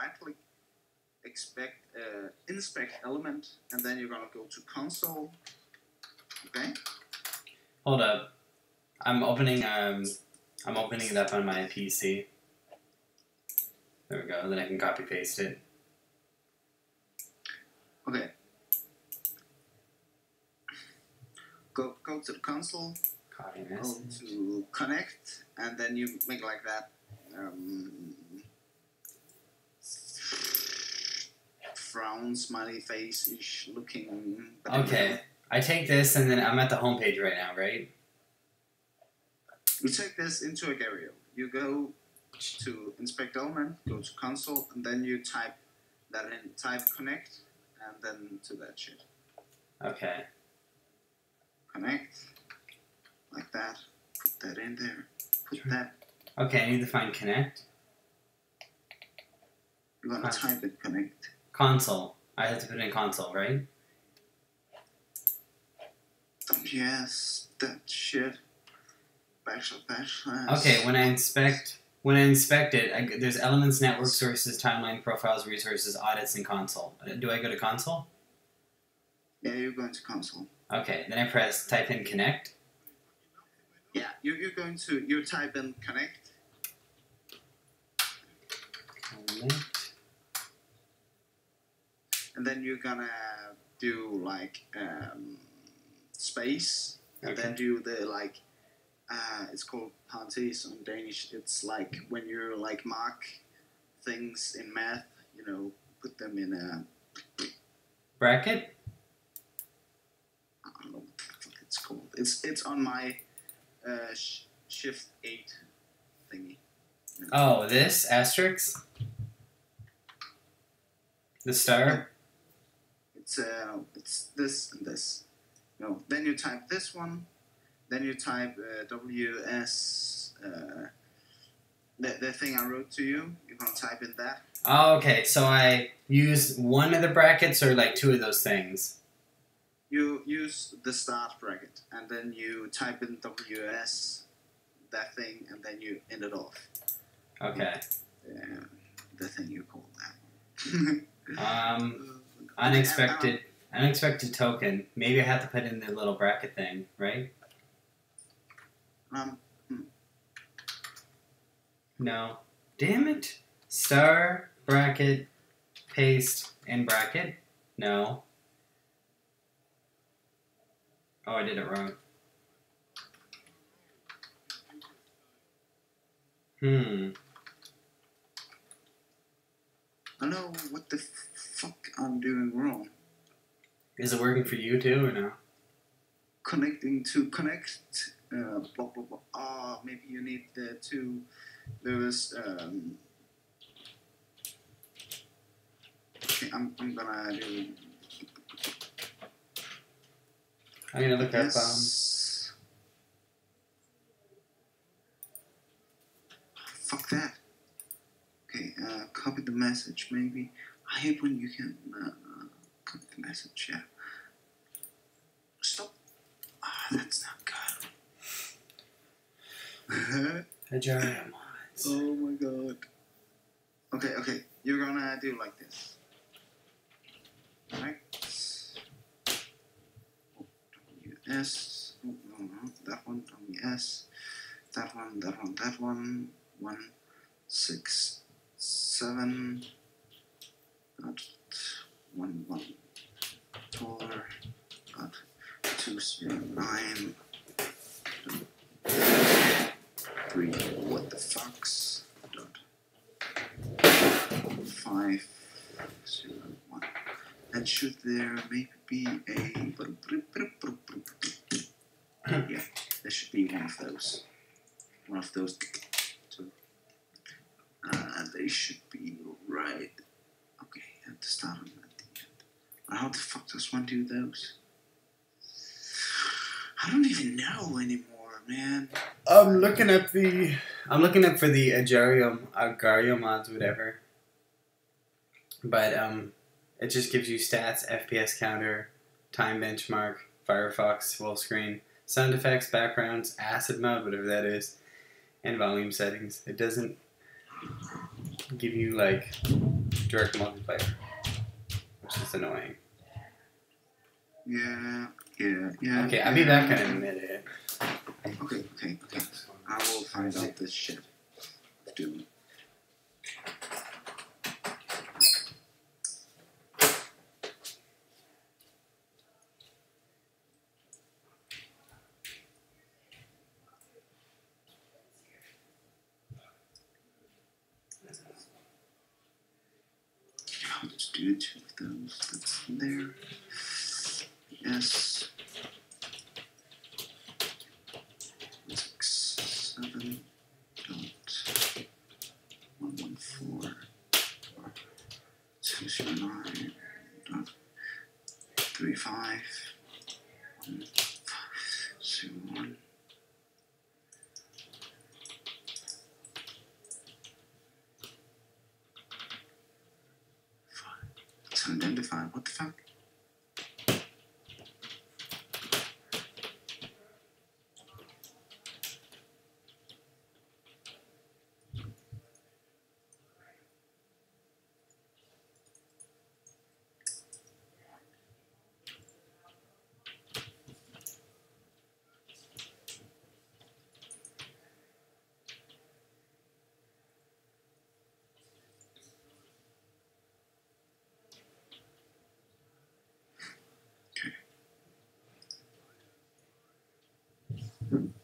right click, expect uh, inspect element, and then you're gonna go to console. Okay. Hold up. I'm opening um I'm opening it up on my PC. There we go. Then I can copy paste it. Okay. Go go to the console. Copy Go to connect, and then you make like that. Um, frown smiley face ish looking. Okay. I take this and then I'm at the homepage right now, right? You take this into Agario. You go to inspect element, go to console, and then you type that in. Type connect, and then to that shit. Okay. Connect, like that. Put that in there. Put that. Okay, I need to find connect. You're gonna type it connect. Console. I have to put in console, right? Yes, that shit. Okay, when I inspect when I inspect it, I, there's elements, network sources, timeline, profiles, resources, audits, and console. Uh, Do I go to console? Yeah, you're going to console. Okay, then I press type in connect. Yeah, you you're going to you type in connect. Connect. And then you're gonna do like um, space, and then do the like. Uh, it's called parentes in Danish. It's like when you like mark things in math. You know, put them in a. Bracket. I don't know what the fuck it's called. It's it's on my uh, sh- shift eight thingy. Oh, this asterisk. The star. It's uh, it's this and this. No, then you type this one. Then you type uh, WS. Uh, the, the thing I wrote to you. You're gonna type in that. Oh, okay. So I use one of the brackets or like two of those things. You use the start bracket, and then you type in WS. That thing, and then you end it off. Okay. Uh, the thing you call that. Um, unexpected, unexpected token. Maybe I have to put in the little bracket thing, right? Um, No. Damn it. Star bracket paste in bracket. No. Oh, I did it wrong. Hmm. I don't know what the fuck I'm doing wrong. Is it working for you too or no? connecting to connect uh, blah blah blah ah maybe you need the two there was um okay I'm, I'm gonna do I'm gonna look up. Um, fuck that okay uh, copy the message maybe I hate when you can uh, copy the message yeah stop ah that's not good Ajaria mods. Oh my god. Okay, okay. You're gonna do like this. Right? WS. Oh, no, no. That one. WS. That one, that one, that one. One, six, seven. Got one, one. Four. Got two, zero, nine. Three. What the fucks? Dot. Five. Zero, one. And should there maybe be a. Yeah, there should be one of those. One of those two. Uh, they should be right. Start at the end. But how the fuck does one do those? I don't even know anymore, man. I'm looking up the. I'm looking up for the Ajario, Agario mods, whatever. But um, it just gives you stats, FPS counter, time benchmark, Firefox full screen, sound effects, backgrounds, acid mode, whatever that is, and volume settings. It doesn't give you like direct multiplayer, which is annoying. Yeah, yeah, yeah. Okay, I'll be back in a minute. Okay, okay, okay. I will find out this shit. Dude. Mm-hmm.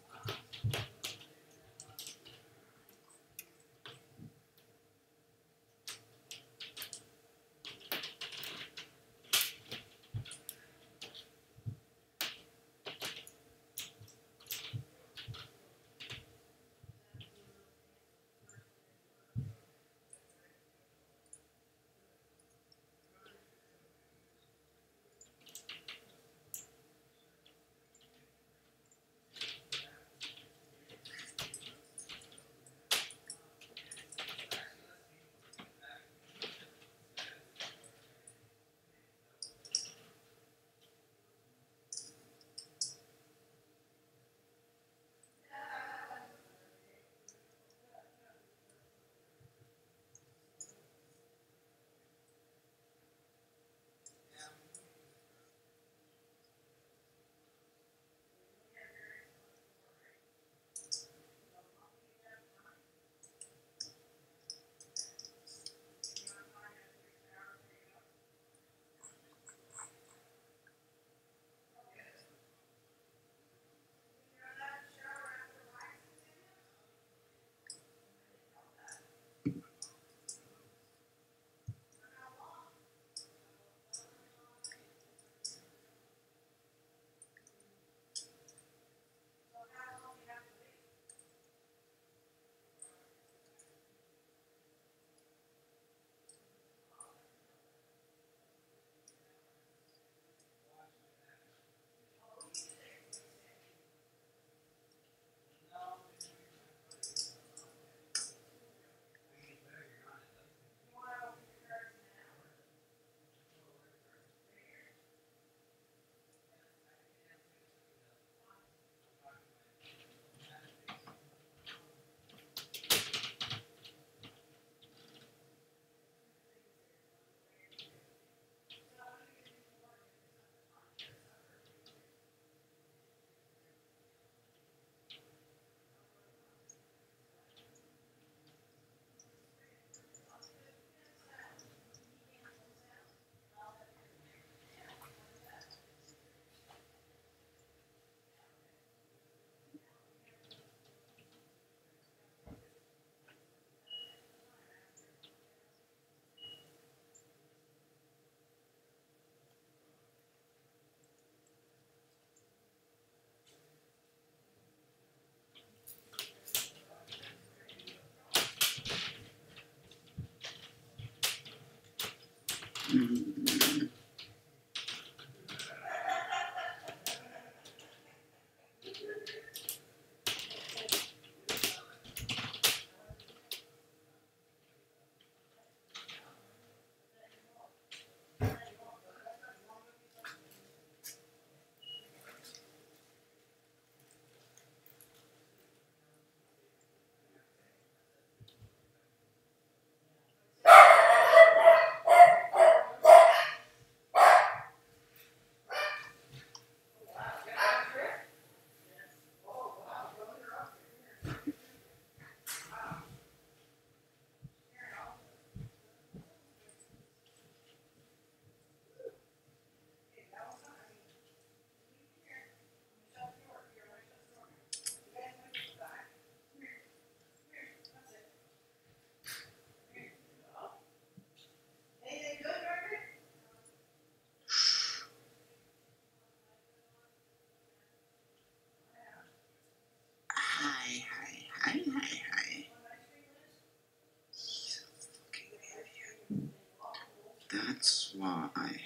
Uh, Why?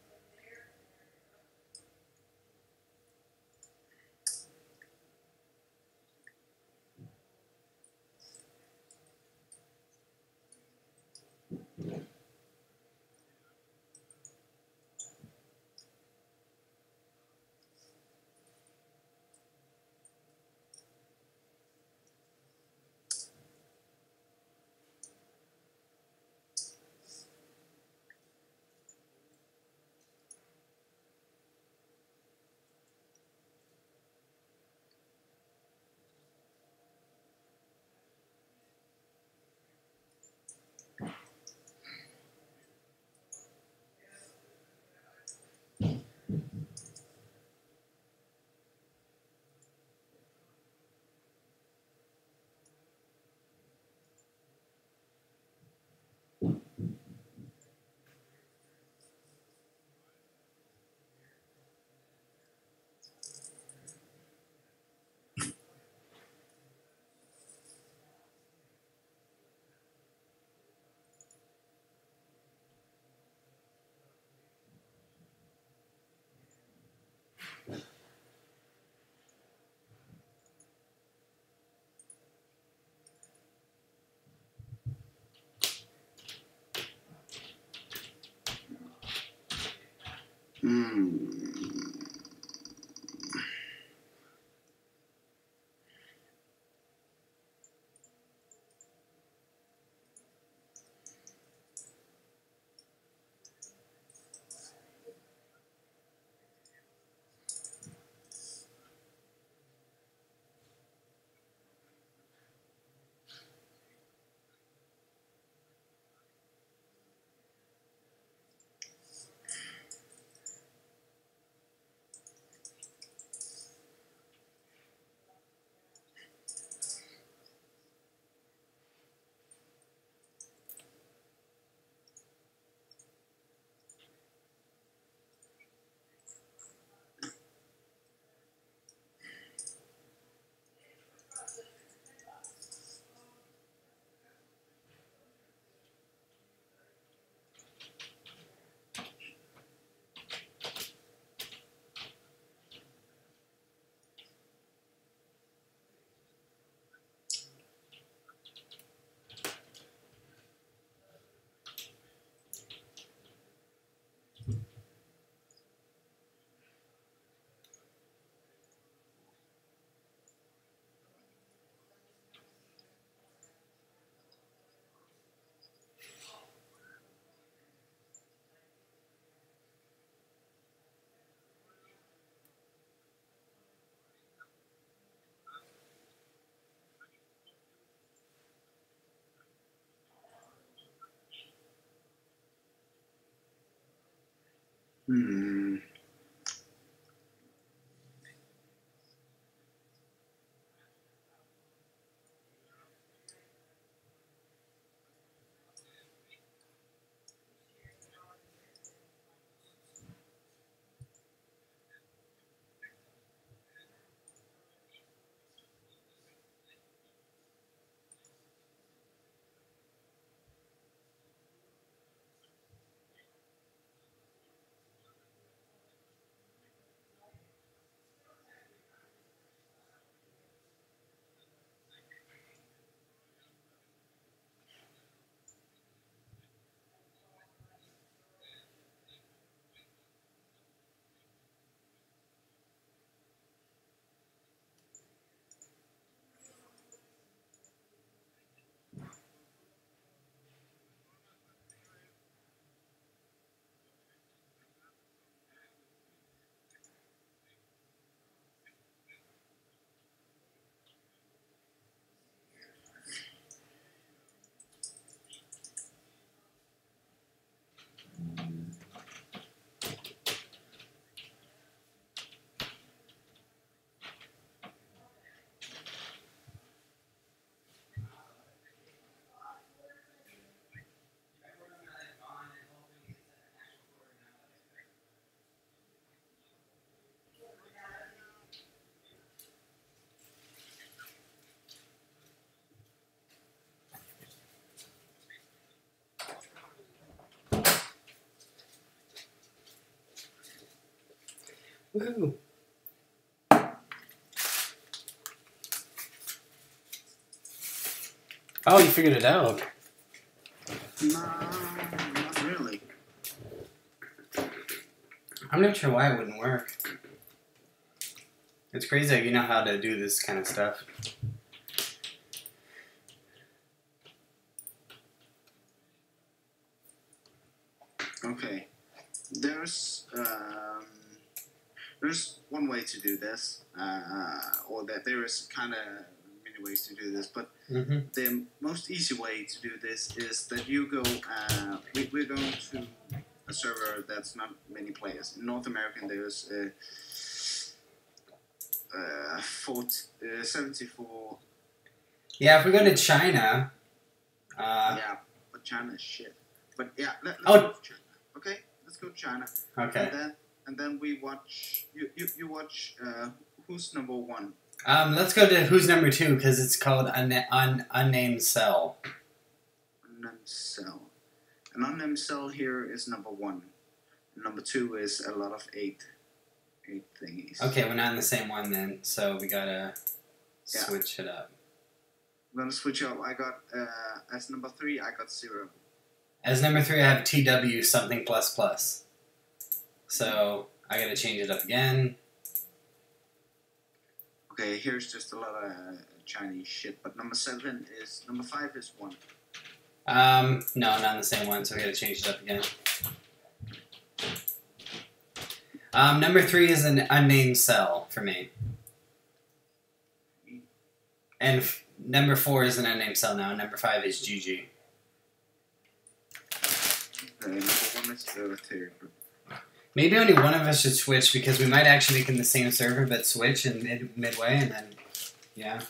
Hmm. Hmm. Woohoo! Oh, you figured it out. No, not really. I'm not sure why it wouldn't work. It's crazy that you know how to do this kind of stuff. Okay. There's um, there's one way to do this, uh, or that there is kind of many ways to do this, but Mm-hmm. the most easy way to do this is that you go. Uh, we, we're going to a server that's not many players. In North American, there's uh, uh, 40, uh, 74. Yeah, if we go to China, uh, yeah, but China is shit. But yeah, let, let's Oh. go to China. Okay, let's go to China. okay. And then and then we watch. You you, you watch. Uh, who's number one? Um, let's go to who's number two because it's called un- un- unnamed cell. Unnamed cell. An unnamed cell here is number one. Number two is a lot of eight, eight thingies. Okay, we're not in the same one then, so we gotta Yeah. switch it up. I'm gonna switch up. I got uh, as number three. I got zero. As number three, I have TW something plus plus. So I gotta change it up again. Okay, here's just a lot of Chinese shit. But number seven is number five is one. Um, no, not in the same one, so we gotta change it up again. Um, number three is an unnamed cell for me. And f- number four is an unnamed cell now. Number five is GG. Okay, number one is Earth here. Maybe only one of us should switch because we might actually make in the same server but switch in mid midway and then yeah.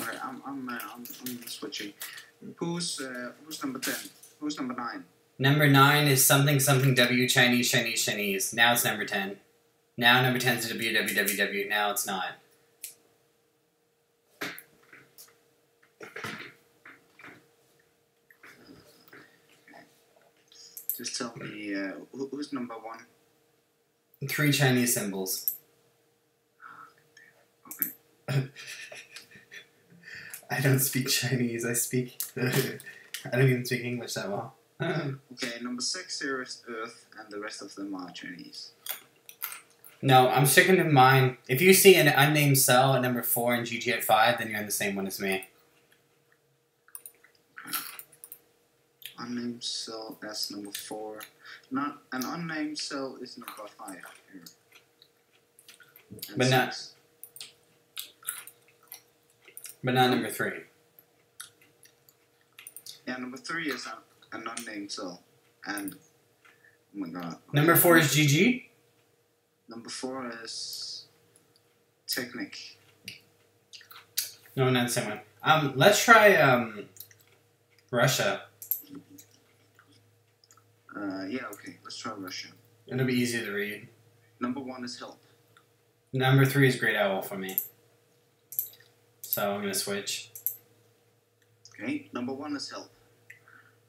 Okay, I'm I'm uh, I'm, I'm switching. Who's uh, who's number ten? Who's number nine? Number nine is something something W Chinese Chinese Chinese. Now it's number ten. Now number ten is WWWW. Now it's not. Just tell me uh, who, who's number one. Three Chinese symbols. Okay. I don't speak Chinese. I speak. I don't even speak English that well. Okay, number six here is Earth, and the rest of them are Chinese. no, I'm sticking to mine. If you see an unnamed cell at number four and GG at five, then you're in the same one as me. Unnamed cell that's number four. Not an unnamed cell is number five here. And But not- six. But not number three. Yeah, number three is a, an unnamed cell, and oh my god. Number four is GG. Number four is Technic. No, not the same one. Um, let's try um, Russia. Uh, yeah, okay. Let's try Russia. It'll be easier to read. Number one is Help. Number three is Great Owl for me. So I'm gonna switch. Okay. Number one is Help.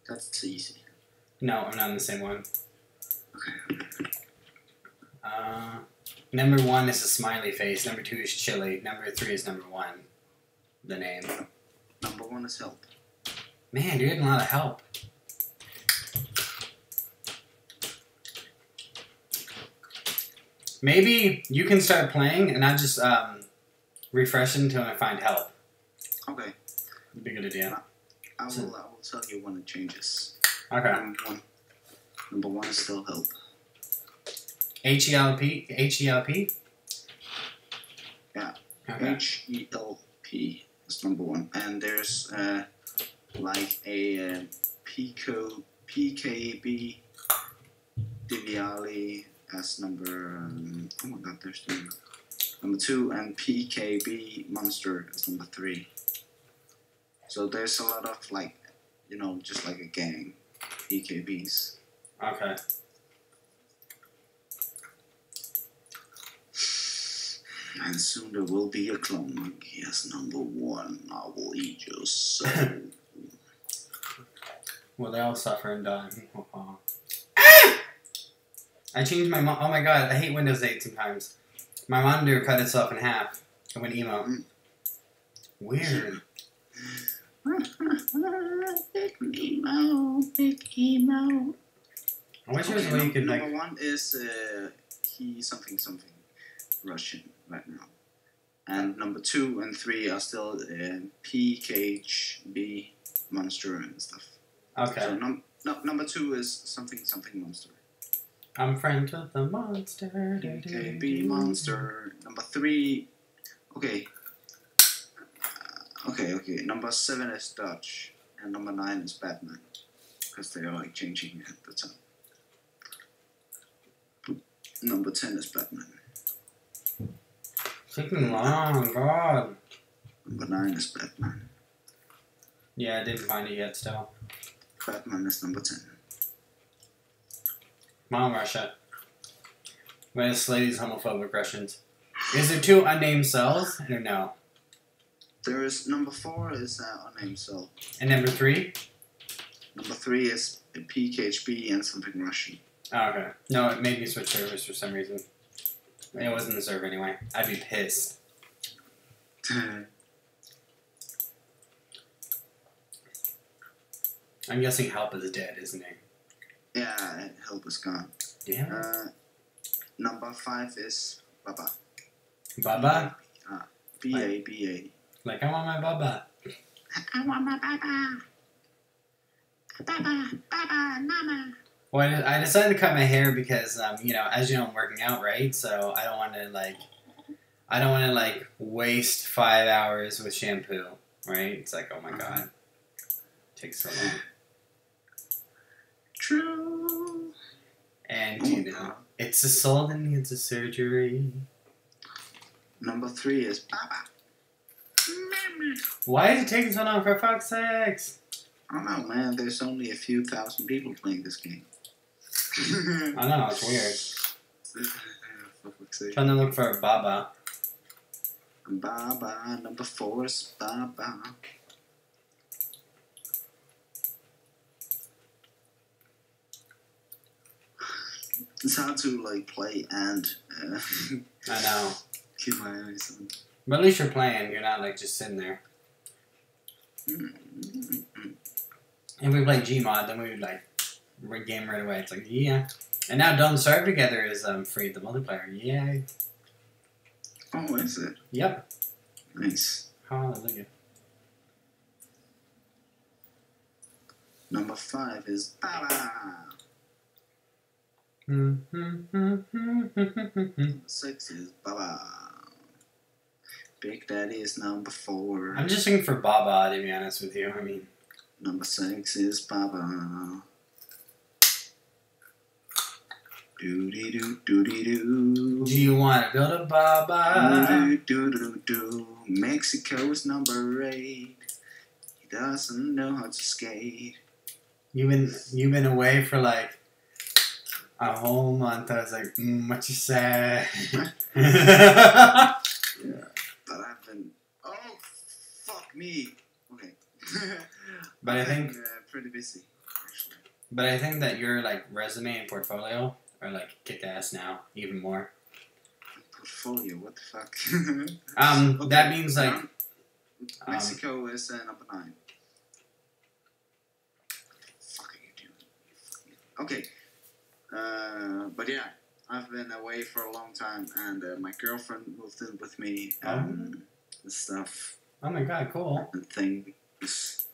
That's easy. No, I'm not in the same one. Okay. Uh, number one is a smiley face. Number two is chili. Number three is number one. The name. Number one is Help. Man, you're getting a lot of help. Maybe you can start playing and I just um, refresh until I find help. Okay. It'd be a good idea. I will. I will tell you when it changes. Okay. Number one. Number one is still Help. H E L P. H E L P. Yeah. Okay. H E L P is number one, and there's uh, like a uh, Pico PKB Diviali as number. Um, oh my god, there's two. Number two, and PKB Monster as number three. So there's a lot of like, you know, just like a gang, PKBs. Okay. And soon there will be a clone monkey as number one. I will eat your soul. Well, they all suffer and die. I changed my mo- oh my god, I hate Windows 8 sometimes. My monitor cut itself in half. It went emo. Weird. emo, emo. I wish there was a way you could like. number one is uh, he something something Russian right now, and number two and three are still uh, PKHB monster and stuff. So Okay. num- no, number two is something something monster. I'm friends with the monster. PKB monster. Number three. Okay. Uh, Okay, okay. Number seven is Dutch, and number nine is Batman, because they are like changing at the time. Number ten is Batman. Taking long, God. Number nine is Batman. Yeah, I didn't find it yet still. Batman is number ten. Mom Russia. Gonna slay these homophobic Russians. Is there two unnamed cells? Or no? There is number four is uh, unnamed cell. And number three? Number three is a PKHB and something Russian. Oh, okay. No, it made me switch servers for some reason. It wasn't the server anyway. I'd be pissed. I'm guessing Help is dead, isn't he? Yeah, help is gone. Damn. Uh, number five is Baba. Baba? B A B A. Like, I want my Baba. I want my Baba. Baba, Baba, Mama. Well, I I decided to cut my hair because, um, you know, as you know, I'm working out, right? So I don't want to, like, I don't want to, like, waste five hours with shampoo, right? It's like, oh my god. takes so long. True. And, you know, it's a soul that needs a surgery. Number three is Baba. Why is it taking so long for fuck's sakes? I don't know, man. There's only a few thousand people playing this game. I know, it's weird. For fuck's sake. Trying to look for Baba. Baba. Number four is Baba. It's hard to like play and uh, I know. keep my eyes on. But at least you're playing, you're not, like, just sitting there. Mm-mm-mm. If we play Gmod, then we would, like, game right away. It's like, yeah. And now Don't Starve Together is um, free, the multiplayer. Yay. Oh, is it? Yep. Nice. Hallelujah. Number five is Baba. Six is Baba. Big Daddy is number four. I'm just looking for Baba, to be honest with you. I mean, Number six is Baba. Doody doo doody doo. do you want to build a Baba? Doo doo doo doo. Mexico is number eight. He doesn't know how to skate. You've been you've been away for like a whole month. I was like, mm, what you say? But I've been. Oh, fuck me. Okay. But I think- uh, pretty busy, actually. but I think that your like resume and portfolio are like kick ass now, even more. Portfolio, what the fuck? Um, Okay, that means like um, Mexico is uh, number nine. Fuck are you doing? Okay. Uh, but yeah, I've been away for a long time, and uh, my girlfriend moved in with me. Um, and stuff oh my god, cool. and things,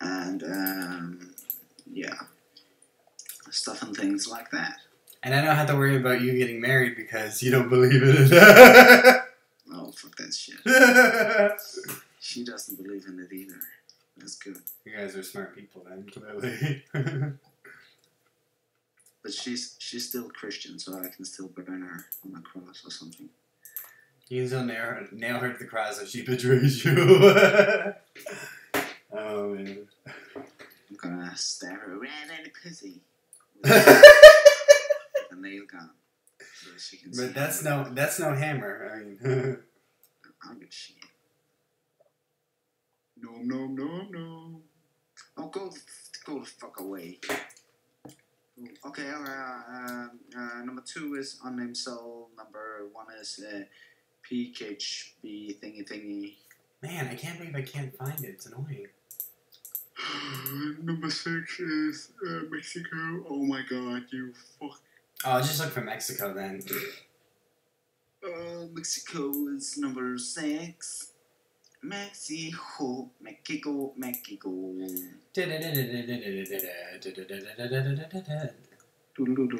and um, yeah, stuff and things like that. And I don't have to worry about you getting married because you don't believe it. Oh fuck that shit. She doesn't believe in it either. That's good. you guys are smart people then, clearly. But she's she's still Christian, so I can still burn her on the cross or something. you can still nail her, nail her to the cross if she betrays you. oh man. I'm gonna stab her right in the pussy. With a nail gun. So she can But that's no that's no hammer. I mean I don't give a shit. No, no, no, no. Oh, go, go the fuck away. Okay, uh, uh, uh, number two is unnamed soul. Number one is uh, PKHB thingy thingy. Man, I can't believe I can't find it. It's annoying. number six is uh, Mexico. Oh my god, you fuck. Oh, I'll just look for Mexico then. Uh, Mexico is number six. Mexico, Mexico, Mexico.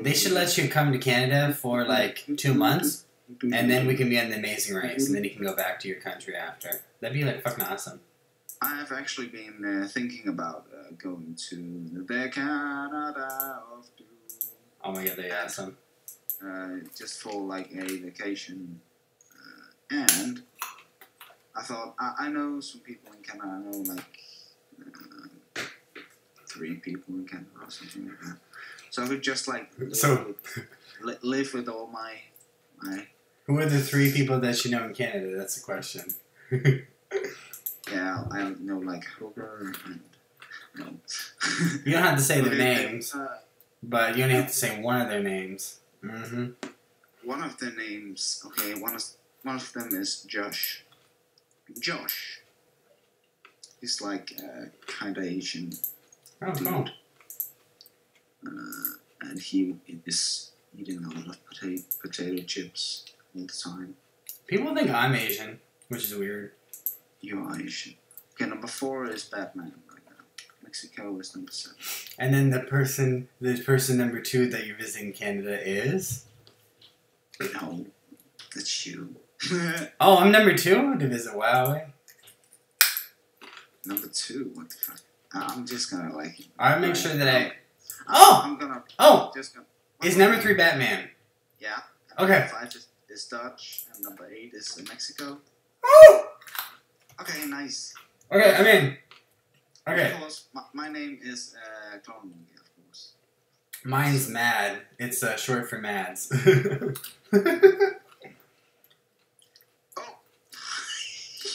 They should let you come to Canada for like two months, and then we can be on the Amazing Race, and then you can go back to your country after. That'd be like fucking awesome. I've actually been uh, thinking about uh, going to the Canada of Doom. Oh my god, be awesome. uh, just for like a vacation. And I thought I, I know some people in Canada. I know like uh, three people in Canada or something like that. So I could just like live, So- li- live with all my my Who are the three people that you know in Canada? That's the question. yeah I know like Hoover and no. You don't have to say their names, Uh, but you only have to say one of their names. Mm-hmm. one of the names. Okay, one of one of them is Josh. Josh. He's like uh, kind of Asian. Oh, cool. uh, and he is eating a lot of potato, potato chips all the time. People think I'm Asian, which is weird. You're Asian. Okay, number four is Batman right now. Mexico is number seven. And then the person, the person number two that you're visiting Canada is. No, that's you. Oh, I'm number two to visit Huawei. number two, what the fuck? I'm just gonna like. I'll make sure that I. Oh! I'm gonna Oh, just gonna. is number three Batman? Yeah. Okay. Five is, is Dutch, and number eight is Mexico. Oh! Okay, nice. Okay, I'm in. Okay, Of course, my, my name is uh, Clone Monkey, of course. mine's Mad. It's uh, short for Mads.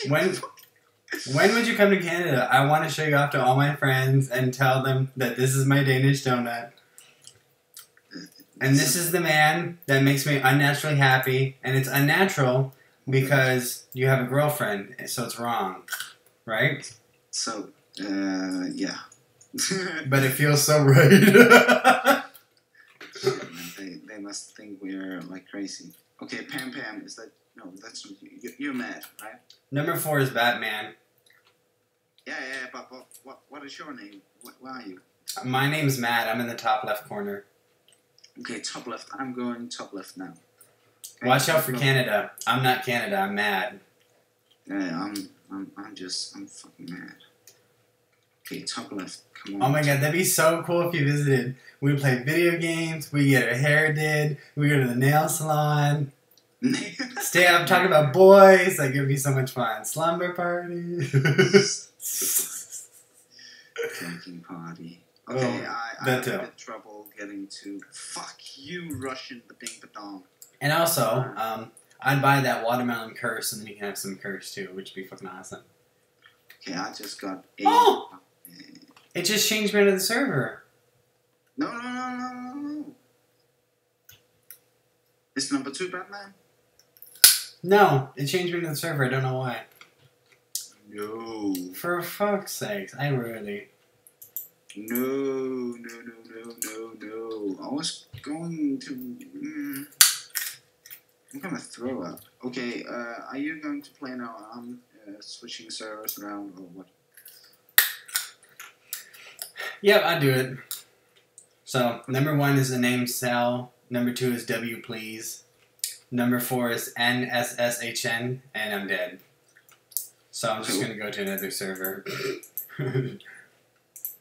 When- when would you come to Canada? I want to show you off to all my friends and tell them that this is my Danish donut. And this is the man that makes me unnaturally happy, and it's unnatural because you have a girlfriend, so it's wrong, right? So, uh, yeah. But it feels so right. they, they must think we're like crazy. Okay, Pam Pam, is that. No, that's you. You- You're mad, right? Number four is Batman. Yeah, yeah, but, but what, what is your name? What, where are you? My name's Matt. I'm in the top left corner. Okay, top left. I'm going top left now. Okay, Watch out for go. Canada. I'm not Canada. I'm mad. Yeah, I'm, I'm, I'm just, I'm fucking mad. Okay, top left. Come on. Oh my god, that'd be so cool if you visited. We play video games. We get our hair did. We go to the nail salon. Stay up, talk about boys. Like it'd be so much fun. Slumber party. Drinking party. Okay, Oh, I, I that have a too. bit trouble getting to. Fuck you, Russian bading badong. and also, um, I'd buy that watermelon curse, and then you can have some curse too, which would be fucking awesome. Okay, I just got a. Oh! Uh, It just changed me to the server. No, no, no, no, no, no. Is number two Batman? No, it changed me to the server. I don't know why. No. For fuck's sakes, I really. No, no, no, no, no, no. I was going to. Mm, I'm gonna throw up. Okay, uh, are you going to play now? I'm uh, switching servers around or what? Yep, I do it. So number one is the name Cell. Number two is W please. Number four is NSSHN, and I'm dead. So I'm just gonna go to another server.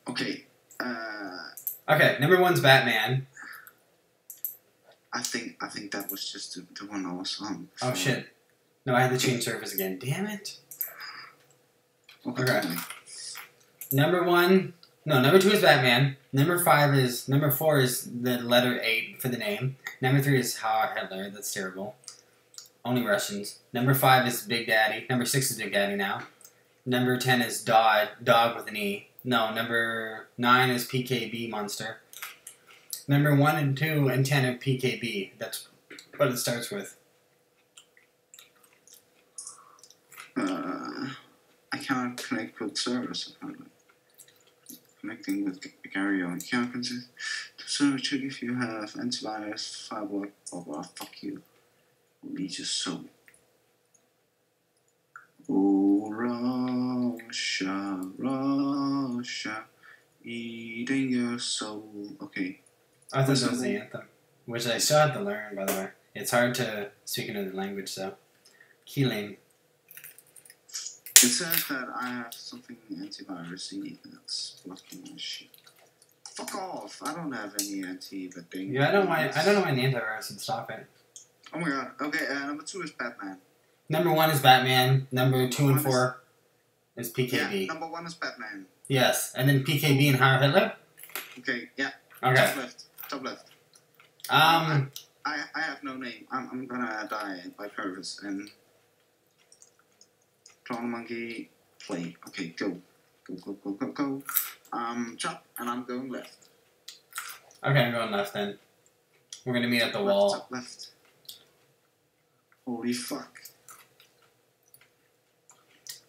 Okay, uh, okay, number one's Batman. I think I think that was just the, the one I was on. Oh shit. No, I had to change servers again. Damn it. Okay. Okay. Number one, no, number two is Batman. Number five is number four is the letter eight for the name. Number three is Heil Hitler. That's terrible. Only Russians. Number five is Big Daddy. Number six is Big Daddy now. Number ten is Dog. Dog with an E. No, number nine is PKB Monster. Number one and two, antenna PKB. That's what it starts with. Uh, I cannot connect with servers apparently. Connecting with Agario. You cannot server check if you have antivirus, firewall, blah blah. Fuck you. Eat your soul. Oh, Russia, Russia, eating your soul. Okay. I thought that was the anthem, which I still have to learn, by the way. It's hard to speak another language, though. Keeling. It says that I have something antivirusy that's blocking my shit. Fuck off! I don't have any anti but thing. Yeah, I don't why I don't know the antivirus would stop it. Oh my god. Okay, uh, number two is Batman. Number one is Batman. Number two and is- four is Yeah, PKB. number one is Batman. Yes, and then PKB and Heil Hitler. Okay, yeah. Okay. Top left. Top left. Um. I, I have no name. I'm, I'm gonna die by purpose and Klovnemonkey play. Okay, go. Go go go go go. Um chop and I'm going left. Okay, I'm going left then. We're gonna meet at the Left, wall. Top left. Holy fuck.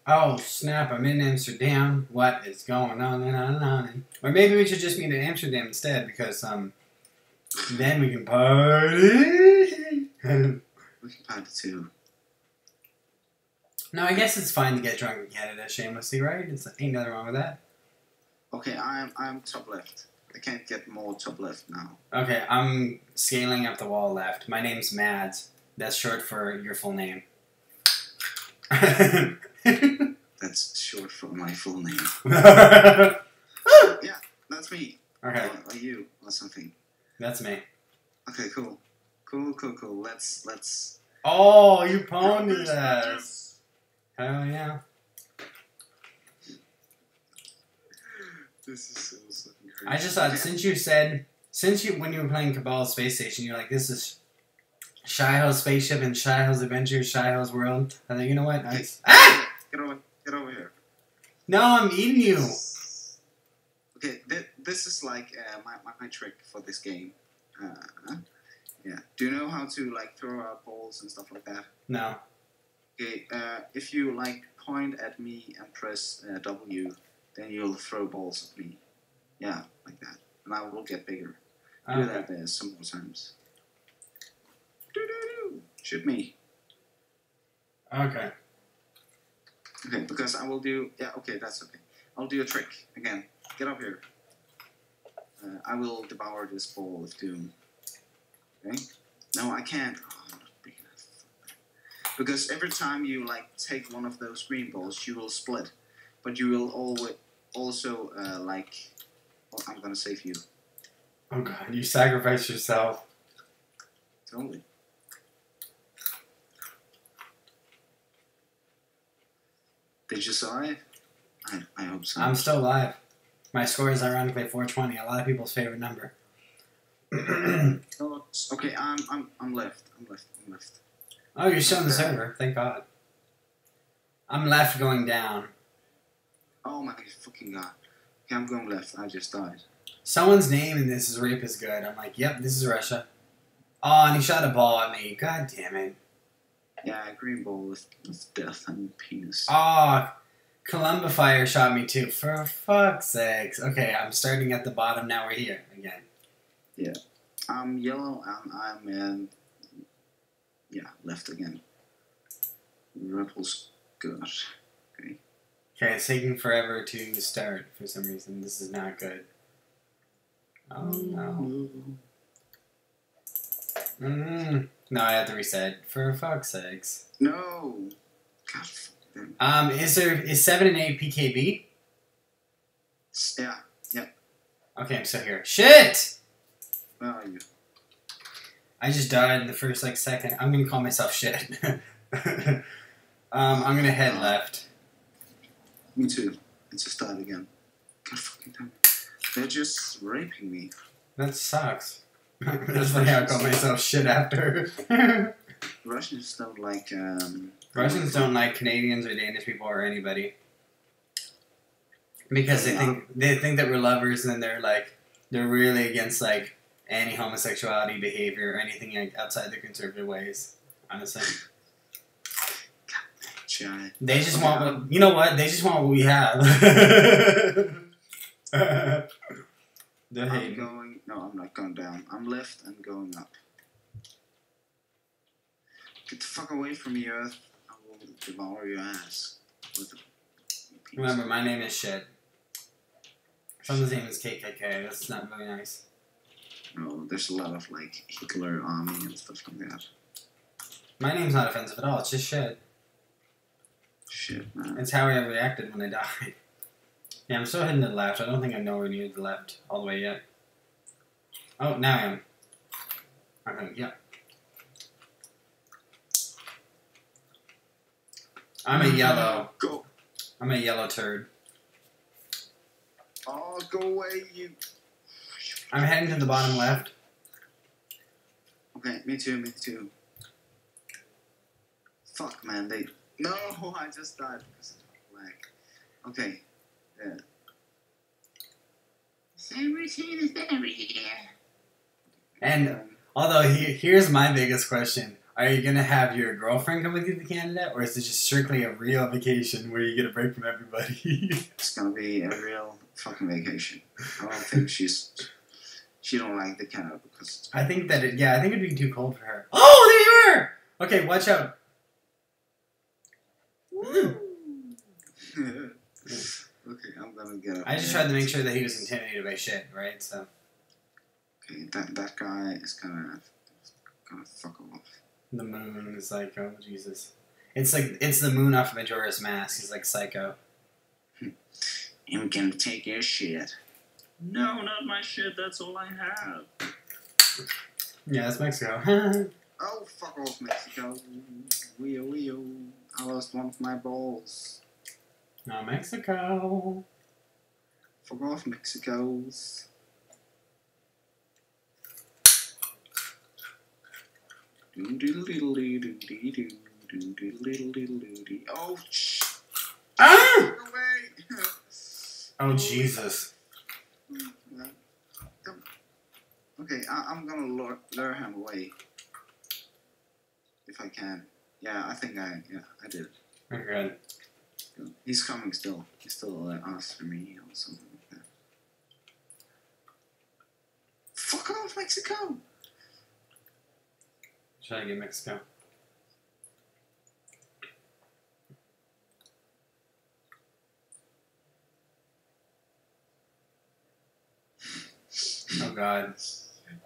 Oh snap! I'm in Amsterdam. What is going on and on and on? Or maybe we should just meet in Amsterdam instead, because um, then we can party. We can party too. no, I guess it's fine to get drunk in Canada shamelessly, right? It's ain't nothing wrong with that. Okay, I'm I'm top left. I can't get more top left now. Okay, I'm scaling up the wall left. My name's Mads. That's short for your full name. That's short for my full name. Yeah, that's me. Or, or you or something. that's me. Okay, cool. Cool, cool, cool. Let's let's Oh, you ponied us. Hell yeah. This is so fucking crazy. I just thought since you said since you when you were playing Kerbal Space Station, you're like this is Shyho's spaceship and Shyho's adventures, Shyho's world. I thought you know what? Nice. Ah! Get over get over here. No, I'm eating you. Okay, th- this is like uh, my, my, my trick for this game. Uh, yeah. Do you know how to like throw out balls and stuff like that? No. Okay, uh, if you like point at me and press uh, W, then you'll throw balls at me. Yeah, like that. And I will get bigger. Do Okay. that uh, some more times. Doo-doo-doo. Shoot me. Okay. Okay, because I will do. Yeah, okay, that's okay. I'll do a trick again. Get up here. Uh, I will devour this ball of doom. Okay? No, I can't. Oh, I'm not big enough. Because every time you like take one of those green balls, you will split, but you will always also uh, like. Oh, I'm gonna save you. Oh god, you sacrificed yourself. Totally. Did you survive? I, I hope so. I'm still alive. My score is ironically 420, a lot of people's favorite number. Oh, okay, I'm I'm I'm left. I'm left. I'm left. oh, you're still in the server. Thank God. I'm left going down. Oh my fucking god. Okay, I'm going left. I just died. Someone's name in this is Rape is Good. I'm like, yep, this is Russia. Oh, and he shot a ball at me. God damn it. Yeah, green ball with, with death and penis. Oh, Columba Fire shot me too. For fuck's sakes. Okay, I'm starting at the bottom. Now we're here again. Yeah. I'm yellow. I'm I'm um, yeah left again. Rebels good. Okay, it's taking forever to start for some reason. This is not good. Oh no. Mm. No, I have to reset. For fuck's sakes. No. God. Um, is there is seven and eight PKB? Yeah. Okay, I'm still here. Shit! Are you? I just died in the first like second. I'm gonna call myself shit. um, I'm gonna head left. Me too. It's a start again. God fucking damn it. They're just raping me. That sucks. That's funny how I call myself shit after. Russians don't like um. Russians don't like Canadians or Danish people or anybody because they think they think that we're lovers, and they're like they're really against like any homosexuality behavior or anything like outside the conservative ways. Honestly, They just want what you know. What they just want what we have. They're I'm going. No, I'm not going down. I'm left and going up. Get the fuck away from me, Earth. I will devour your ass. With a piece. Remember, my name is shit. Someone's name is KKK. That's not really nice. No, there's a lot of like Hitler army and stuff like that. My name's not offensive at all. It's just shit. Shit, man. It's how I reacted when I died. Yeah, I'm still heading to the left. I don't think I know nowhere near the left all the way yet. Oh, now I am. Okay, yeah. I'm a yellow. Go. I'm a yellow turd. Oh, go away, you. I'm heading to the bottom left. Okay, me too, me too. Fuck, man, they. No, I just died because of lag. Okay, yeah. Same routine as every year. And Um, although he, here's my biggest question: Are you gonna have your girlfriend come with you to Canada, or is it just strictly a real vacation where you get a break from everybody? it's gonna be a real fucking vacation. I don't think she's. She don't like the Canada because. I think that it, yeah, I think it'd be too cold for her. Oh, there you are. Okay, watch out. okay, I'm gonna get. I just tried to make sure that he was intimidated by shit, right? So Okay, that that guy is gonna gonna fuck off. the moon is like, oh Jesus, it's like it's the moon off of Majora's Mask. He's like psycho. Hmm. You can take your shit. No, not my shit. That's all I have. Yeah, that's Mexico. Oh, fuck off, Mexico. Weo, weo. I lost one of my balls. Now Mexico. Fuck off, Mexicos. Oh, sh- ah! oh, Jesus. Okay, I- am gonna lure, lure him away. If I can. Yeah, I think I, yeah, I did. Okay. He's coming still. He's still uh, after me or something like that. Fuck off, Mexico! Should to get Mexico? Oh God.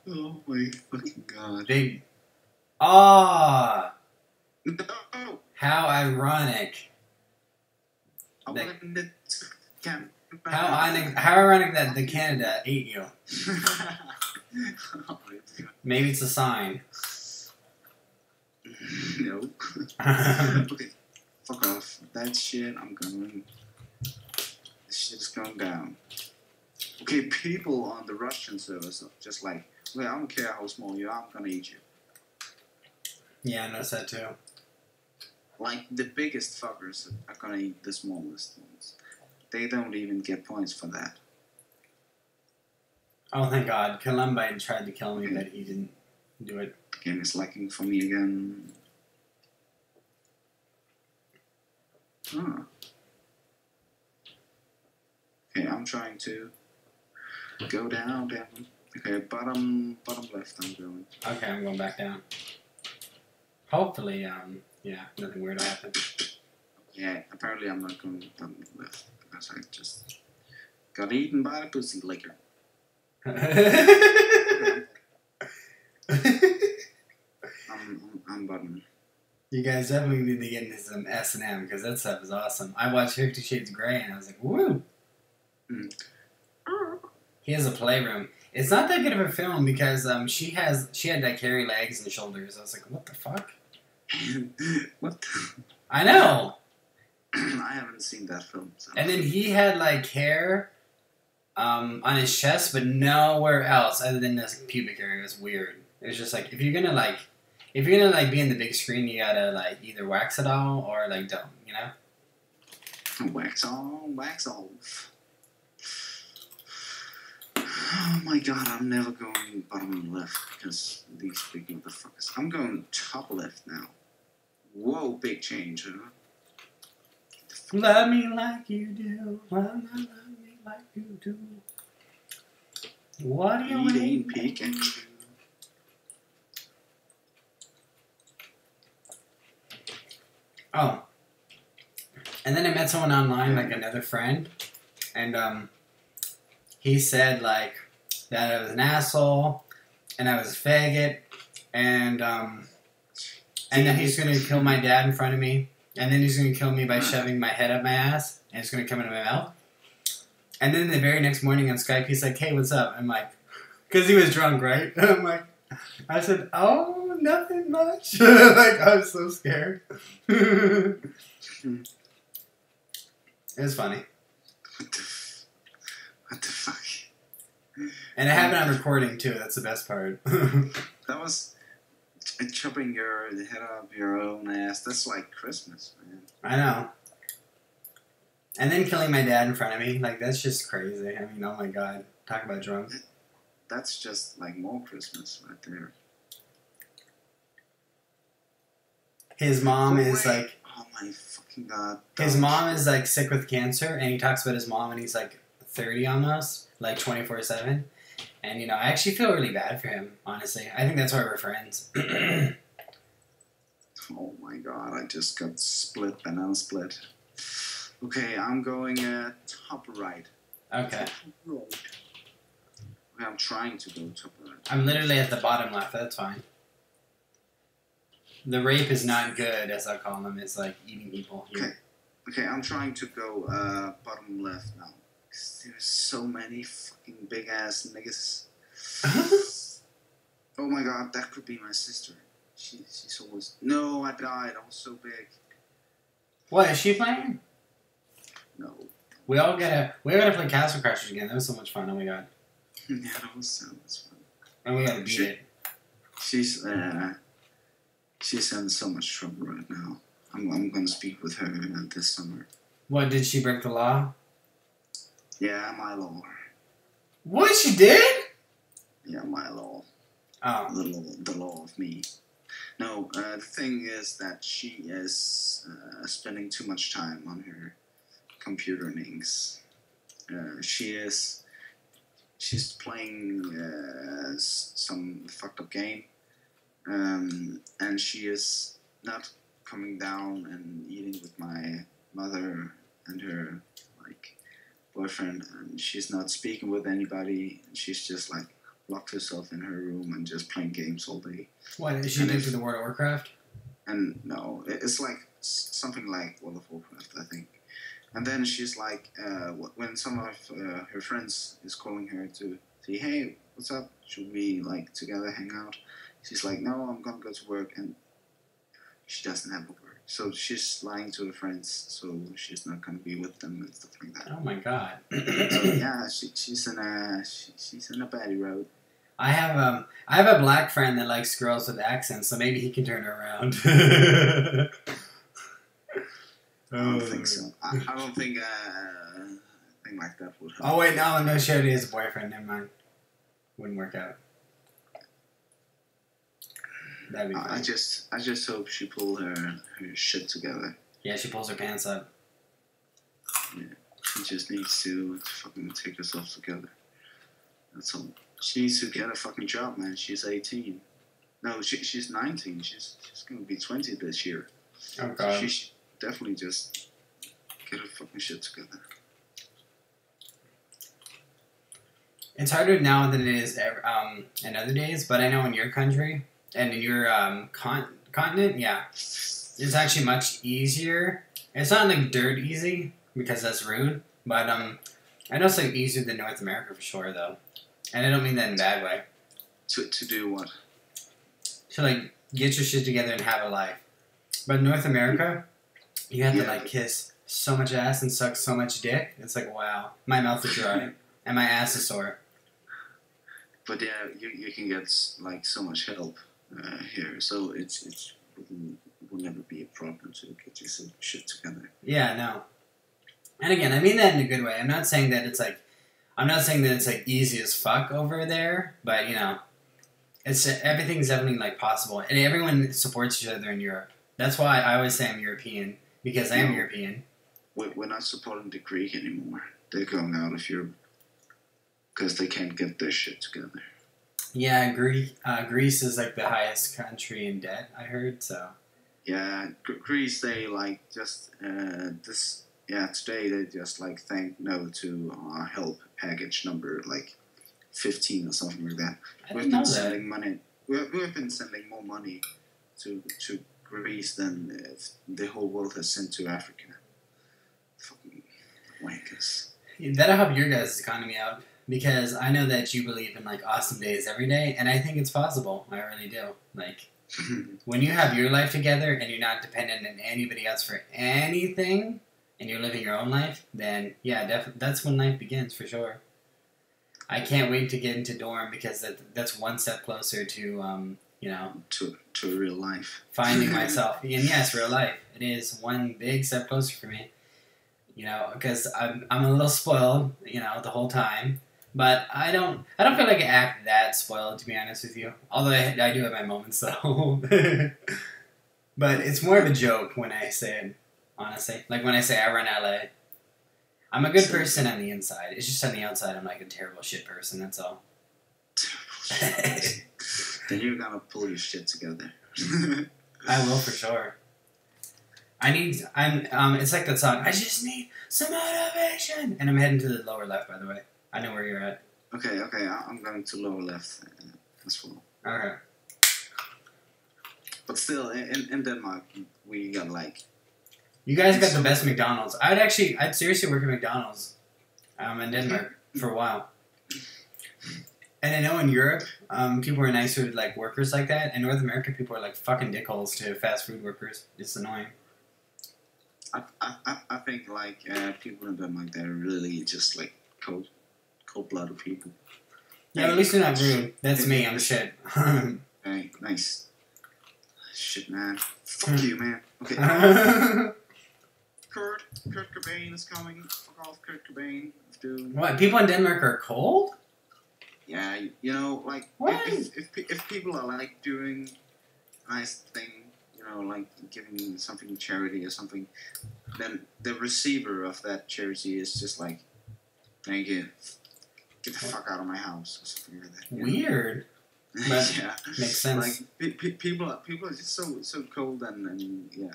Oh my fucking god. Big. Ah. No! How ironic. I Like- wanted to can How ironic. How ironic that the Canada ate you. Maybe it's a sign. No. okay, fuck off. That shit, I'm going. This shit is going down. Okay, people on the Russian servers are just like, well, I don't care how small you are, I'm gonna eat you. yeah, I noticed that too. Like, the biggest fuckers are gonna eat the smallest ones. They don't even get points for that. Oh, thank God. Columbine tried to kill me, but he didn't do it. The game is lacking for me again. Ah. Okay, I'm trying to go down, down. Okay, bottom, bottom left. I'm going. Okay, I'm going back down. Hopefully, um, yeah, nothing weird happened. Yeah, apparently I'm not going bottom left because I just got eaten by the pussy licker. I'm, I'm, I'm bottom. you guys definitely need to get into some S and M because that stuff is awesome. I watched Fifty Shades of Grey and I was like, woo. Mm. He has a playroom. It's not that good of a film because um, she has she had like hairy legs and shoulders. I was like, what the fuck? What? I know. I haven't seen that film. So. And then he had like hair um, on his chest, but nowhere else other than this pubic area. It was weird. It was just like if you're gonna like if you're gonna like be in the big screen, you gotta like either wax it all or like don't. You know? Wax on, wax off. Oh my god, I'm never going bottom left because these big motherfuckers. I'm going top left now. Whoa, big change, huh? Love me like you do. Love love me like you do. What do you want? Pikachu. Oh. And then I met someone online, like another friend, and um, he said like that I was an asshole, and I was a faggot, and um, and then he's gonna kill my dad in front of me, and then he's gonna kill me by shoving my head up my ass, and it's gonna come into my mouth. And then the very next morning on Skype, he's like, "Hey, what's up?" I'm like, because he was drunk, right? And I'm like, I said, "Oh, nothing much." like I was so scared. it was funny, What the, f- what the fuck? and I have it on recording too. That's the best part. That was ch- chopping your the head off your own ass. That's like Christmas, man. I know. And then killing my dad in front of me, like that's just crazy. I mean, oh my god, talk about drunk. That's just like more Christmas right there. His mom Oh, is like Oh my fucking god. His mom is like sick with cancer, and he talks about his mom and he's like 30 almost, like 24 7. And, you know, I actually feel really bad for him, honestly. I think that's why we're friends. Oh my god, I just got split, and unsplit. Okay, I'm going uh, top right. Right. Okay, I'm trying to go top right. I'm literally at the bottom left, that's fine. The rape is not good, as I call them. It's like eating people. Okay. Okay, I'm trying to go uh, bottom left now. There's so many fucking big ass niggas. oh my god, that could be my sister. She, she's always. No, I died. I was so big. what, is she playing? No. We all gotta, we gotta play Castle Crashers again. That was so much fun. Oh my god. yeah, that was so much fun. And we gotta beat Shit. it. She's uh, she's in so much trouble right now. I'm, I'm gonna speak with her this summer. What, did she break the law? Yeah, my law. What, she did? Yeah, my law. Oh. The law, the law of me. No, uh, the thing is that she is uh, spending too much time on her computer links. Uh, she is. She's playing uh, some fucked up game, um, and she is not coming down and eating with my mother and her boyfriend, and she's not speaking with anybody. She's just like locked herself in her room and just playing games all day. What, is she addicted the World of Warcraft? And no, it's like something like World of Warcraft, I think. And then she's like, uh, when some of uh, her friends is calling her to say, "Hey, what's up? Should we like together hang out?" She's like, "No, I'm gonna go to work," and she doesn't have work, so she's lying to her friends, so she's not gonna be with them and stuff like that. Oh my god. so yeah, she, she's in a she, she's in a baddie road. I have um I have a black friend that likes girls with accents, so maybe he can turn her around. I don't think so. I, I don't think uh, a thing like that would help. Oh wait, no, no, she already has a boyfriend. Never mind. Wouldn't work out. That'd be I I just, I just hope she pull her her shit together. Yeah, she pulls her pants up. She just needs to fucking take herself together. That's all. She needs to get a fucking job, man. She's 18. No, she, she's 19. She's she's gonna be 20 this year. Oh So god. she should definitely just get her fucking shit together. It's harder now than it is ever, um, in other days, but I know in your country and in your um, con- continent, yeah, it's actually much easier. It's not like dirt easy because that's rude, but um, I know it's like easier than North America for sure, though. And I don't mean that in a bad way. To to do what? To like get your shit together and have a life. But North America, you have to like kiss so much ass and suck so much dick. It's like wow, my mouth is dry and my ass is sore. But yeah, you, you can get like so much help uh, here, so it's it's wouldn't- will never be a problem to get your shit together. Yeah, no. And again, I mean that in a good way. I'm not saying that it's like I'm not saying that it's like easy as fuck over there, but you know, it's everything's definitely like possible, and everyone supports each other in Europe. That's why I always say I'm European because I am No. European. We're, we're not supporting the Greek anymore. They're going out of Europe because they can't get their shit together. Yeah, Greece. Uh, Greece is like the highest country in debt. I heard so. Yeah, Gr- Greece. They like just uh, this. Yeah, today they just like thank no to uh, help package number like fifteen or something like that. I We've didn't know been that. sending money. We've, we've been sending more money to to Greece than uh, the whole world has sent to Africa. Fucking wankers. That'll help your guys' economy out because I know that you believe in like awesome days every day, and I think it's possible. I really do. Like when you have your life together and you're not dependent on anybody else for anything, and you're living your own life, then yeah, def- that's when life begins for sure. I can't wait to get into dorm because that, that's one step closer to um, you know to to real life. finding myself. And yes, real life. It is one big step closer for me. You know, because I'm, I'm a little spoiled, you know, the whole time. But I don't I don't feel like I act that spoiled to be honest with you. Although I, I do have my moments though. but it's more of a joke when I say it, honestly. Like when I say I run LA. I'm a good So- person on the inside. It's just on the outside I'm like a terrible shit person, that's all. then you're gonna pull your shit together. I will for sure. I need. I'm. Um. It's like that song. I just need some motivation. And I'm heading to the lower left, by the way. I know where you're at. okay, okay, I'm going to lower left uh, as well. Okay. But still, in, in- Denmark, we got like You guys got the best McDonald's. I'd actually. I'd seriously work at McDonald's. Um, in Denmark for a while. And I know in Europe, um, people are nicer to like workers like that. In North America, people are like fucking dickholes to fast food workers. It's annoying. I, I, I- I think like uh, people in Denmark they're really just like cold cold blooded people. Yeah, at least they're not rude. That's me. I'm shit. Hey, nice. Shit, man. Fuck hmm. you, man. Okay. Kurt, Kurt Cobain is coming. Fuck off, Kurt Cobain. Dude. what? People in Denmark are cold? Yeah, you- you know, like What? if, if if if people are like doing a nice thing, you know, like giving something to charity or something, then the receiver of that charity is just like, thank you. Get the fuck out of my house or something like that. Weird. But yeah. Makes sense. Like pe- pe- people, are, people are just so so cold and, and yeah.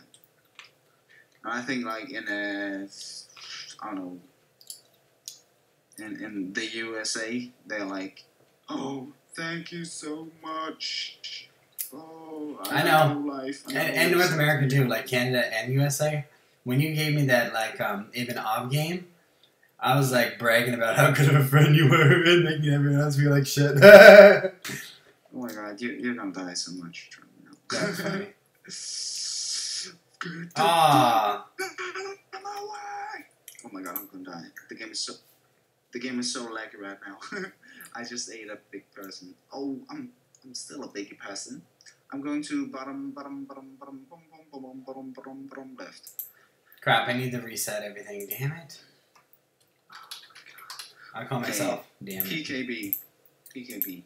And I think like in a, I don't know. In in the USA, they're like, oh, thank you so much. Oh, I, I know. life. I and, have and North. America too, like Canada and USA. When you gave me that like um even ob game, I was like bragging about how good of a friend you were and making everyone else feel like shit. Oh my god, you you're gonna die so much. That's funny. Ah, Oh my god, I'm gonna die. The game is so, the game is so laggy right now. I just ate a big person. Oh, I'm, I'm still a big person. I'm going to bottom, bottom, bottom, bottom, bottom, bottom, bottom, bottom, bottom left. crap! I need to reset everything. Damn it! I call myself. Damn. PKB, PKB.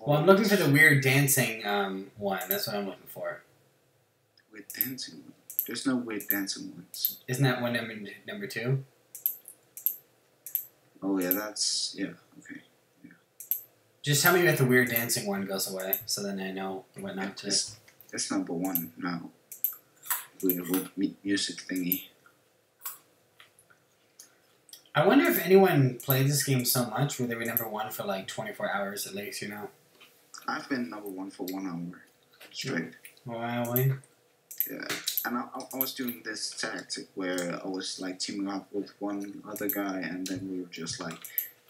Well, I'm looking for the weird dancing um one. That's what I'm looking for. weird dancing. one. There's no weird dancing ones. Isn't that one number number two? Oh yeah, that's yeah. Okay. Just tell me if the weird dancing one goes away, so then I know what not to. It's, it's number one now. Weird, weird music thingy. I wonder if anyone played this game so much where they were number one for like 24 hours at least, you know? I've been number one for one hour straight. Wow, Yeah, and I, I- was doing this tactic where I was like teaming up with one other guy, and then we were just like,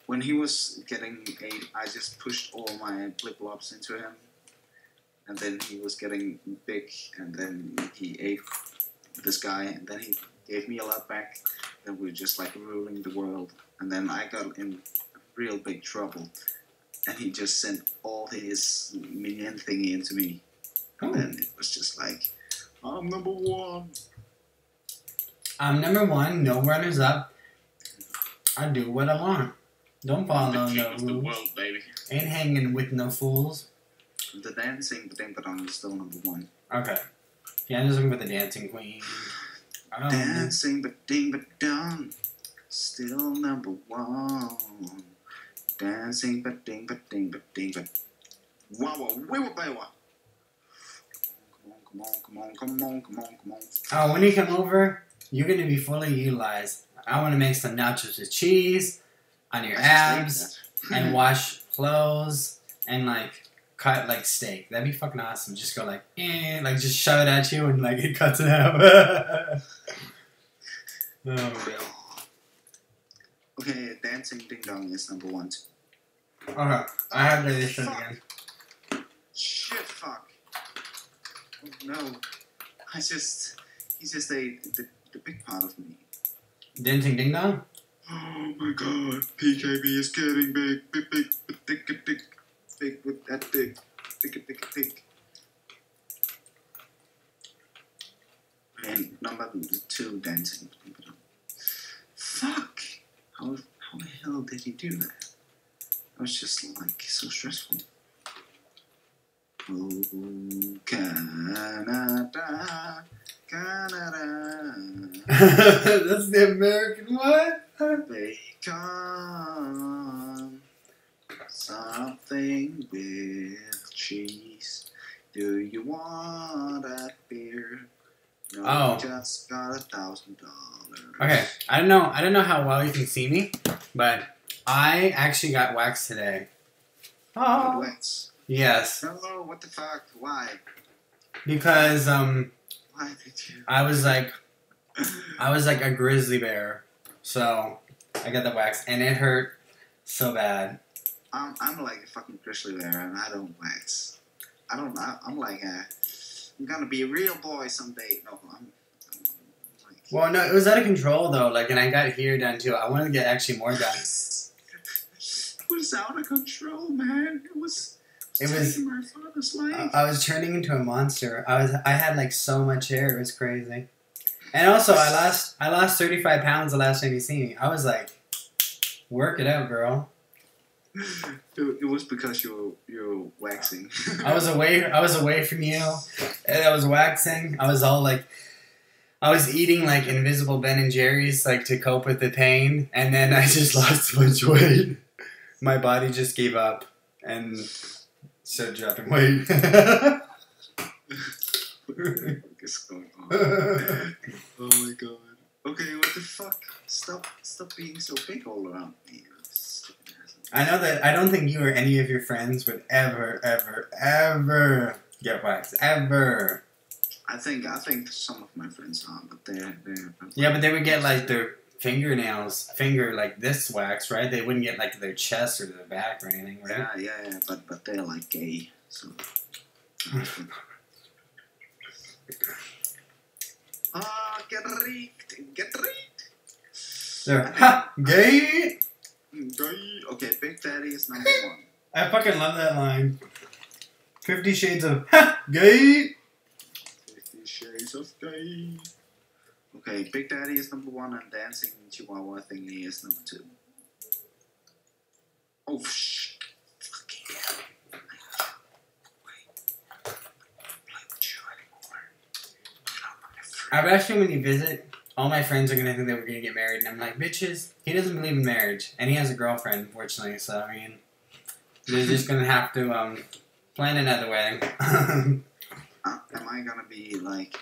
when he was getting eight, I just pushed all my flip flops into him, and then he was getting big, and then he ate this guy, and then he gave me a lot back. Then we were just like ruling the world, and then I got in real big trouble, and he just sent all his minion thingy into me, and Oh. then it was just like. I'm number one. I'm number one, no runners up. I do what I want. Don't follow the no king of the rules. world, baby. Ain't hanging with no fools. The dancing ding ba dong is still number one. Okay. Yeah, I'm just looking for the dancing queen. Dancing ba ding ba dong, still number one. Dancing ba ding ba ding ba ding ba. Wow, wow, wee wee bye wah. Come on, come on, come on, come on, come on, come on. Oh, when you come over, you're gonna be fully utilized. I want to make some nachos with cheese on your I just ate abs and wash clothes and like cut like steak. That'd be fucking awesome. Just go like, eh, like just shove it at you and like it cuts in half. oh. Okay, dancing ding dong is number one. Okay, I have to this shit again. Shit, fuck. Oh no. I just, he's just a, the, the big part of me. Dancing ding dong. Oh my god, PKB is getting big, big, big, big, big, big, big with that big, big, big, big. And number two, dancing. Fuck! How, how the hell did he do that? That was just like so stressful. Oh, Canada, Canada. That's the American one. Bacon, something with cheese. Do you want that beer? No, Oh. just got a thousand dollars. Okay, I don't know. I don't know how well you can see me, but I actually got waxed today. Oh. Wax. Yes, Hello. what the fuck? Why? because um, Why did you? I was like, I was like a grizzly bear, so I got the wax, and it hurt so bad. I'm, I'm like a fucking grizzly bear, and I don't wax. I don't. I, I'm like a. I'm gonna be a real boy someday. No, I'm. Well, no, it was out of control though. Like, and I got here done too. I wanted to get actually more done. It was out of control, man. It was. It was- my father's life. I I was turning into a monster. I was. I had like so much hair. It was crazy. And also, I lost. I lost thirty five pounds the last time you see me. I was like, work it out, girl. It, it was because you were you were waxing. I was away. I was away from you, and I was waxing. I was all like, I was eating like invisible Ben and Jerry's like to cope with the pain, and then I just lost a bunch of weight. My body just gave up and started dropping weight. what the fuck is going on? Oh my god. Okay, what the fuck? Stop stop being so big all around me. you stupid asshole. I know that I don't think you or any of your friends would ever, ever, ever get waxed. Ever. I think I think some of my friends are, but they're they're Yeah, but they would get like their fingernails, finger like this wax, right? They wouldn't get like their chest or their back or anything, right? Yeah, yeah, yeah, but but they're like gay, so. Ah, get rigged, get rigged. Ha gay. Gay. Okay, Big Daddy is number one. I fucking love that line. Fifty Shades of ha gay. Of Gay. Okay, Big Daddy is number one, and Dancing Chihuahua thingy is number two. Oh shit! Fucking hell! Wait. Play with you anymore. You're not my friend. I bet you when you visit, all my friends are gonna think that we're gonna get married, and I'm like, bitches. He doesn't believe in marriage, and he has a girlfriend, unfortunately. So I mean, they're just gonna have to um plan another wedding. Uh, am I gonna be like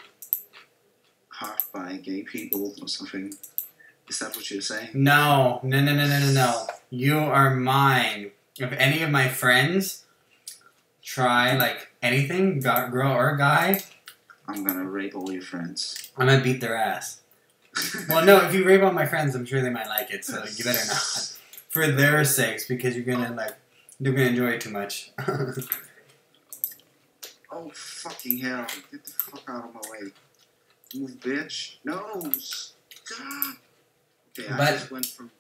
half by gay people or something? Is that what you're saying? No, no, no, no, no, no, no. You are mine. If any of my friends try like anything, girl or guy, I'm gonna rape all your friends. I'm gonna beat their ass. Well, no, if you rape all my friends, I'm sure they might like it. So you better not, for their sakes, because you're gonna like they're gonna enjoy it too much. Oh fucking hell! Get the fuck out of my way. Move, bitch. No. God. Okay, I just went from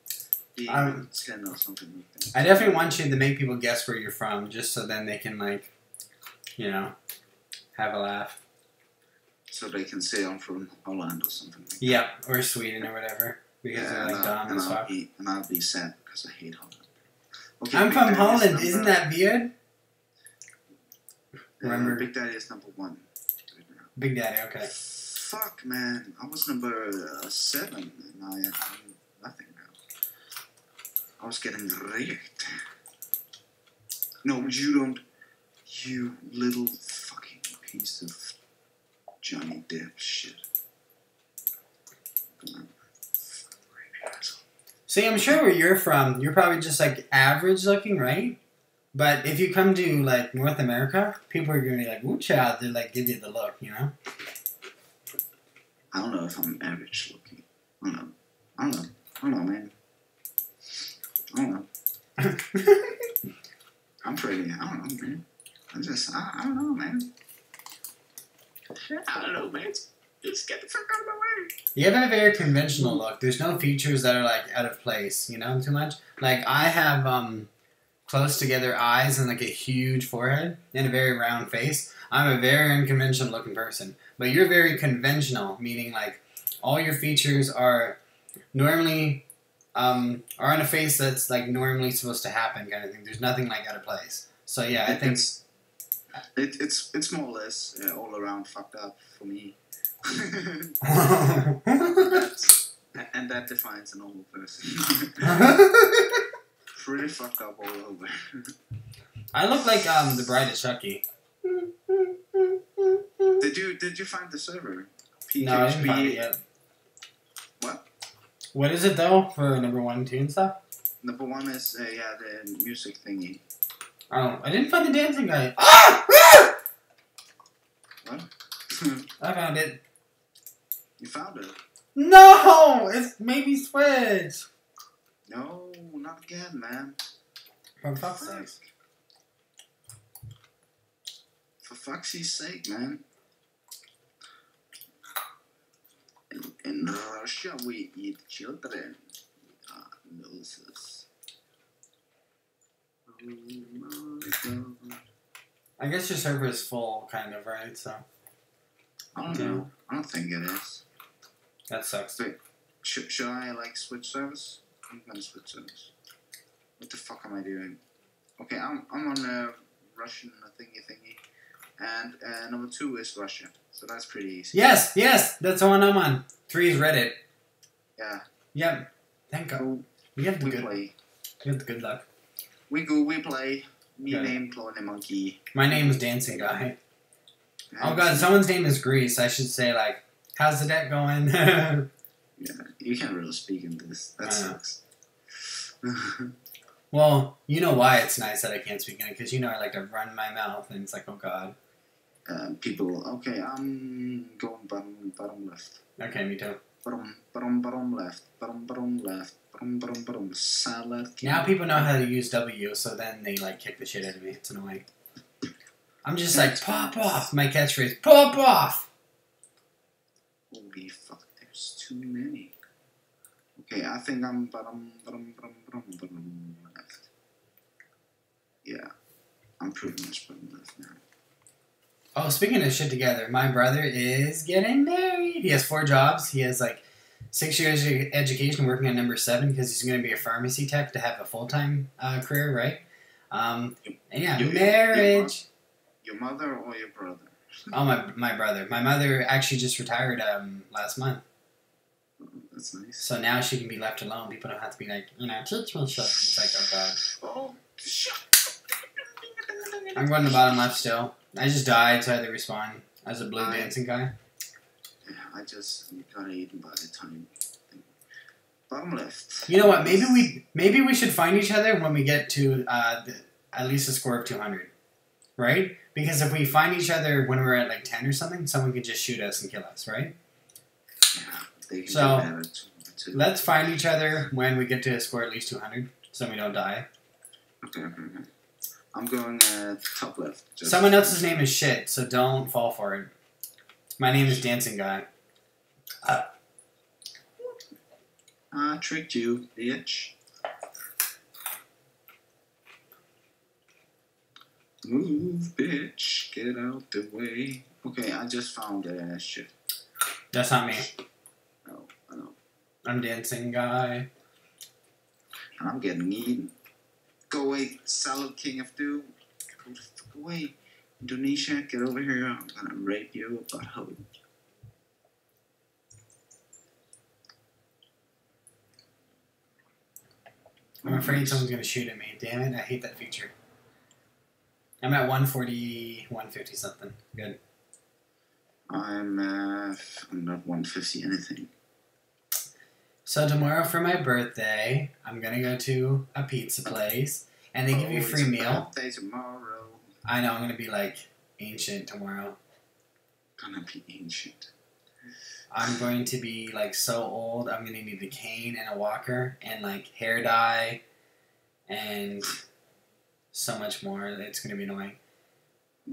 being Um, ten or something like that. I definitely want you to make people guess where you're from, just so then they can like, you know, have a laugh. So they can say I'm from Holland or something like that. Yep, or Sweden or whatever. because Yeah, they're like and, dumb I'll, as and, I'll fuck. be, and I'll be sad because I hate Holland. Okay, I'm from Holland. Isn't that weird? Remember- Big Daddy is number one. Big Daddy. Okay. Fuck, man. I was number uh, seven, and I am nothing now. I was getting raped. No, you don't. You little fucking piece of Johnny Depp shit. See, I'm sure where you're from, you're probably just like average looking, right? But if you come to like North America, people are gonna be like, "Ooh, child," they're like, give you the look, you know? I don't know if I'm average looking. I don't know. I don't know. I don't know, man. I don't know. I'm pretty. I don't know, man. I'm just, I, I don't know, man. I don't know, man. Just get the fuck out of my way. You have a very conventional look. There's no features that are like out of place, you know, too much. Like I have um close together eyes and like a huge forehead and a very round face. I'm a very unconventional looking person. But you're very conventional, meaning like all your features are normally um are on a face that's like normally supposed to happen kind of thing. There's nothing like out of place. So yeah, I think it's, it, it's it's more or less uh, all around fucked up for me. And that defines a normal person. Pretty fucked up all over. I look like um the bride of Chucky. Did you did you find the server? No, I didn't find it yet. What? What is it though for number one, and stuff? Number one is uh, yeah the music thingy. Oh, I didn't find the dancing guy. Ah! Ah! What? I found it. you found it? No, it's maybe switch. No, not again, man. For fuck's sake. For fuck's sake, man. In, in Russia, we eat children. Ah, Are noses. I guess your server is full, kind of, right? So I don't know. I don't think it is. that sucks. Should, should I like switch service? I'm gonna switch service. What the fuck am I doing? Okay, I'm I'm on a Russian thingy thingy, and uh, number two is Russia, so that's pretty easy. Yes, yes, that's the one I'm on. Three is Reddit. Yeah. Yep. Thank God. So We have the we good. play. We have the good luck. We go. We play. Me Yeah. name Klovnemonkey. My name is Dancing Guy. Oh God, someone's name is Grease. I should say like, how's the deck going? yeah. You can't really speak in this. That sucks. Well, you know why it's nice that I can't speak in it because you know I like to run my mouth and it's like, oh God. um, people. Okay, I'm going bottom bottom left. Okay, me too. Bottom bottom bottom left. Bottom bottom left. Bottom bottom bottom. Salad. Now people know how to use W, so then they like kick the shit out of me. It's annoying. I'm just like pop off. My catchphrase, pop off. Holy fuck, there's too many. Okay, I think I'm. Yeah, I'm pretty much bottom left now. Oh, speaking of shit together, my brother is getting married. He has four jobs. He has like six years of education working on number seven because he's going to be a pharmacy tech to have a full time uh, career, right? Um, and yeah, You- you- you marriage. Your mother or your brother? Oh, my my brother. My mother actually just retired um, last month, That's nice. so now she can be left alone. People don't have to be like, you know, teach me shit. It's like, oh god. Oh, I'm going to bottom left still. I just died, so I had to respawn as a blue I- dancing guy. Yeah, I just got eaten by the time. thing. Bottom left. You know what? Maybe we maybe we should find each other when we get to uh, the, at least a score of 200, right? Because if we find each other when we're at like 10 or something, someone could just shoot us and kill us, right? Yeah, So- do better too. too. Let's find each other when we get to a score at least 200, so we don't die. Okay, okay, okay. I'm going uh, top left. just- Someone else's name is shit, so don't fall for it. My name is Dancing Guy. I tricked you, bitch. Move, bitch. Get out the way. Okay, I just found uh, shit. That's not me. I'm dancing guy. And I'm getting eaten. Go away, Salad King of Doom. Go the fuck away. Indonesia, get over here. I'm gonna rape you a butthole. I'm afraid someone's gonna shoot at me. Damn it, I hate that feature. I'm at 140, 150 something. Good. I'm uh, I'm not 150 anything. So tomorrow for my birthday, I'm gonna go to a pizza place, and they give you a Oh, free meal. Birthday tomorrow. I know I'm gonna be like ancient tomorrow. Gonna be ancient. I'm going to be like so old. I'm gonna need a cane and a walker and like hair dye, and so much more. It's gonna be annoying.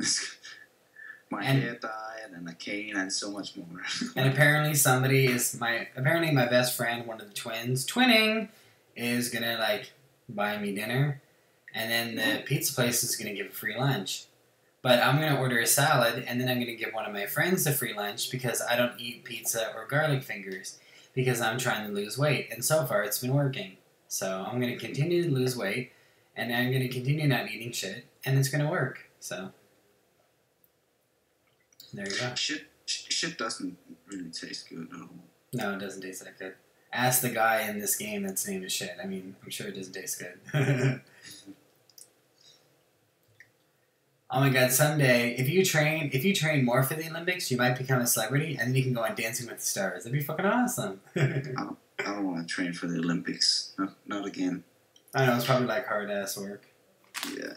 my And- hair dye and a cane and so much more. And apparently somebody is my apparently my best friend, one of the twins, twinning, is gonna like buy me dinner, and then the pizza place is gonna give a free lunch. But I'm gonna order a salad, and then I'm gonna give one of my friends a free lunch because I don't eat pizza or garlic fingers because I'm trying to lose weight, and so far it's been working. So I'm gonna continue to lose weight, and I'm gonna continue not eating shit, and it's gonna work. So there you go. shit, shit doesn't really taste good at all. No, it doesn't taste that good. Ask the guy in this game that's named as shit. I mean, I'm sure it doesn't taste good. oh my god, someday if you train if you train more for the Olympics, you might become a celebrity and then you can go on Dancing with the Stars. That'd be fucking awesome. I I don't want to train for the Olympics. Not, not again. I know, it's probably like hard ass work. Yeah.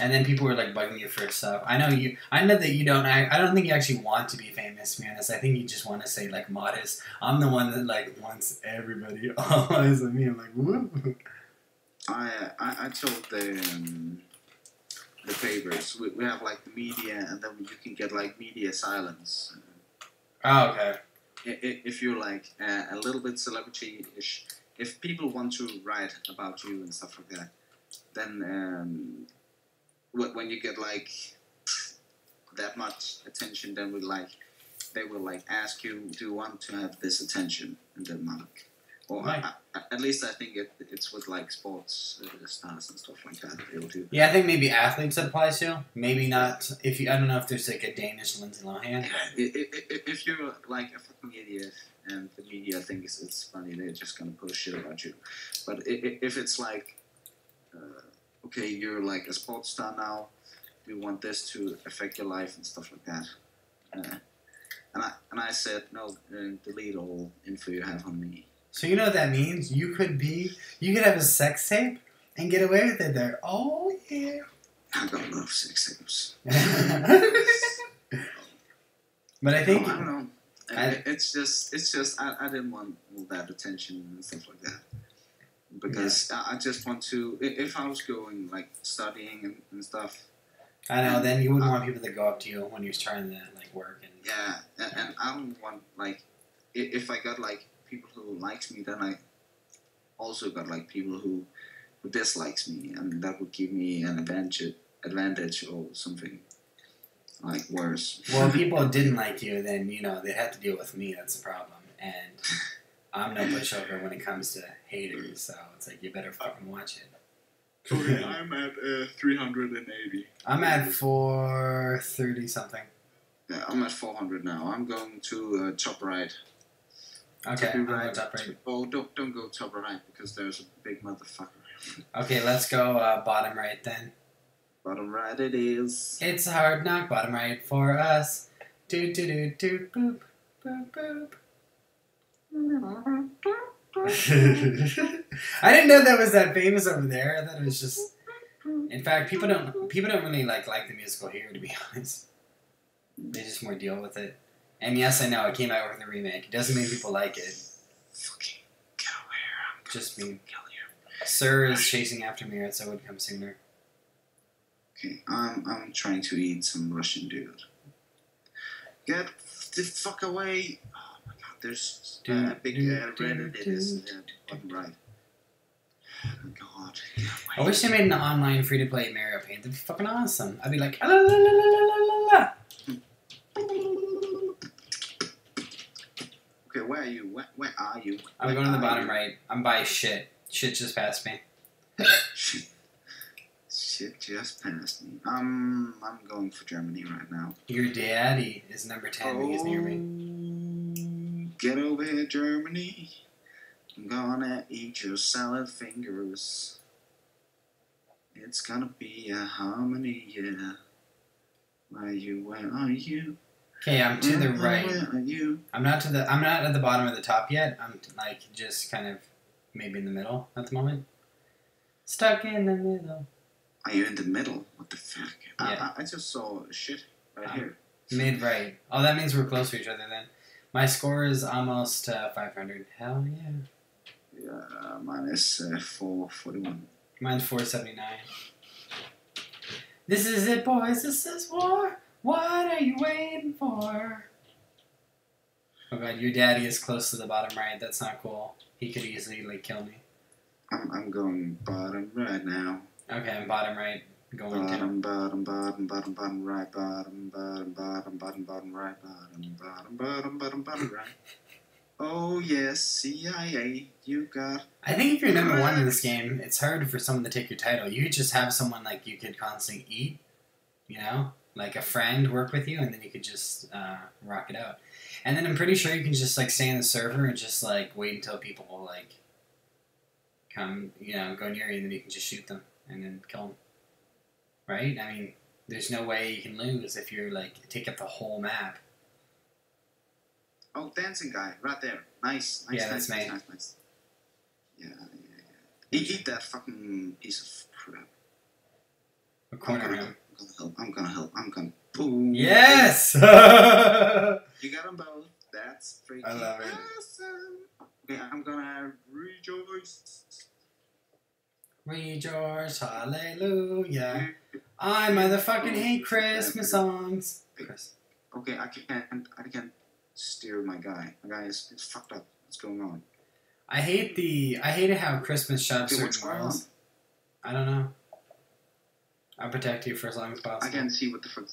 And then people were like bugging you for stuff. I know you. I know that you don't. I, I don't think you actually want to be famous. To be honest, I think you just want to say like modest. I'm the one that like wants everybody eyes on me. I'm like, woo. I, I, I told the um, the papers we, we have like the media and then you can get like media silence. Oh, okay. If you're like a little bit celebrity-ish, if people want to write about you and stuff like that, then um, wh- when you get like that much attention, then we like they will like ask you, do you want to have this attention in Denmark? Or Right. I, I, at least I think it, it's with like sports uh, stars and stuff like that. They will do. Yeah, I think maybe athletes it applies to. Maybe not. If you, I don't know if there's like a Danish Lindsay Lohan. I- I- I- If you're like a fucking idiot and the media thinks it's funny, they're just gonna post shit about you. But if it's like, okay, you're like a sports star now, we want this to affect your life and stuff like that. Uh, and I and I said no, uh, delete all info you have on me. So you know what that means? You could be, you could have a sex tape and get away with it there. Oh yeah. I lot of sex tapes. but I think I think don't know. I- I, it's just, it's just, I, I didn't want all that attention and stuff like that. Because I, I just want to, if I was going like studying and, and stuff, I know. Then you wouldn't want people to go up to you when you're trying to like work and. yeah, and, and I don't want like, if I got like people who likes me, then I also got like people who, who dislikes me, and that would give me an advantage, advantage or something like worse. Well, if people didn't like you, then you know they had to deal with me. That's the problem, and I'm no pushover when it comes to haters. So it's like you better fucking watch it. I'm at uh, 380. I'm at four thirty something. Yeah, I'm at 400 now. I'm going to uh, top right. Okay, Top right. top right. Oh, don't don't go top right because there's a big motherfucker. Okay, let's go uh, bottom right then. Bottom right it is. It's a hard knock, bottom right for us. Do do do do boop boop boop. I didn't know that was that famous over there. I thought it was just. In fact, people don't people don't really like like the musical here. To be honest, they just more deal with it. And yes, I know it came out with a remake. It doesn't mean people like it. Fucking get over here. I'm Just me. kill you. Sir is chasing after me, so I would come sooner. Okay, I'm I'm trying to eat some Russian dude. Get the fuck away! There's a uh, big uh, Reddit it is uh, right. God. I wish they made an online free to play Mario Paint. That'd be fucking awesome. I'd be like, la la la la la la. Okay, where are you? Where, where are you? Where I'm going to the bottom you? right. I'm by shit. Shit just passed me. shit just passed me. Um, I'm going for Germany right now. Your daddy is number 10. Oh. He's near me. Oh. Get over here, Germany. I'm gonna eat your salad fingers. It's gonna be a harmony, yeah. Where you? Where are you? Okay, I'm to the Where- right. Where are you? I'm not to the. I'm not at the bottom of the top yet. I'm like just kind of maybe in the middle at the moment. Stuck in the middle. Are you in the middle? What the fuck? Yeah. I, I, I just saw shit right Um, here. Mid right. Oh, that means we're close to each other then. My score is almost uh, 500. Hell yeah. Yeah, minus uh, 441. Mine's 479. This is it, boys. This is war. What are you waiting for? Oh god, your daddy is close to the bottom right. That's not cool. He could easily like kill me. I'm, I'm going bottom right now. Okay, I'm bottom right. Going. Bottom, bottom, bottom, bottom, bottom, right, bottom, bottom, bottom, bottom, bottom, right, bottom, bottom, bottom, bottom, bottom, right. Oh yes, CIA, you got. I think if you're number one in this game, it's hard for someone to take your title. You could just have someone like you could constantly eat, you know, like a friend work with you, and then you could just uh, rock it out. And then I'm pretty sure you can just like stay in the server and just like wait until people will like come, you know, go near you, and then you can just shoot them and then kill them. Right? I mean, there's no way you can lose if you're like take up the whole map. Oh, dancing guy, right there. Nice, nice, Yeah, nice, that's nice, nice, nice. Yeah, yeah, yeah. Eat, eat that fucking piece of crap. A corner I'm gonna, him. I'm gonna help. I'm gonna help. I'm gonna. Boom. Yes. You got them both. That's freaking I love it. awesome. Okay, I'm gonna rejoice. Rejoice, hallelujah. I motherfucking hate Christmas songs. Chris. Okay, I can't. I can't steer my guy. My guy is, is fucked up. What's going on? I hate the. I hate how Christmas shoves Okay, certain worlds. I don't know. I'll protect you for as long as possible. I can't see what the fuck.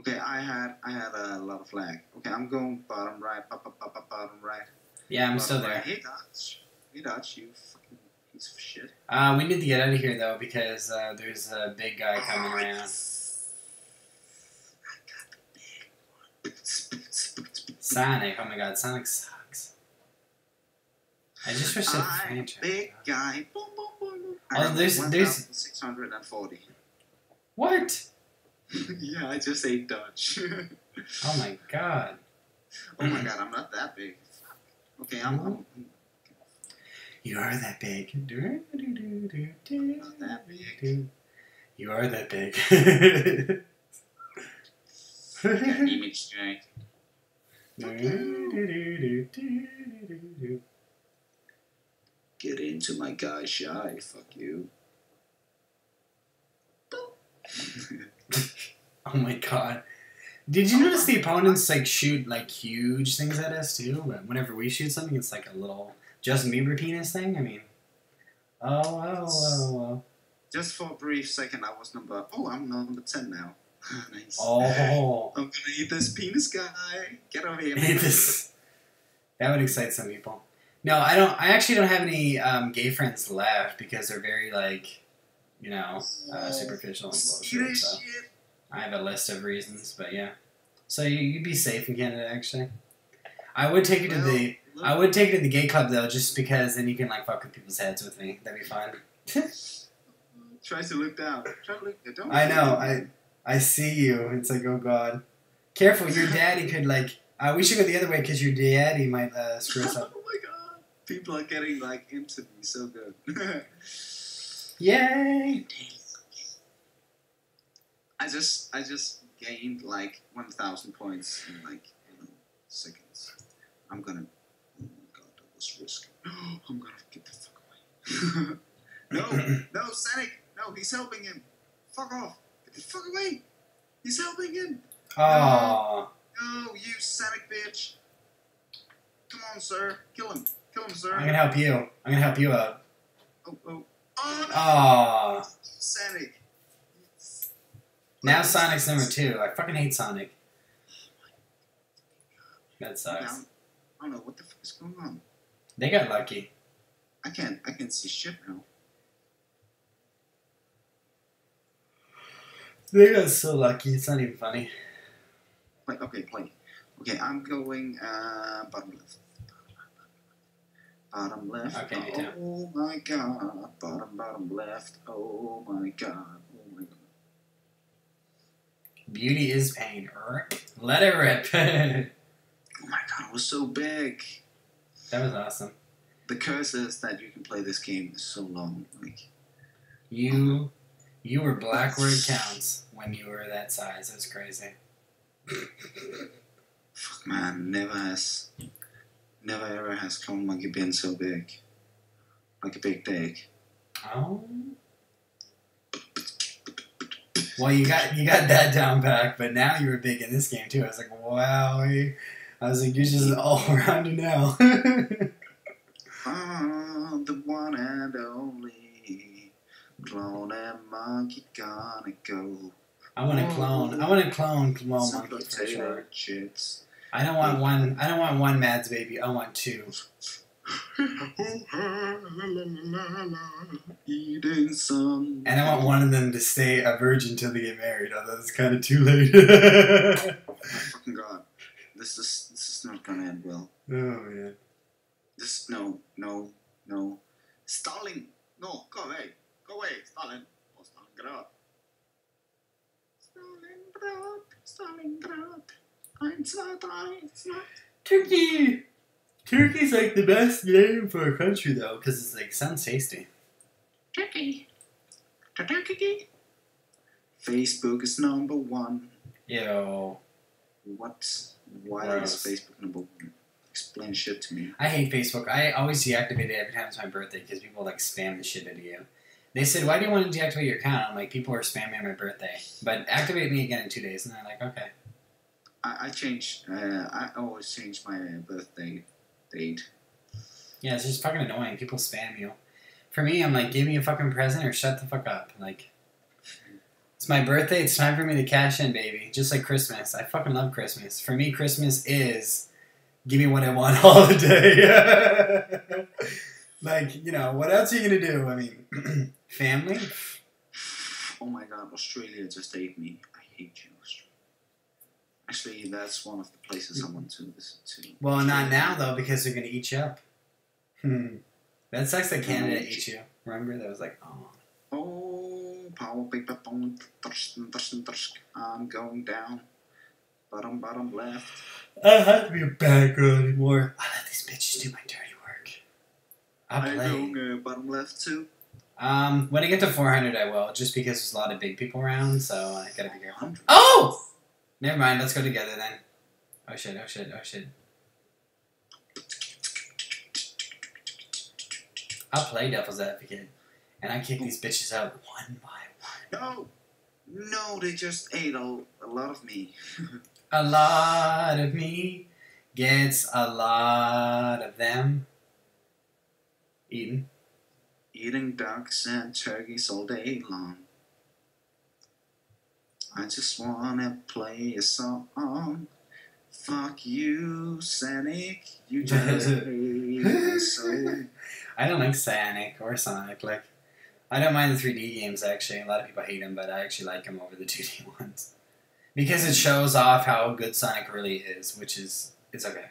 Okay, I had I had a lot of lag. Okay, I'm going bottom right, up, up, up, up, bottom right. Yeah, I'm bottom still there. Hey, Dutch. Hey, you fucking piece of shit. Uh, we need to get out of here though because uh, there's a big guy coming Oh, around. Sonic. Oh my God, Sonic sucks. I just wish I'm franchise. big guy. Boom, boom, boom. Oh, there's- there's- 1,640. What? yeah, I just ate Dutch. Oh my God. oh my god, I'm not that big. Okay, I'm, I'm, I'm You are that big. Not that big. You are that big. Image drag. Get into my guy shy. Fuck you. oh my god. Did you notice the opponents like shoot like huge things at us too? But whenever we shoot something, it's like a little Justin Bieber penis thing. I mean, oh, oh, oh, oh. Just for a brief second, I was number. Oh, I'm number ten now. nice. Oh, I'm gonna eat this penis guy. Get over here. This that would excite some people. No, I don't. I actually don't have any um, gay friends left because they're very like, you know, uh, superficial and bullshit. So? I have a list of reasons, but yeah. So you, you'd be safe in Canada, actually. I would take you to the. I would take you to the gay club though, just because then you can like fuck with people's heads with me. That'd be fun. Try to look down. Try to look. Don't I know. I I see you. It's like oh god. Careful, your daddy could like. Uh, we should go the other way because your daddy might uh, screw us up. oh my god. People are getting like into me so good. Yay! I just I just gained like one thousand points in like seconds. I'm gonna oh my god that was risky. I'm gonna get the fuck away. no, no, Sonic, no, he's helping him. Fuck off. Get the fuck away. He's helping him. Oh, No, you Sonic bitch. Come on, sir. Kill him. Kill him, sir. I'm gonna help you. I'm gonna help you out. Oh, oh. Oh, no. Oh, Sonic. Now Sonic's number two. I fucking hate Sonic. That sucks. I don't know what the fuck is going on. They got lucky. I can't. I can't see shit now. They got so lucky. It's not even funny. Play. Okay, play. Okay, I'm going uh, bottom left. Bottom left. Okay, oh my god. Bottom, bottom left. Oh my god. Beauty is pain. Er, Let it rip. Oh my god, it was so big. That was awesome. The curse is that you can play this game so long. Like, You, you were black word counts when you were that size. It was crazy. fuck man, never has, never ever has Klovnemonkey been so big. Like a big dick. Oh. Well, you got you got that down back, but now you were big in this game too. I was like, wow. I was like, you're just an all arounder now. Oh, the one and only clone and monkey gonna go. I want to clone. I want to clone clone Some monkey for sure. I don't want one. I don't want one Mads baby. I want two. Eating some. And I want one of them to stay a virgin till they get married. Although it's kind of too late. Oh fucking god. This is this is not gonna end well. oh man. This no no no. Stalin, no, go away, go away, Stalin. Oh, Stalingrad. Stalingrad, Stalingrad. Eins, zwei, drei, it's not. Turkey. Turkey's like the best name for a country though, because it's like sounds tasty. Turkey. Turkey. Facebook is number one. Yo, What? Why Gross. is Facebook number one? Explain shit to me. I hate Facebook. I always deactivate it every time it's my birthday because people like spam the shit out of you. They said, "Why do you want to deactivate your account?" I'm like, "People are spamming my birthday, but activate me again in two days." And they're like, "Okay." I, I change. Uh, I always change my birthday Yeah, it's just fucking annoying. People spam you. For me, I'm like, give me a fucking present or shut the fuck up. Like, it's my birthday. It's time for me to cash in, baby. Just like Christmas. I fucking love Christmas. For me, Christmas is give me what I want holiday. like, you know, what else are you gonna do? I mean, family. Oh my god, Australia just ate me. I hate you. Actually, that's one of the places I want to visit to. Well, not now though, because they're gonna eat you up. Hmm. That sucks that Canada ate you. Remember that was like, oh. Oh, power big bone, thurston, thurston, thurston. I'm going down. Bottom, bottom left. I don't have to be a bad girl anymore. I let these bitches do my dirty work. I'll I'm play. going uh, bottom left too. Um, when I get to 400, I will, just because there's a lot of big people around, so I gotta be careful. 100. Oh! Never mind, let's go together then. Oh shit, oh shit, oh shit. I'll play devil's advocate, and I kick these bitches out one by one. No! No, they just ate a, a lot of me. A lot of me gets a lot of them. Eaten. Eating ducks and turkeys all day long. I just wanna play a song. Fuck you, Sonic. You just hate me so. I don't like Sonic or Sonic. Like, I don't mind the 3D games actually. A lot of people hate them, but I actually like them over the 2D ones because it shows off how good Sonic really is, which is it's okay.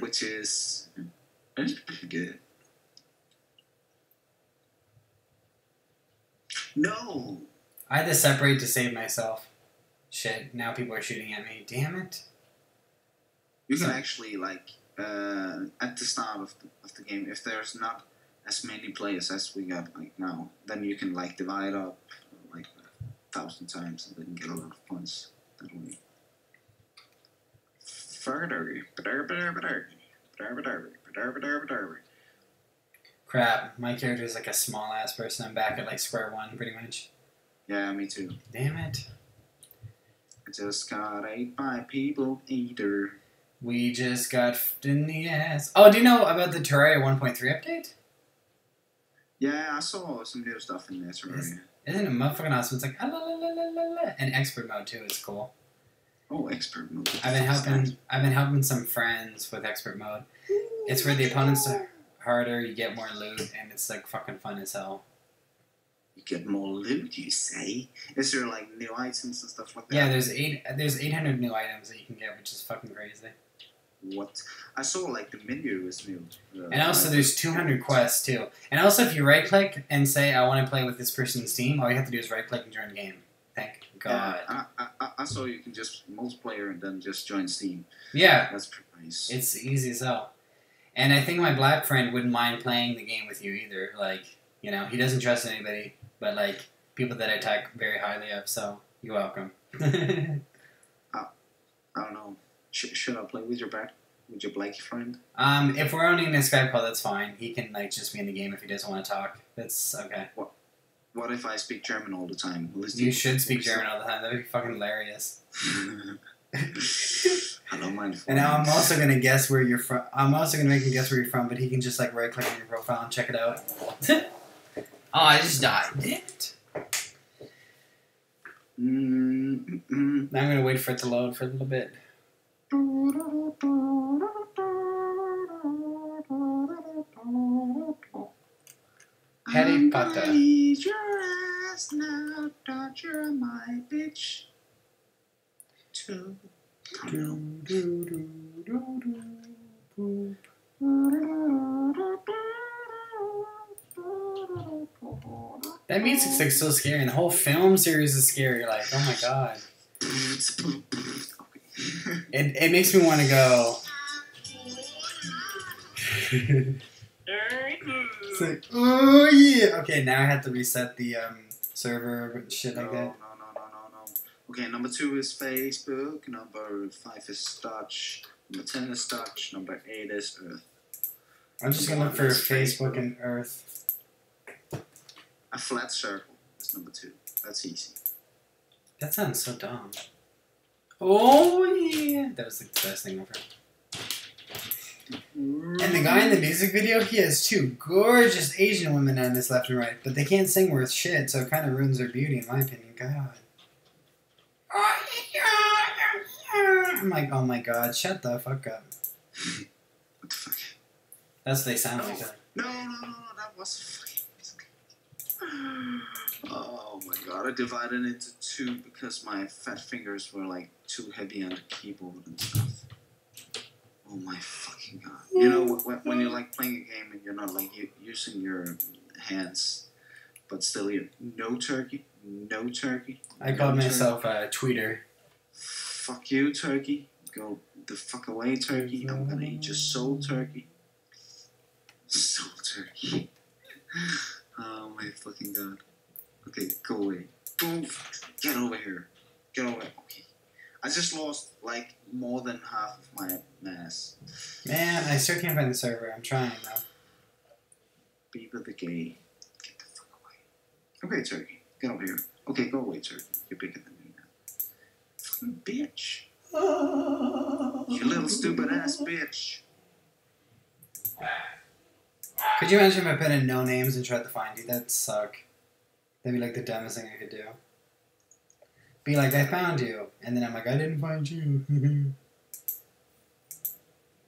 Which is. It's pretty good. No! I had to separate to save myself. Shit! Now people are shooting at me. Damn it! You can actually, like, uh, at the start of the, of the game, if there's not as many players as we got, like, now, then you can, like, divide up, like, a thousand times and then get a lot of points that way. Further. Crap! My character is like a small ass person. I'm back at like square one, pretty much. Yeah, me too. Damn it! I just got ate by people eater. We just got f***ed in the ass. Oh, do you know about the Terraria 1.3 update? Yeah, I saw some new stuff in there, Terraria. Isn't it motherfucking awesome? It's like ah, la, la, la, la, la, la. and expert mode too. It's cool. Oh, expert mode. I've been helping. I've been helping some friends with expert mode. It's where the opponents are harder, you get more loot, and it's like fucking fun as hell. You get more loot, you say? Is there like new items and stuff like that? Yeah, there's eight. There's 800 new items that you can get, which is fucking crazy. What? I saw like the menu was new. Uh, And also, there's 200 quests too. And also, if you right click and say I want to play with this person's team, all you have to do is right click and join the game. Thank God. Yeah, I, I, I saw you can just multiplayer and then just join Steam. Yeah, That's pretty nice. it's easy as hell. And I think my black friend wouldn't mind playing the game with you either. Like, you know, he doesn't trust anybody, but like people that I talk very highly of. So you're welcome. I don't know. Sh- should I play with your back, with your Blakey friend? um, if we're only in a Skype call, that's fine. He can like just be in the game if he doesn't want to talk. That's okay. What What if I speak German all the time? You should speak German all the time. That'd be fucking hilarious. I don't mind. And now I'm also gonna guess where you're from. I'm also gonna make him guess where you're from, but he can just like right click on your profile and check it out. Oh, I just died. Damn it. Mm, mm, mm. Now I'm gonna wait for it to load for a little bit. Harry I'm Potter. gonna eat your ass now, don't you, my bitch. Too. That music's like so scary, and the whole film series is scary. Like, oh my god, it, it makes me want to go. it's like, oh yeah. Okay, now I have to reset the um, server shit no, like no, no, that. no, no, no. Okay, number two is Facebook. Number five is Dutch. Number ten is Dutch. Number eight is Earth. I'm just gonna look for Facebook and Earth. A flat circle is number two. That's easy. That sounds so dumb. Oh yeah, that was the best thing ever. And the guy in the music video, he has two gorgeous Asian women on his left and right, but they can't sing worth shit, so it kind of ruins their beauty, in my opinion. God. I'm like, oh my god, shut the fuck up. What the fuck? That's what they sound like. That. No, no, no, no, that was. Oh my god, I divided it into two because my fat fingers were like too heavy on the keyboard and stuff. Oh my fucking god. You know, when, when you're like playing a game and you're not like using your hands, but still you're no turkey, no turkey. I no called turkey. myself a tweeter. Fuck you, turkey. Go the fuck away, turkey. I'm gonna eat your soul, turkey. Soul turkey. Oh my fucking god. Okay, go away. Go. Get over here. Get over. Okay. I just lost like more than half of my mass. Man, I still can't find the server. I'm trying though. Beaver the gay. Get the fuck away. Okay, turkey. Get over here. Okay, go away, turkey. You're bigger than me now. Fucking bitch. You little stupid ass bitch. Could you imagine if I put in no names and tried to find you? That'd suck. That'd be like the dumbest thing I could do. Be like, I found you, and then I'm like, I didn't find you.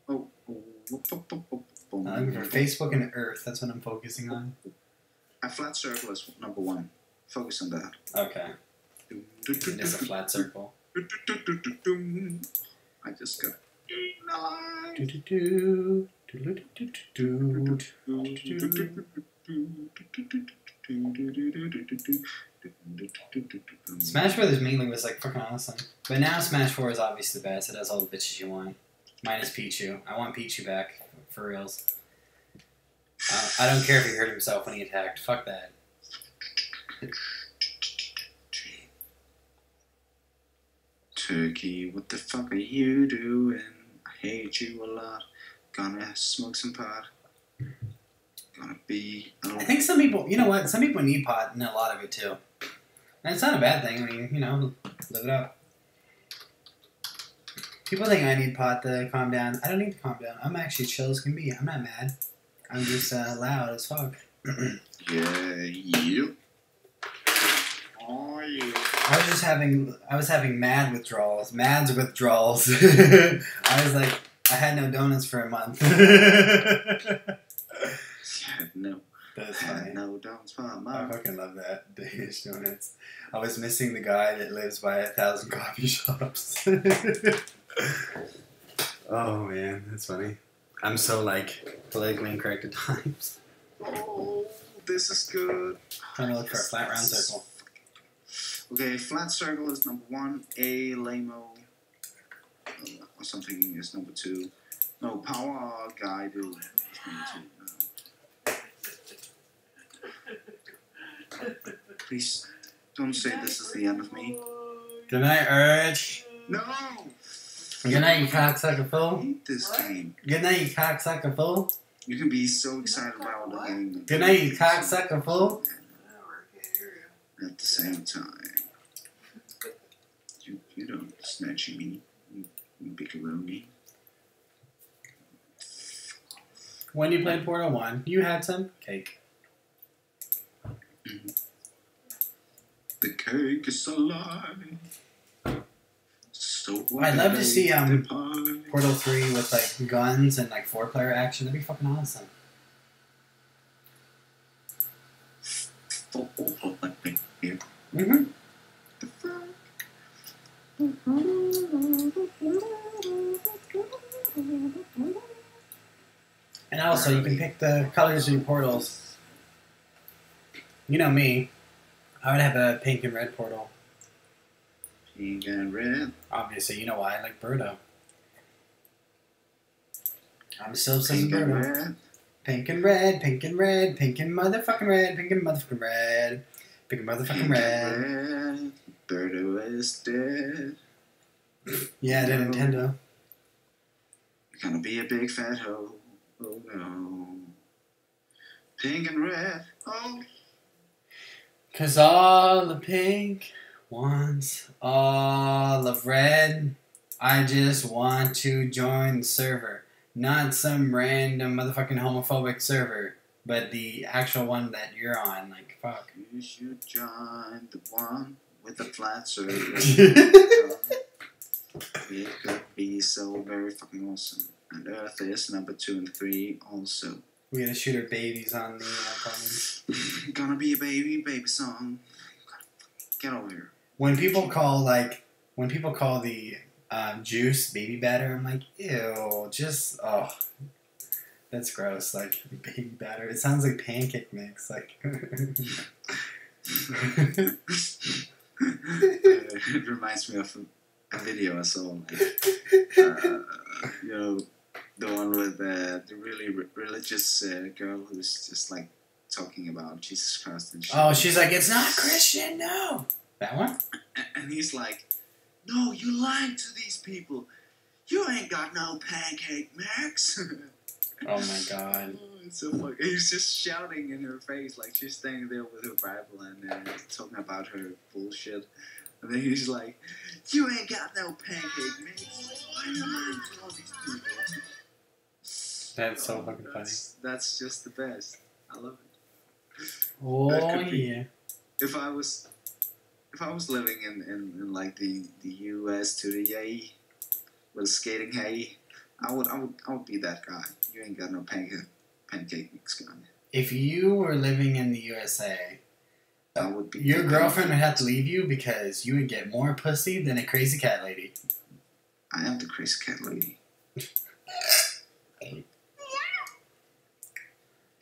Oh, oh, oh, oh, oh, oh, oh, I'm looking for oh, Facebook and Earth. That's what I'm focusing on. A flat circle is number one. Focus on that. Okay, it is a flat circle. I just got. Smash Brothers Melee was like fucking awesome, but now Smash Four is obviously the best. It has all the bitches you want, minus Pichu. I want Pichu back for reals. Uh, I don't care if he hurt himself when he attacked. Fuck that. Turkey, what the fuck are you doing? I hate you a lot. Gonna smoke some pot. Gonna be. I I think some people, you know what? Some people need pot and a lot of it too. And it's not a bad thing. I mean, you know, live it up. People think I need pot to calm down. I don't need to calm down. I'm actually chill as can be. I'm not mad. I'm just uh, loud as fuck. Yeah, you. Oh yeah. I was just having I was having mad withdrawals, mads withdrawals. I was like, I had no donuts for a month. No. That's funny. no doubts for a month. I fucking love that Danish donuts. I was missing the guy that lives by a thousand coffee shops. oh man, that's funny. I'm so like politically incorrect at times. Oh, this is good. Trying to look for a flat round circle. Okay, flat circle is number one. A lamo uh, or something is number two. No, power guide is number two. No. Please don't say this is the end of me. Good night, Urge. No. Good night, you cocksucker I fool. hate this game. Good night, you cocksucker fool. You can be so excited about the game. Good night, you cocksucker fool. At the same time, you you don't snatch me, When you played Portal 1, you had some cake. The cake is alive. So I'd love to see, um. Portal 3 with like guns and like four player action. That'd be fucking awesome. Oh, oh, oh, like me here. Mm-hmm. And also, you can pick the colors of your portals. You know me. I would have a pink and red portal. Pink and red. Obviously, you know why I like Birdo. I'm still Pink and Birdo. red. Pink and red, pink and red, pink and motherfucking red, pink and motherfucking red, pink and motherfucking Pink red. and red. Birdo is dead. Yeah, the No. Nintendo. Gonna be a big fat hoe. Oh no. Pink and red. Oh. Cause all the pink wants all of red. I just want to join the server. Not some random motherfucking homophobic server, but the actual one that you're on. Like, fuck. You should join the one with the flat surface. it could be so very fucking awesome. And Earth is number two and three also. We gotta shoot our babies on the uh, comments. Gonna be a baby, baby song. Get over here. When people call, like, when people call the um, juice baby batter, I'm like, ew, just, oh. That's gross. Like, baby batter. It sounds like pancake mix. Like, it reminds me of a, a video I saw. Like, uh, you know, the one with uh, the really re- religious uh, girl who's just like talking about Jesus Christ and shit. Oh, she's like, it's not Christian, no. That one? And he's like, "No, you lying to these people. You ain't got no pancake mix." Oh my god. Oh, it's so fuck. He's just shouting in her face like she's standing there with her Bible and uh, talking about her bullshit. And then he's like, "You ain't got no pancake mix. Why are you lying all these people?" That's so fucking funny. That's, that's just the best. I love it. Oh That be- yeah. If I was, if I was living in, in, in like the, the U.S. to the yay, with skating hay, I would I would I would be that guy. You ain't got no pancake pancake guy. If you were living in the USA, I would be. your girlfriend would have to leave you because you would get more pussy than a crazy cat lady. I am the crazy cat lady.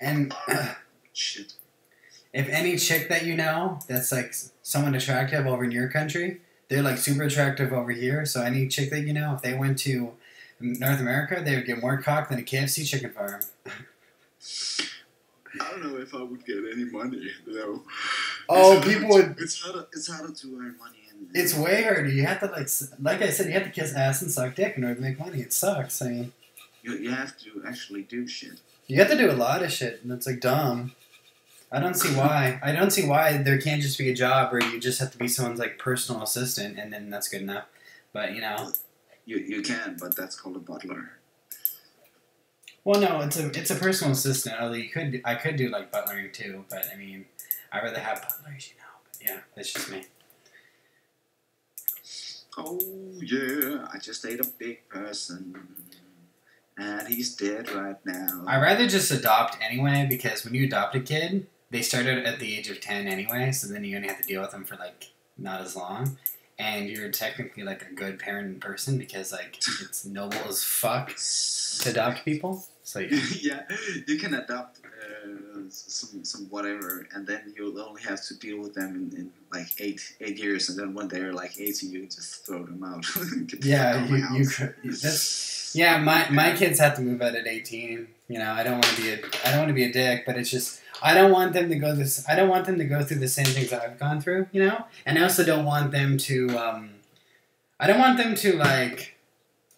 And Shit. if any chick that you know that's like someone attractive over in your country, they're like super attractive over here. So any chick that you know, if they went to North America, they would get more cock than a KFC chicken farm. I don't know if I would get any money though. Oh, It's people would- It's harder. It's harder to earn money. In, It's way harder. You have to like, like I said, you have to kiss ass and suck dick in order to make money. It sucks. I mean, You, you have to actually do shit. you have to do a lot of shit, and it's like dumb. I don't see why. I don't see why there can't just be a job where you just have to be someone's like personal assistant, and then that's good enough. But you know, You you can, but that's called a butler. Well, no, it's a it's a personal assistant. Although you could, I could do like butlering too, but I mean, I rather have butlers, you know. But yeah, that's just me. Oh yeah, I just ate a big person, and he's dead right now. I rather just adopt anyway because when you adopt a kid, they start out at the age of ten anyway, so then you only have to deal with them for like not as long, and you're technically like a good parent in person because like it's noble as fuck to adopt people. Yeah. you can adopt uh, some some whatever, and then you'll only have to deal with them in, in like eight eight years, and then when they're like eighty, you just throw them out. Get the fuck out Yeah, you, you. That's yeah. My my kids have to move out at eighteen. You know, I don't want to be a I don't want to be a dick, but it's just I don't want them to go this. I don't want them to go through the same things that I've gone through. You know, and I also don't want them to. Um, I don't want them to like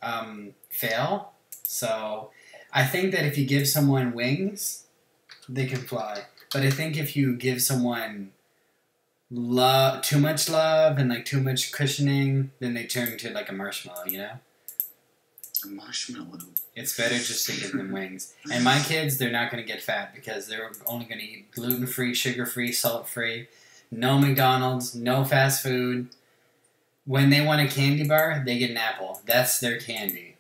um, fail. So I think that if you give someone wings, they can fly. But I think if you give someone love too much love and like too much cushioning, then they turn into like a marshmallow, you know? A marshmallow. It's better just to give them wings. And my kids, they're not going to get fat because they're only going to eat gluten free, sugar free, salt free, no McDonald's, no fast food. When they want a candy bar, they get an apple. That's their candy.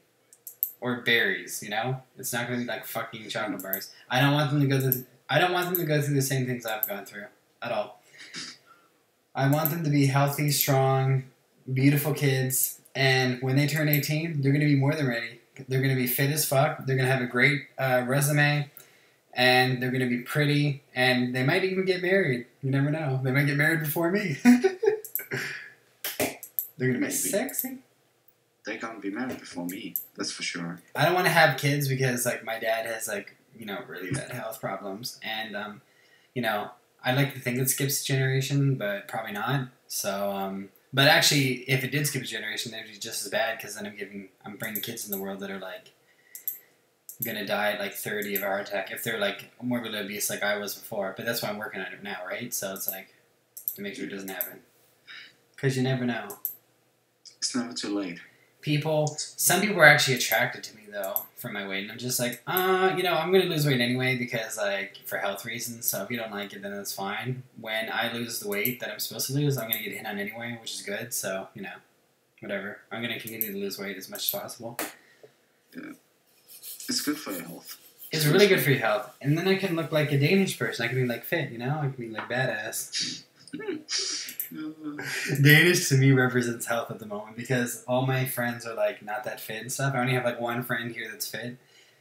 Or berries, you know? It's not going to be like fucking chocolate bars. I don't want them to go through. I don't want them to go through the same things I've gone through at all. I want them to be healthy, strong, beautiful kids, and when they turn 18, they're going to be more than ready. They're going to be fit as fuck. They're going to have a great uh, resume, and they're going to be pretty, and they might even get married. You never know. They might get married before me. they're going to be sexy. They're gonna be married before me. That's for sure. I don't want to have kids because like my dad has like you know really bad health problems, and um, you know I'd like to think it skips a generation, but probably not. So, um, but actually, if it did skip a generation, it'd be just as bad because then I'm giving I'm bringing kids in the world that are like gonna die at like 30 of a heart attack if they're like morbidly obese like I was before. But that's why I'm working on it now, right? So it's like to make sure it doesn't happen because you never know It's never too late. People. Some people are actually attracted to me though for my weight. And i'm just like uh you know i'm gonna lose weight anyway because like for health reasons. So if you don't like it then that's fine. When i lose the weight that i'm supposed to lose i'm gonna get hit on anyway which is good. So you know whatever. I'm gonna continue to lose weight as much as possible. Yeah. It's good for your health. it's really good for your health. And then i can look like a danish person. I can be like fit you know? I can be like badass Danish to me represents health at the moment because all my friends are like not that fit and stuff. I only have like one friend here that's fit.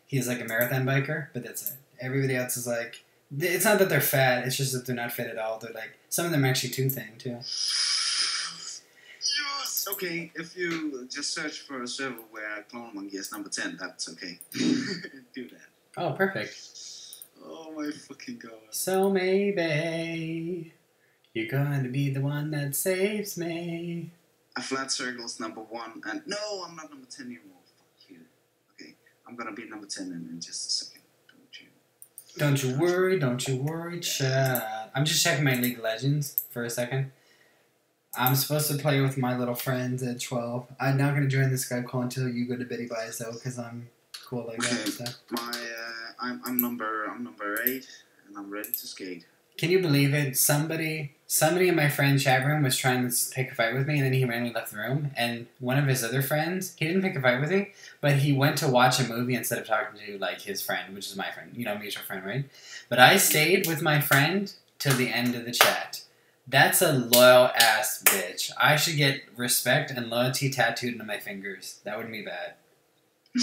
He's like a marathon biker, but that's it. Everybody else is like, it's not that they're fat. It's just that they're not fit at all. They're like some of them are actually too thin too. yes. Okay, if you just search for a server where Klovnemonkey is number ten, that's okay. Do that. Oh, perfect. Oh my fucking god. So maybe you're going to be the one that saves me. A flat circle is number one, and no, I'm not number ten anymore. Fuck you. Okay, I'm gonna be number ten in, in just a second. Don't you? Don't you worry, don't you worry, child. I'm just checking my League of Legends for a second. I'm supposed to play with my little friends at 12. I'm not going to join the Skype call until you go to Bitty Buys, though, because I'm cool like that. So. My, uh, I'm, I'm number, I'm number eight, and I'm ready to skate. Can you believe it? Somebody somebody in my friend chat room was trying to pick a fight with me, and then he randomly left the room. And one of his other friends, he didn't pick a fight with me, but he went to watch a movie instead of talking to like his friend, which is my friend, you know, mutual friend, right? But I stayed with my friend till the end of the chat. That's a loyal ass bitch. I should get respect and loyalty tattooed into my fingers. That wouldn't be bad.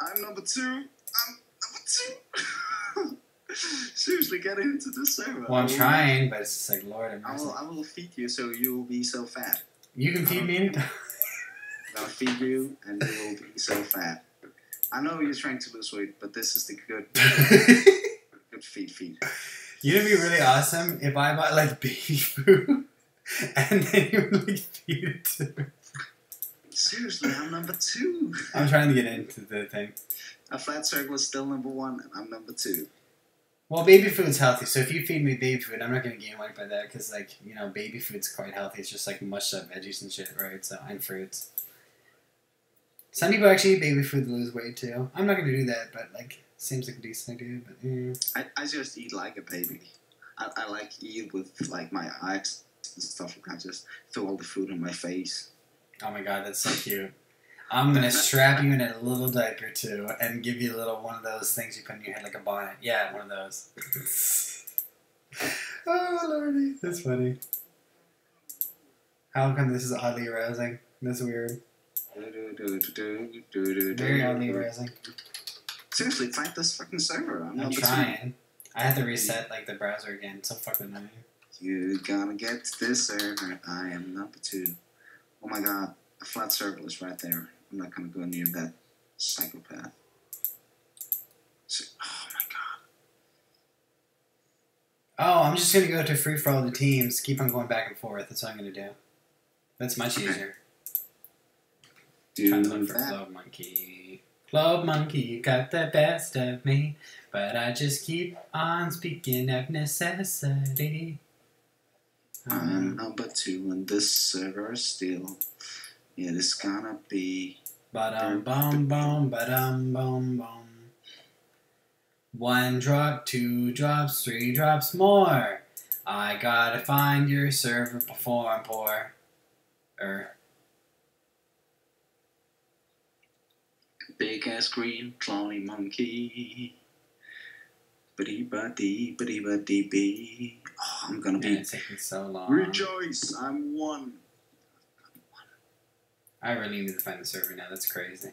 I'm number two. I'm number two. Seriously, get into the server. Well, I'm will- trying, but it's just like Lord have I will, I will feed you so you will be so fat. You can feed me anytime. I'll feed you and you will be so fat. I know you're trying to lose weight, but this is the good, good feed feed. You know, it'd be really awesome if I bought like baby food and then you would like feed it to me. Seriously, I'm number two. I'm trying to get into the thing. A flat circle is still number one, and I'm number two. Well, baby food's healthy, so if you feed me baby food, I'm not gonna gain weight by that because, like, you know, baby food's quite healthy. It's just like mushed up veggies and shit, right? So and fruits. Some people actually eat baby food to lose weight too. I'm not gonna do that, but like, seems like a decent idea. But eh. I, I just eat like a baby. I, I like eat with like my eyes and stuff like that. Just throw all the food in my face. Oh my god, that's so cute. I'm gonna strap you in a little diaper too, and give you a little one of those things you put in your head like a bonnet. Yeah, one of those. oh lordy, that's funny. How come this is oddly arousing? That's weird. Very oddly arousing. Seriously, find this fucking server. I'm, I'm number two. trying. I had to reset like the browser again. It's so fucking annoying. You gotta get to this server. I am number two. Oh my god, a flat circle is right there. I'm not gonna go near that psychopath. So, oh my god. Oh, I'm just gonna go to free for all the teams. Keep on going back and forth. That's what I'm gonna do. That's much Okay. easier. Do Trying to look for that. Klovnemonkey. Club Monkey, you got the best of me, but I just keep on speaking of necessity. I'm Um, number two on this server still. It is gonna be. Ba-dum bum bum ba-dum bum bum. One drop, two drops, three drops more. I gotta find your server before I'm poor. Er, Big ass green clowny monkey. Bitty buddy, bitty buddy bee. Oh, I'm gonna be. it's taking so long. Rejoice! I'm one. I really need to find the server now. That's crazy.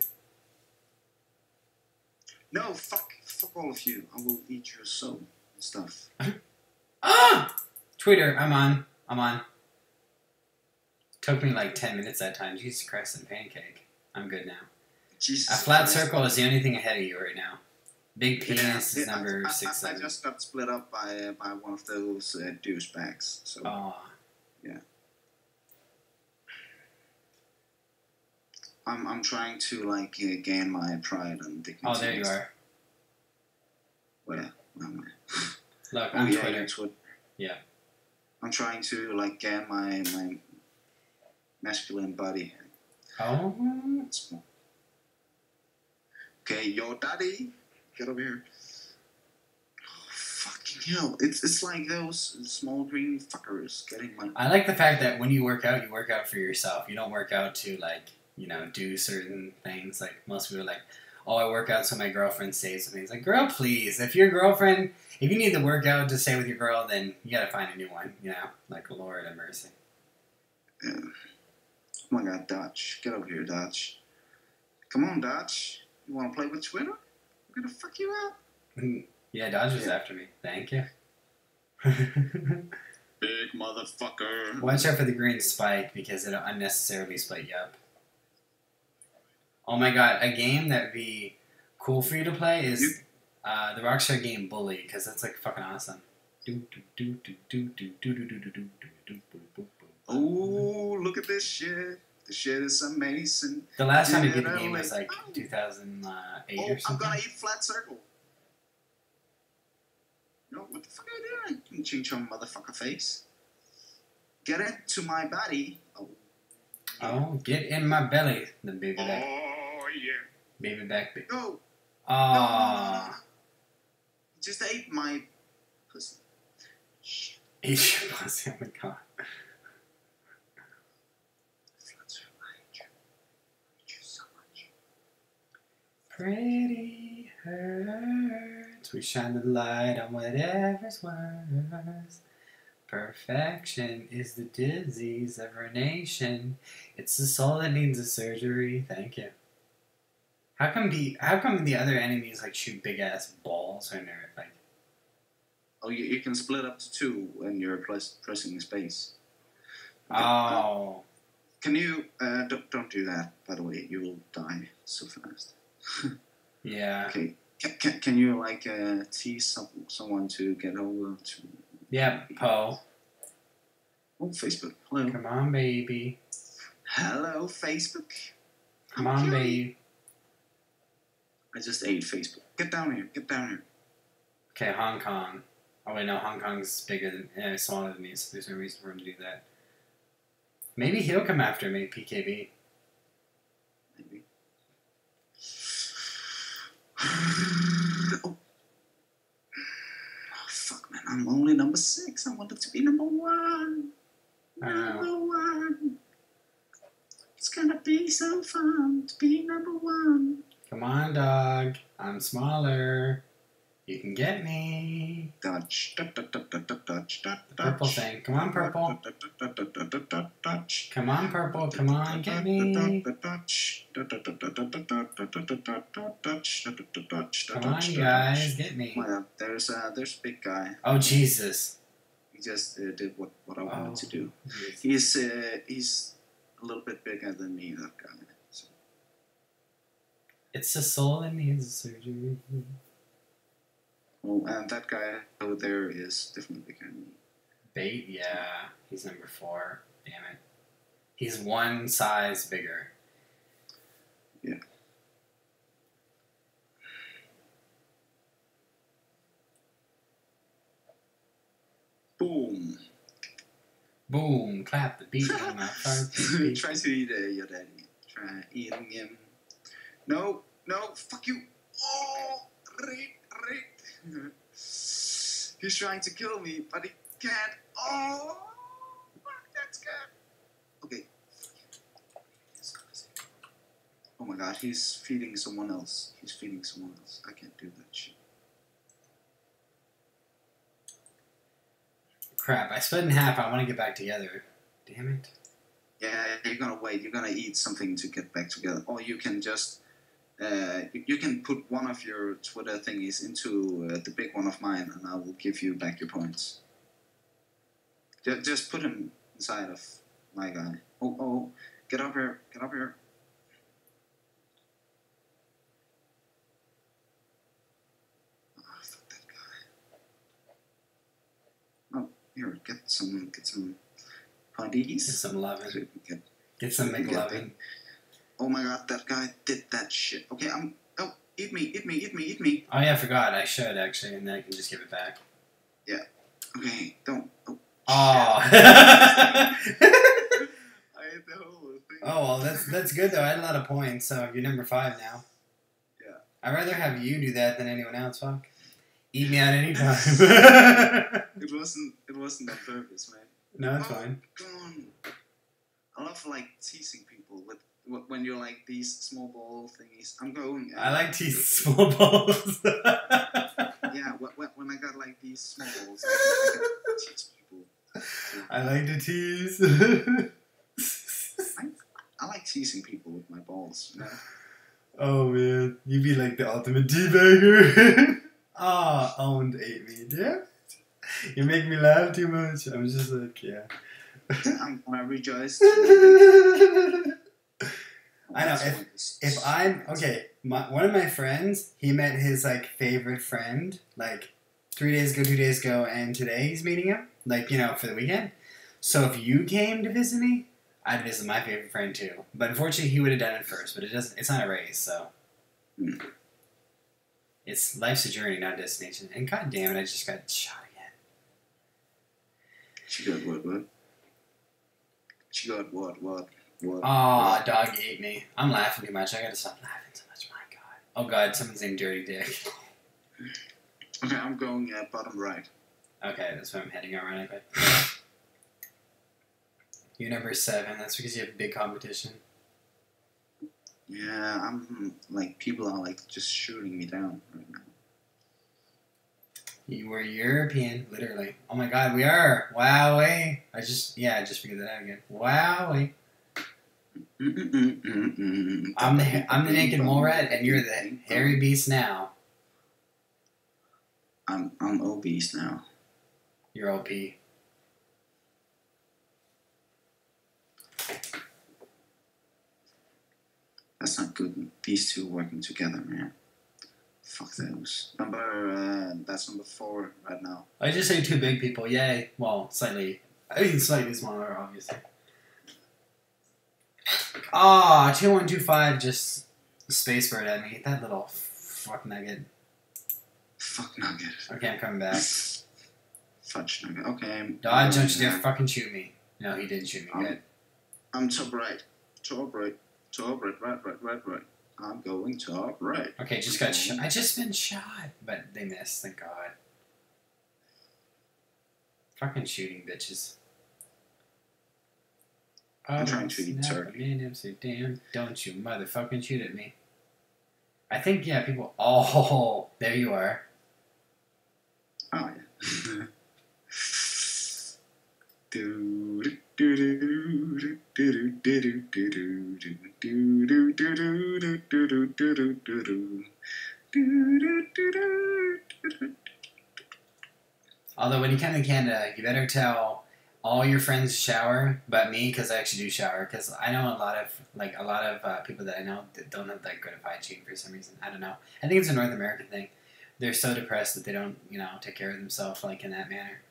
No, fuck, fuck all of you. I will eat your soul and stuff. Ah! Twitter, I'm on. I'm on. Took me like 10 minutes that time. Jesus Christ and pancake. I'm good now. Jesus. A flat Christ. circle is the only thing ahead of you right now. Big Yeah, penis is number I, I, six, I, I just got split up by uh, by one of those uh, douchebags. So Oh, I'm I'm trying to like uh, gain my pride and dignity. oh, there you are. Where? Where am I? Look, Oh on yeah, Twitter. Twitter. Yeah. I'm trying to like gain my my masculine body. Oh, Okay, yo, daddy, get over here. Oh, fucking hell! It's it's like those small green fuckers getting my. I like the fact that when you work out, you work out for yourself. You don't work out to like, you know, do certain things. Like most people are like, oh, I work out so my girlfriend stays with me. It's like, girl, please. If your girlfriend, if you need to work out to stay with your girl, then you gotta find a new one. You know, like Lord have mercy. Yeah. Oh my god, Dutch, get over here, Dutch. Come on, Dutch. You want to play with Twitter? I'm gonna fuck you up. yeah, Dodge was Yeah. after me. Thank you. Big motherfucker. Watch out for the green spike because it'll unnecessarily split you up. Oh my god, a game that'd be cool for you to play is uh, the Rockstar game Bully, because that's like fucking awesome. Oh, look at this shit. The shit is amazing. The last time you did the game was like 2008 or something. I'm gonna eat flat circle. No, what the fuck I did? I can change your motherfucker face. Get it to my body. Oh, get in my belly, the big yeah. baby back. Baby. No. Ah, Just ate my pussy. Shit. eat your pussy. Oh my god. I hate you. I hate you so much. Pretty hurts. We shine the light on whatever's worse. Perfection is the disease of our nation. It's the soul that needs a surgery. Thank you. How come the how come the other enemies like shoot big ass balls when they're like Oh, you, you can split up to two when you're press, pressing space. oh Can you uh, don't don't do that? By the way, you will die so fast. yeah Okay. Can, can, can you like uh, tease some, someone to get over to? yeah Poe Oh, Facebook. Hello. come on baby Hello, Facebook. come on baby I just ate Facebook. Get down here. Get down here. okay Hong Kong oh wait no Hong Kong's bigger than eh, smaller than me so there's no reason for him to do that maybe he'll come after me PKB Maybe. oh. oh, fuck, man. I'm only number six. I wanted to be number one. I don't. Number one. It's gonna be so fun to be number one. Come on, dog. I'm smaller. You can get me. Dutch. Dutch. Purple thing. Come on, purple. Come on, purple. Come on, get me. Come on, guys, get me. Well, there's uh, there's a big guy. Oh, Jesus. He just uh, did what, what I wanted Oh. to do. He's uh, he's a little bit bigger than me. That guy. It's the soul that needs surgery. oh, and that guy over there is definitely than me. Bait? Yeah. He's number four. Damn it. He's one size bigger. Yeah. Boom. Boom. Clap the beat on my heart. Try to eat uh, your daddy. Try eating him. No, no, fuck you. Oh, Rick, Rick. He's trying to kill me, but he can't. Oh, fuck, that's good. Okay. Oh my god, he's feeding someone else. He's feeding someone else. I can't do that shit. Crap. I split in half. I want to get back together. Damn it. Yeah, you're gonna wait. You're gonna eat something to get back together, or you can just uh, you, can put one of your Twitter thingies into uh, the big one of mine, and I will give you back your points. Just, just put him inside of my guy. Oh, oh, get up here, get up here. Ah, fuck that guy. Oh, here, get some, get some Get some So loving. get Get some McLovin. Oh my god, that guy did that shit. Okay, I'm. Oh, eat me, eat me, eat me, eat me. Oh, yeah, I forgot. I should, actually, and then I can just give it back. Yeah. Okay, don't. Oh, Oh. I ate the whole thing. oh, well, that's that's good, though. I had a lot of points, so you're number five now. Yeah. I'd rather have you do that than anyone else, fuck. Eat me out anytime. It wasn't. It wasn't on purpose, man. no, it's Oh, fine. Come on. I love like teasing people with when you're like these small ball thingies. I'm going. uh, I like these small balls. Yeah, wh- wh- when I got like these small balls, I I tease people. I like to tease. I like teasing people with my balls. You know? oh man, you'd be like the ultimate teabagger. Ah, owned ate me, yeah. You make me laugh too much. I'm just like, yeah. I'm gonna rejoice. I know, if- If I'm okay, my, one of my friends, he met his like favorite friend like three days ago, two days ago, and today he's meeting him, like you know, for the weekend. So if you came to visit me, I'd visit my favorite friend too. But unfortunately, he would have done it first. But it doesn't. It's not a race, so it's life's a journey, not a destination. And god damn it, I just got shot again. She got what? What? She got what? What? What? Aw, dog ate me. I'm laughing too much. I gotta stop laughing so much. My god. Oh god, someone's named Dirty Dick. Okay, I'm going uh, bottom right. Okay, that's where I'm heading ironically. You're number seven. That's because you have big competition. Yeah, I'm like people are like just shooting me down right now. You were European, literally. Oh my god, we are. Wowee. I just, yeah, I just figured that out again. Wowee. I'm the, I'm the naked mole rat, and you're the hairy beast now. I'm I'm obese now. You're OP. That's not good. These two working together, man. Fuck those. Number uh, that's number four right now. I just say two big people. Yay. Well, slightly. I mean, slightly smaller, obviously. Ah, 2125 just spacebird at me. That little fuck nugget. Fuck nugget. Okay, I'm coming back. Fudge nugget. Okay. I'm Dodge, don't you dare fucking shoot me. No, he didn't shoot me. Um, Good. I'm top right. Top right. Top right. Right. Right. Right. Right. I'm going top right. Okay, just got shot. I just been shot, but they missed. Thank God. Fucking shooting bitches. I'm oh, trying to eat turkey. in Amsterdam. Don't you motherfucking shoot at me. I think, yeah, people. Oh, there you are. Oh yeah. Do, do, do, do, do, do, do, do, do, do, do, do, do, do, do, do, do, do, do, do. Do, do, do, do, do, do. Although, when you come to Canada, you better tell all your friends shower, but me, because I actually do shower. Because I know a lot of like a lot of uh, people that I know that don't have that good of hygiene for some reason. I don't know. I think it's a North American thing. They're so depressed that they don't, you know, take care of themselves like in that manner.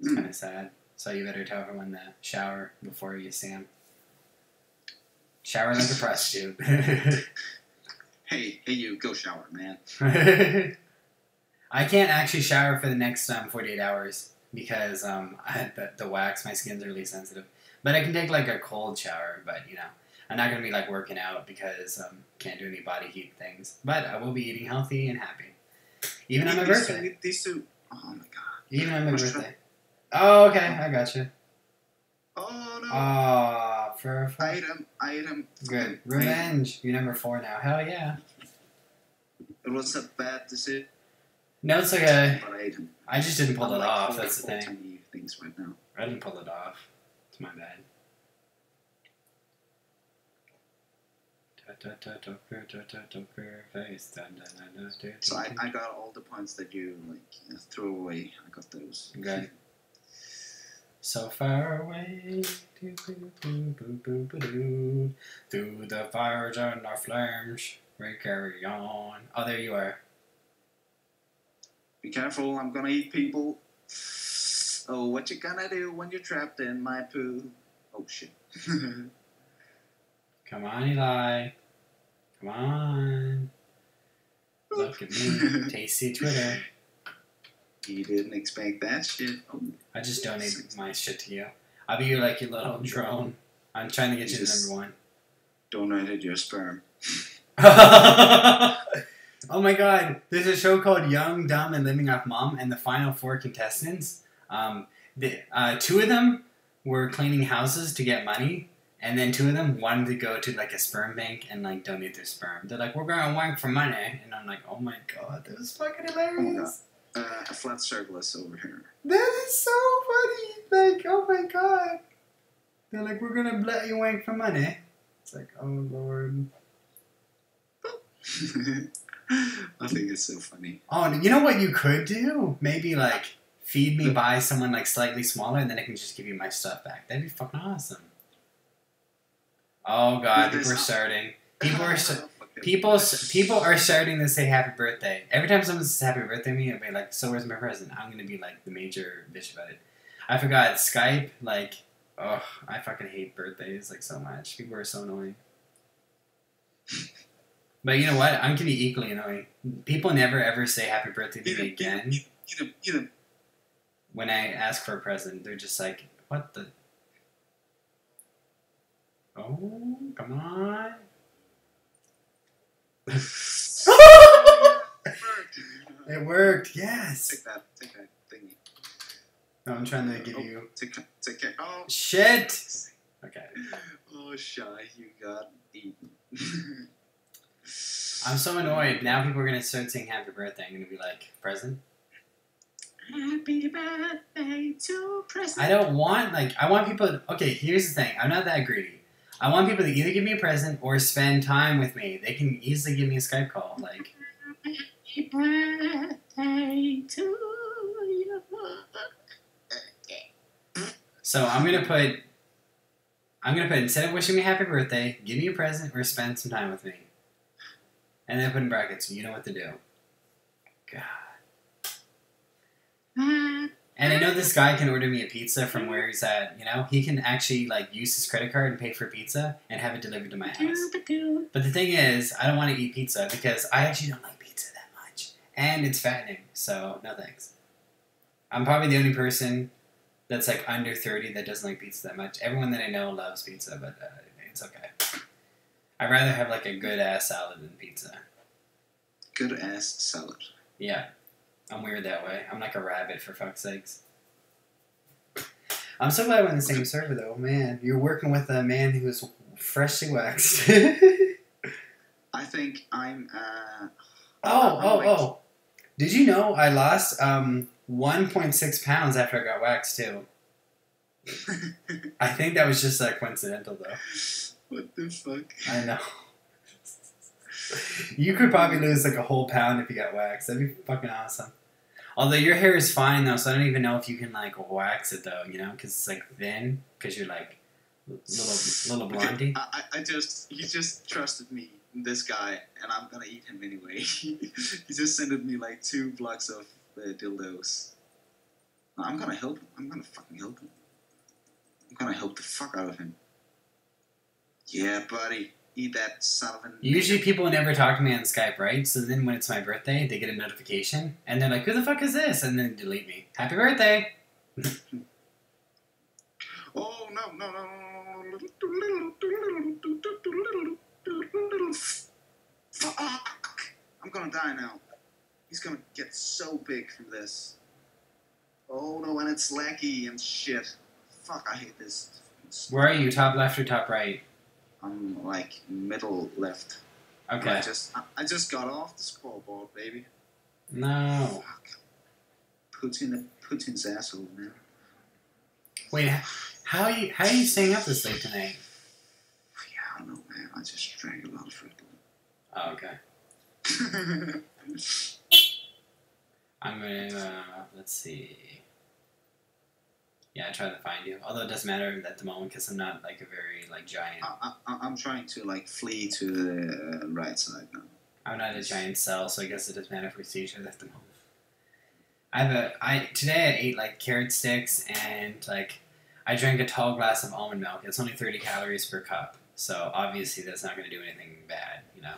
It's Mm. kind of sad. So you better tell everyone to shower before you see them. Shower like a prostitute. Hey, hey, you go shower, man. I can't actually shower for the next um, 48 hours because um, I, the, the wax, my skin's really sensitive. But I can take like a cold shower, but you know, I'm not gonna be like working out because um, can't do any body heat things. But I will be eating healthy and happy, even on my birthday. These two. Oh my god. Even on my birthday. Oh, okay, I got you. Oh no. Ah, for, for item, item. good revenge. You're number four now. Hell yeah. It was a bad decision, No, it's okay. I just didn't pull I'm it like off. That's the thing. things right now. I didn't pull it off. It's my bad. So I, I got all the points that you like threw away. I got those. Good. So far away, doo, doo, doo. through the fires and the flames, we carry on. Oh, there you are. Be careful, I'm gonna eat people. Oh, what you gonna do when you're trapped in my poo? Oh shit. Come on, Eli. Come on. Look at me. Tasty Twitter. you didn't expect that shit. Oh, I just donated my shit to you. I'll be your, like your little oh, drone. I'm trying to get you to Jesus. number one. donated your sperm. oh my god, there's a show called Young, Dumb, and Living Off Mom, and the final four contestants, um, the, uh, two of them were cleaning houses to get money, and then two of them wanted to go to like a sperm bank and like donate their sperm. They're like, we're gonna work for money, and I'm like, oh my god, that was fucking hilarious. Uh, a flat circus over here. That is so funny. Like, oh my god. They're like, we're gonna let you wank for money. It's like, oh lord. I think it's so funny. Oh, you know what you could do? Maybe like feed me by someone like slightly smaller, and then I can just give you my stuff back. That'd be fucking awesome. Oh god, people are starting. People are so, people people are starting to say happy birthday. Every time someone says happy birthday to me, I'll be like, "So where's my present?" I'm gonna be like the major bitch about it. I forgot Skype. Like, oh, I fucking hate birthdays like so much. People are so annoying. But you know what? I'm gonna be equally annoying. People never ever say happy birthday to me again. You know, you know, when I ask for a present, they're just like, "What the? Oh, come on!" it worked. Yes. Take that, take that thingy. No, I'm trying to give oh, you Take, take, take. Oh, shit. Okay. oh, shy, you got eaten. I'm so annoyed. Now people are gonna start saying happy birthday. I'm gonna be like, present. Happy birthday to present. I don't want like I want people. Okay, here's the thing. I'm not that greedy. I want people to either give me a present or spend time with me. They can easily give me a Skype call. Like, Happy birthday to you. so I'm gonna put. I'm gonna put instead of wishing me happy birthday, give me a present or spend some time with me. And then put in brackets. You know what to do. God. And I know this guy can order me a pizza from where he's at. You know, he can actually like use his credit card and pay for pizza and have it delivered to my house. But the thing is, I don't want to eat pizza because I actually don't like pizza that much, and it's fattening. So no thanks. I'm probably the only person that's like under thirty that doesn't like pizza that much. Everyone that I know loves pizza, but uh, it's okay. I'd rather have like a good ass salad than pizza. Good ass salad. Yeah, I'm weird that way. I'm like a rabbit for fuck's sakes. I'm so glad we're in the same server though, man. You're working with a man who is freshly waxed. I think I'm. Uh, oh, I'm oh, like- oh. Did you know I lost um 1.6 pounds after I got waxed too? I think that was just uh, coincidental though. What the fuck? I know. You could probably lose like a whole pound if you got waxed. That'd be fucking awesome. Although your hair is fine though, so I don't even know if you can like wax it though, you know, because it's like thin, because you're like little little blondie. I, I I just he just trusted me, this guy, and I'm gonna eat him anyway. he just sent me like two blocks of uh, dildos. I'm gonna help him. I'm gonna fucking help him. I'm gonna help the fuck out of him. Yeah, buddy, eat that son of a. Usually people never talk to me on Skype, right? So then when it's my birthday, they get a notification and they're like, "Who the fuck is this?" and then delete me. Happy birthday. Oh no no no! Fuck! I'm gonna die now. He's gonna get so big from this. Oh no, and it's laggy and shit. Fuck, I hate this. Where are you? Top left or top right? I'm like middle left. Okay. I just I, I just got off the scoreboard, baby. No. Fuck. Putin Putin's asshole, man. Wait. How are you? How are you staying up this late tonight? Yeah, I don't know, man. I just drank a lot of Red Oh, okay. I'm gonna. Uh, let's see. Yeah, I try to find you. Although it doesn't matter at the moment because I'm not like a very like giant. I, I, I'm trying to like flee to the uh, right side now. I'm not a giant cell, so I guess it doesn't matter if we see each other at the moment. I have a. I today I ate like carrot sticks and like I drank a tall glass of almond milk. It's only 30 calories per cup, so obviously that's not going to do anything bad, you know.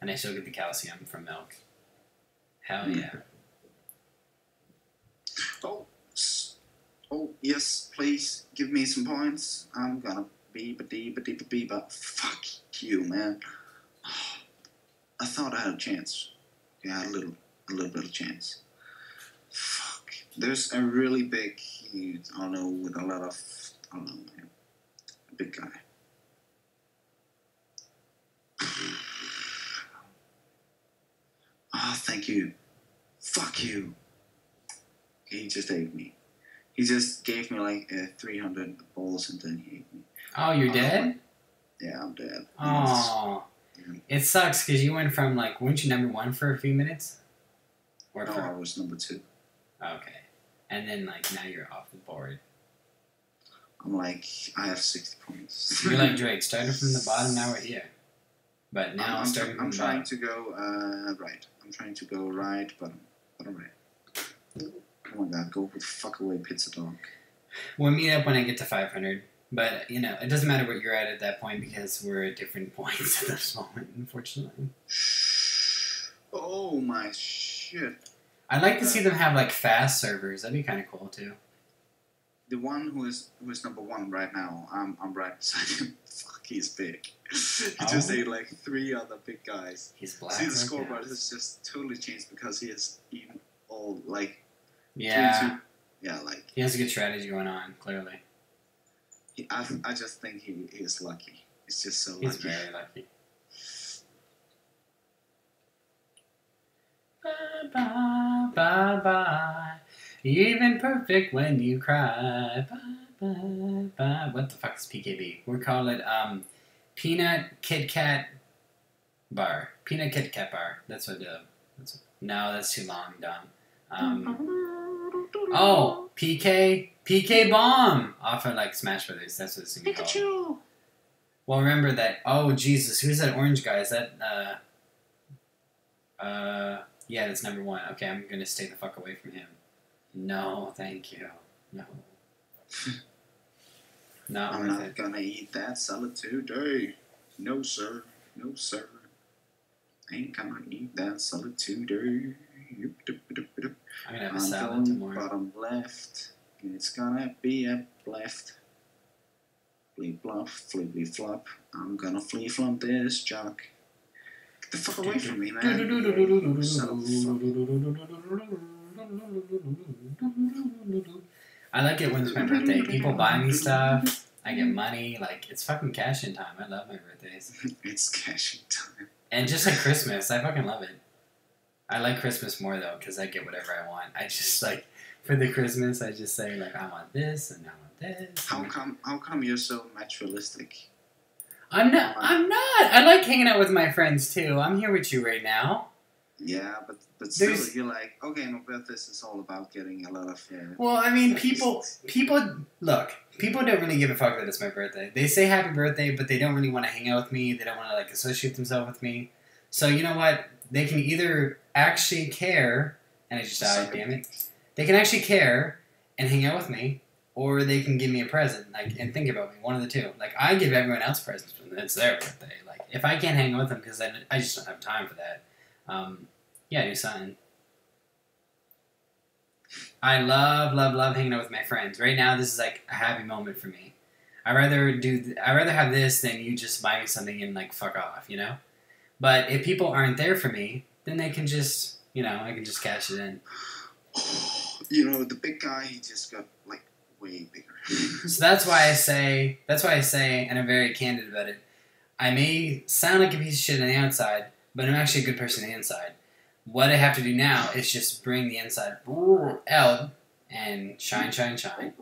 And I still get the calcium from milk. Hell Mm. yeah. Oh, s- oh yes, please give me some points. I'm gonna beep a deep a deep a beep but fuck you, man. I thought I had a chance. Yeah, a little, a little bit of chance. Fuck. There's a really big, I don't know, with a lot of, I don't know, man. A big guy. Oh, thank you. Fuck you. He just ate me. He just gave me like uh, 300 balls and then he ate me. Oh, you're Oh, dead? Yeah, I'm dead. Oh. It sucks because you went from like, weren't you number one for a few minutes? Or No, for, I was number two. okay. And then like now you're off the board. I'm like, I have 60 points. You're like Drake, started from the bottom, now we're here. But now I'm, I'm, starting try- I'm trying bottom. to go uh, right. I'm trying to go right, bottom, bottom right. Oh my god, go the fuck away, pizza dog. We'll meet up when I get to 500. But, you know, it doesn't matter what you're at at that point because we're at different points at this moment, unfortunately. Oh my shit. I'd like to see them have, like, fast servers. That'd be kind of cool, too. The one who is who is number one right now, I'm I'm right beside him. Fuck, he's big. he just Oh. ate like three other big guys. He's black. See, the scoreboard has just totally changed because he has eaten all like Yeah. three, yeah, like He has a good strategy going on, clearly. he, I, I just think he, he is lucky. He's just so He's lucky. very lucky. Bye bye, bye bye. Even perfect when you cry. Bye bye, bye. What the fuck is PKB? We're call it um, Peanut Kit Kat Bar. Peanut Kit Kat Bar. That's what. Uh, that's no, that's too long, dumb. Um, oh, PK PK Bomb off of like Smash Brothers. That's what it's gonna be called. Pikachu! Well, remember that. Oh, Jesus, who's that orange guy? Is that uh, uh, yeah, that's number one. Okay, I'm gonna stay the fuck away from him. No, thank you. No. Not I'm not it. gonna eat that salad today. No sir, no sir. Ain't gonna eat that salad today. I'm gonna have a salad tomorrow. bottom left. It's gonna be a left. Flip flop, flippy flop. I'm gonna flea flop this jock. Get the fuck away from me, man. Son of a fuck. I like it when it's my birthday. People buy me stuff. I get money. Like it's fucking cash in time. I love my birthdays. it's cashing time. And just like Christmas, I fucking love it. I like Christmas more though because I get whatever I want. I just like for the Christmas, I just say like I want this and I want this. How come? How come you're so materialistic? I'm not. I'm not. I like hanging out with my friends too. I'm here with you right now. Yeah, but but still, There's- you're like, okay, my birthdays is all about getting a lot of. Uh, Well, I mean, people, people, look, people don't really give a fuck that it's my birthday. They say happy birthday, but they don't really want to hang out with me. They don't want to like associate themselves with me. So you know what? They can either actually care, and I just died, damn it. They can actually care and hang out with me, or they can give me a present, like and think about me. One of the two. Like I give everyone else presents when it's their birthday. Like if I can't hang out with them because I, I just don't have time for that. Um, yeah, do something. I love, love, love hanging out with my friends. Right now, this is like a happy moment for me. I rather do. th- I rather have this than you just buy me something and like fuck off, you know. But if people aren't there for me, then they can just, you know, I can just cash it in. you know, the big guy, he just got like way bigger. So that's why I say. That's why I say, and I'm very candid about it. I may sound like a piece of shit on the outside, but I'm actually a good person on the inside. What I have to do now is just bring the inside out and shine, shine, shine.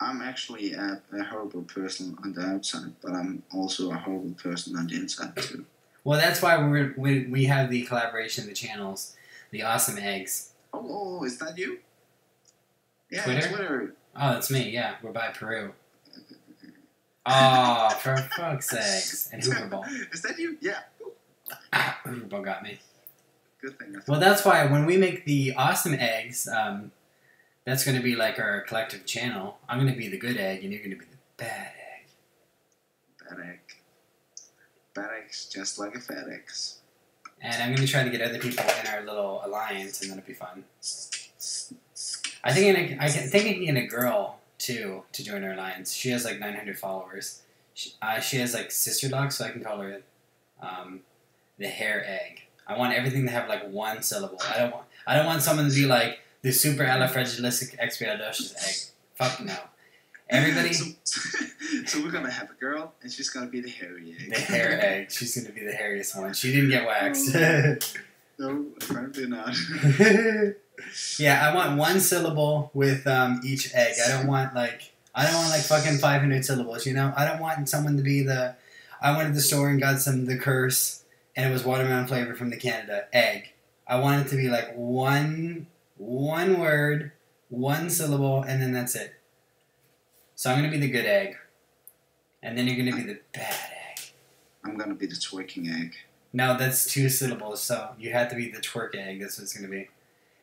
I'm actually a, a horrible person on the outside, but I'm also a horrible person on the inside too. Well, that's why we're, we we have the collaboration of the channels, the awesome eggs. Oh, is that you? Yeah, Twitter? Twitter. Oh, that's me. Yeah, we're by Peru. Oh, for fuck's sakes! And Hoover Ball. Is that you? Yeah. Ah, Hoover Ball got me. Good thing. I Well, that's why when we make the awesome eggs, um, that's going to be like our collective channel. I'm going to be the good egg, and you're going to be the bad egg. Bad egg. Egg's just like a FedEx. And I'm going to try to get other people in our little alliance, and that'll be fun. I think I, can- think I can get a girl too to join our alliance. She has like 900 followers. She, uh, she has like sister dogs, so I can call her um, the hair egg. I want everything to have like one syllable. I don't want I don't want someone to be like the super expialidocious egg. Fuck no. Everybody, So, so we're gonna have a girl, and she's gonna be the hairy egg. the hair egg. She's gonna be the hairiest one. She didn't get waxed. no, apparently not. yeah, I want one syllable with um, each egg. I don't want like I don't want like fucking five hundred syllables. You know, I don't want someone to be the. I went to the store and got some the curse, and it was watermelon flavor from the Canada egg. I want it to be like one one word, one syllable, and then that's it. So I'm gonna be the good egg, and then you're gonna be the bad egg. I'm gonna be the twerking egg. No, that's two syllables, so you have to be the twerk egg. That's what it's going to be.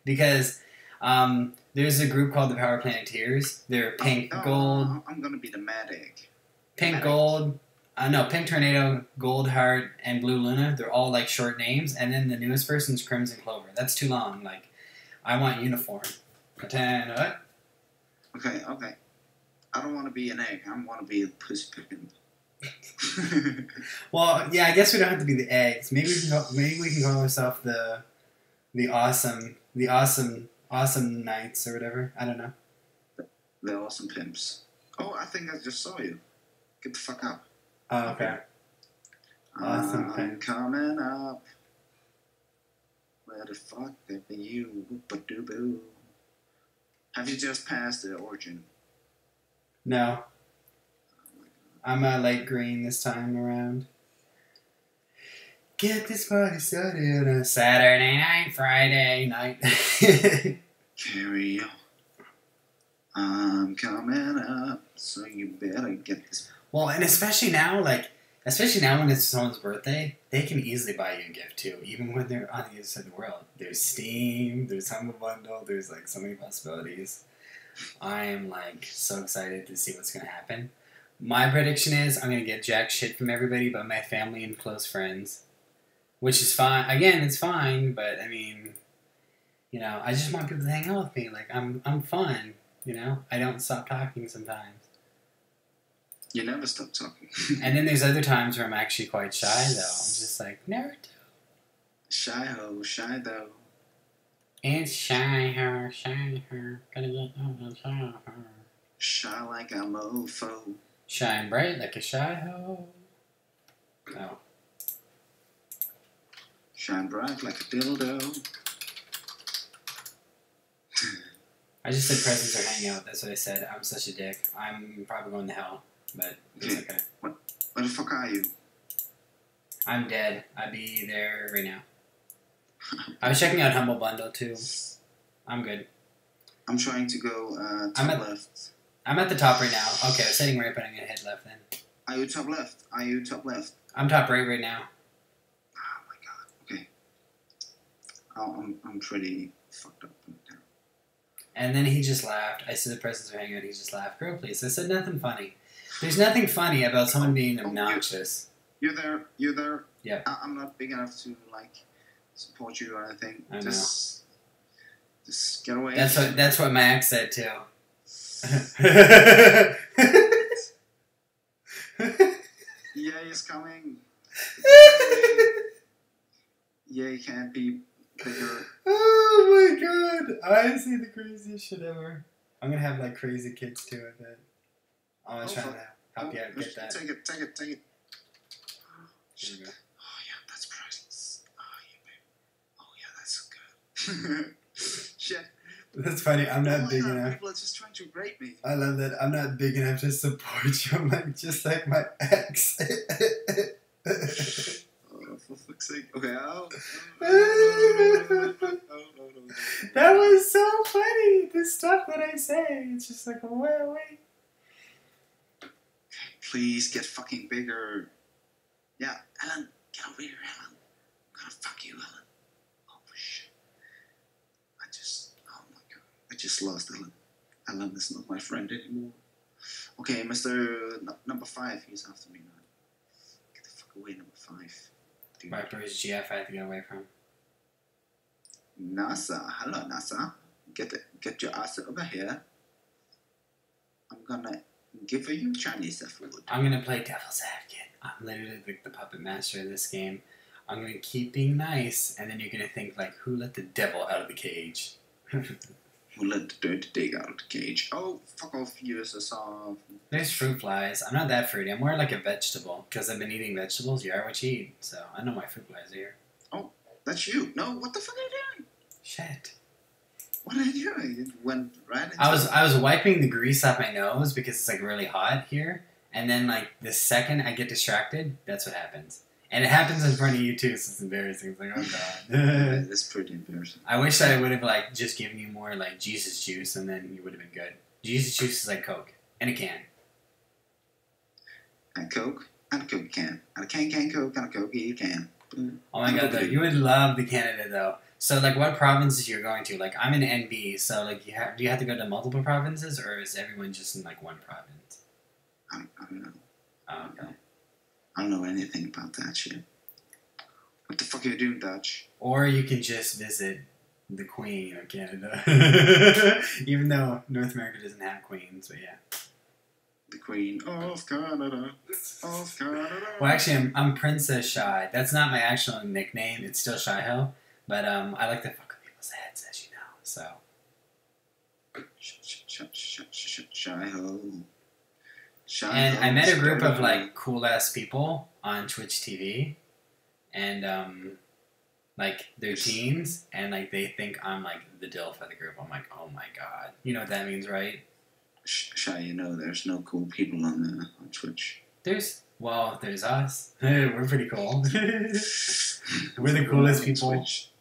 Because um, there's a group called the Power Planeteers. They're pink, Oh, gold, I'm gonna be the mad egg. pink, Mad gold. Uh, no, pink tornado, gold heart, and blue luna. They're all like short names, and then the newest person's crimson clover. That's too long. Like, I want uniform. Pretend what? Okay, okay. I don't want to be an egg. I want to be a pussy pimp. Well, yeah, I guess we don't have to be the eggs. Maybe we can call, maybe we can call ourselves the the awesome the awesome awesome knights or whatever. I don't know. They're awesome pimps. Oh, I think I just saw you. Get the fuck up. Oh, okay. Awesome I'm pimp. coming up. Where the fuck did you? Have you just passed the origin? No. I'm a light green this time around. Get this party started on a Saturday night, Friday night. Carry on. I'm coming up, so you better get this. well, and especially now, like, especially now when it's someone's birthday, they can easily buy you a gift too, even when they're on the other side of the world. There's Steam, there's Humble Bundle, there's like so many possibilities. I am like so excited to see what's gonna happen. My prediction is I'm gonna get jack shit from everybody but my family and close friends. Which is fine. Again, it's fine, but I mean, you know, I just want people to hang out with me. Like I'm I'm fun, you know? I don't stop talking sometimes. You never stop talking. And then there's other times where I'm actually quite shy though. I'm just like, Naruto. shy ho, shy though. It's shy her, shy her. Gotta get over shy her. Shy like a mofo. Shine bright like a shy ho. Oh. Shine bright like a dildo. I just said presents are hanging out. That's what I said. I'm such a dick. I'm probably going to hell, but it's Okay. okay. Where the fuck are you? I'm dead. I'd be there right now. I was checking out Humble Bundle too. I'm good. I'm trying to go uh, top I'm at- left. I'm at the top right now. Okay, I was sitting right, but I'm gonna head left then. Are you top left? Are you top left? I'm top right right now. Oh my god. Okay. Oh, I'm, I'm pretty fucked up right now. And then he just laughed. I said the presents are hanging out. He just laughed. Girl, please. I said nothing funny. There's nothing funny about someone being obnoxious. You're there. You're there. Yeah. I, I'm not big enough to like support you or anything. I know. just, just get away. That's what that's what Max said too. Yeah, he's coming. Yeah, he can't be bigger. oh my god! I see the craziest shit ever. I'm gonna have like crazy kids too with it. I'm gonna Oh, try to help you out Oh, get that. Take it, take it, take it. There you go. Oh yeah, that's presents. Oh yeah, baby. Oh yeah, that's good. Shit. That's funny. I'm oh not big enough. People are just trying to rape me. I love that. I'm not big enough to support you. I'm like just like my ex. Oh, for fuck's sake. Okay. Oh. that was so funny. The stuff that I say. It's just like wait, wait. Please get fucking bigger. Yeah, Ellen, get over here, Ellen. I'm gonna fuck you, Ellen. Oh shit. I just, oh my god, I just lost Alan. Ellen is not my friend anymore. Okay, Mr. N- number five, he's after me now. Get the fuck away, number five. Dude. Viper is GF. I have to get away from. NASA, hello NASA. Get the, get your ass over here. I'm gonna give you Chinese food. I'm gonna play devil's advocate. I'm literally the, the puppet master of this game. I'm gonna keep being nice, and then you're gonna think like, who let the devil out of the cage? Let the dirty dig out of the cage? Oh, fuck off, USSR. There's fruit flies. I'm not that fruity. I'm more like a vegetable because I've been eating vegetables. You are what you eat, so I know my fruit flies are here. Oh, that's you. No, what the fuck are you doing? Shit. What are you doing? It went right into I was I was wiping the grease off my nose because it's like really hot here, and then like the second I get distracted, that's what happens. And it happens in front of you too, so it's embarrassing. It's like, oh god. It's pretty embarrassing. I wish I would have like just given you more like Jesus juice, and then you would have been good. Jesus juice is like Coke in a can. And Coke, and a Coke can. And a can, can, Coke, and a Coke, can. Mm. Oh my god, though, you would love the Canada though. So like, what provinces you're going to? Like, I'm in NB, so like, you have do you have to go to multiple provinces, or is everyone just in like one province? I don't, I don't know. Oh, okay. I don't know anything about that shit. What the fuck are you doing, Dutch? Or you can just visit the Queen of Canada, even though North America doesn't have queens. But yeah. The Queen of Canada. Of Canada. Well, actually, I'm, I'm Princess Shy. That's not my actual nickname. It's still Shy Ho, but um, I like to fuck with people's heads, as you know. So Sh- sh- sh- sh- sh- Shy ho. Shy And I met a group of like cool ass people on Twitch TV, and um, like they're teens, and like they think I'm like the dilf of the group. I'm like, oh my god, you know what that means, right? Sh- Shy, you know, there's no cool people on uh, on Twitch. There's well, there's us. We're pretty cool. We're the coolest people. Twitch.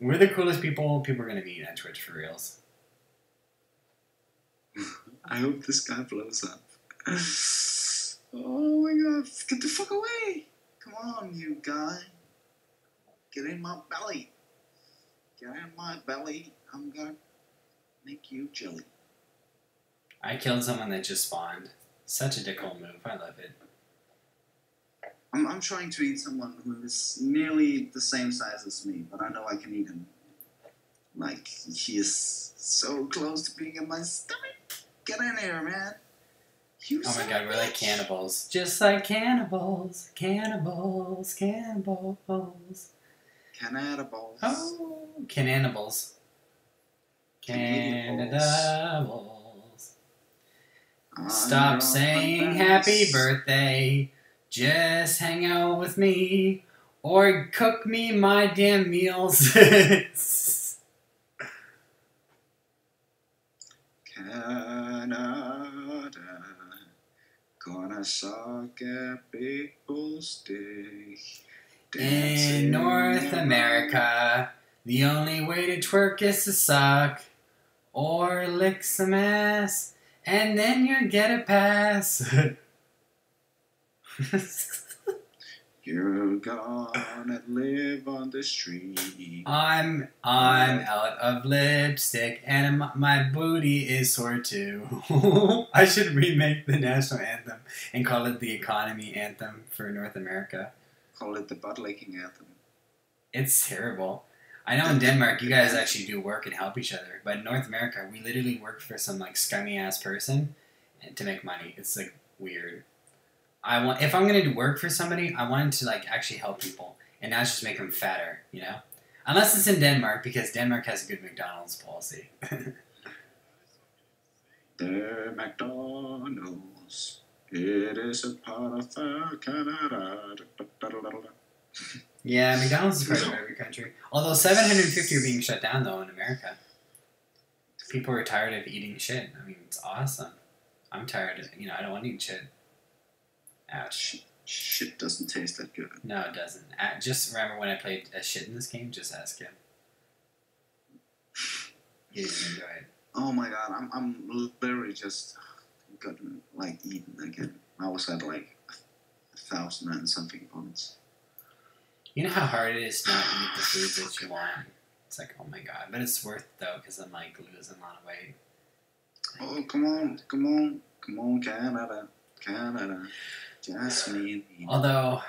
We're the coolest people people are gonna meet on Twitch for reals. I hope this guy blows up. Oh my god, get the fuck away! Come on, you guy. Get in my belly. Get in my belly. I'm gonna make you jelly. I killed someone that just spawned. Such a dickhole move. I love it. I'm, I'm trying to eat someone who is nearly the same size as me, but I know I can eat him. Like, he is so close to being in my stomach. Get in here, man. You Oh my god, of we're like cannibals. Just like cannibals. Cannibals. Cannibals. Cannibals. Oh, cannibals. Canadian Canadables. On Stop saying happy birthday. Just hang out with me. Or cook me my damn meals. Canada, gonna suck at big bull's dick. In North. America, the only way to twerk is to suck or lick some ass, and then you get a pass. You're gonna live on the street. I'm I'm out of lipstick and m- my booty is sore too. I should remake the national anthem and call it the economy anthem for North America. Call it the butt licking anthem. It's terrible. I know in Denmark you guys actually do work and help each other, but in North America we literally work for some like scummy ass person and to make money. It's like weird. I want if I'm gonna do work for somebody, I want to like actually help people and not just make them fatter, you know. Unless it's in Denmark because Denmark has a good McDonald's policy. The McDonald's. It is a part of our Canada. yeah, McDonald's is part of every country. Although 750 are being shut down though in America. People are tired of eating shit. I mean, it's awesome. I'm tired. Of, you know, I don't want to eat shit. Ouch. Shit, doesn't taste that good. No, it doesn't. Uh, just remember when I played a shit in this game. Just ask him. He didn't enjoy it. Oh my god, I'm, I'm literally just gotten like eaten again. I was at like a thousand and something points. You know how hard it is to not eat the foods that you want. It's like, oh my god, but it's worth it though because I'm like losing a lot of weight. Oh, come on, come on, come on, Canada, Canada, Jasmine. Although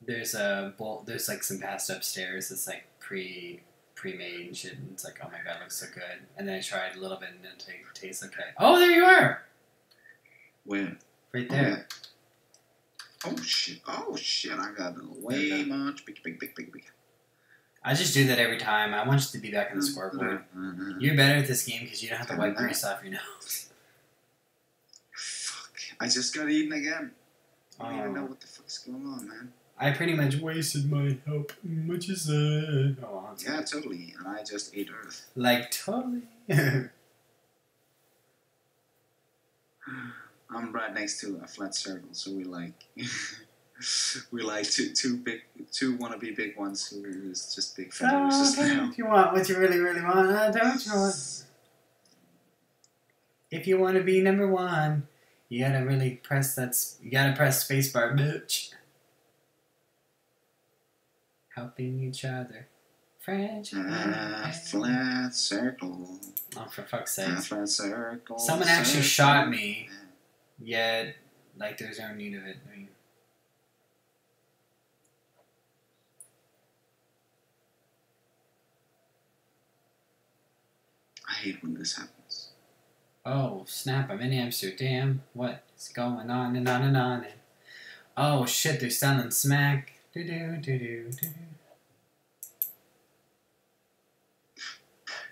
there's a bowl, there's like some pasta upstairs that's like pre pre-made and shit. And it's like, oh my god, it looks so good. And then I tried a little bit and it t- tastes okay. Oh, there you are, Where? right Oh, there. yeah. Oh shit! Oh shit! I got way much big, big, big, big, big. I just do that every time. I want you to be back in the mm-hmm. scoreboard. Mm-hmm. You're better at this game because you don't have to wipe grease off your nose. Fuck! I just got eaten again. I don't even know what the fuck's going on, man. I pretty much wasted my help. Much is that? Oh, Yeah, totally. And I just ate Earth. Like totally. I'm right next to a flat circle, so we like we like two two big two wannabe big ones who is just big fat oh, now. don't you want what you really, really want? Uh, don't you want? If you want to be number one, you gotta really press that. You gotta press spacebar, bitch. Helping each other, friendship. Ah, flat circle. Oh, for fuck's sake! flat circle. Someone actually circle. shot me. Yet, like, there's no need of it. I mean, I hate when this happens. Oh, snap, I'm in Amsterdam. What's going on and on and on? And, oh, shit, they're selling smack. Do do do do do.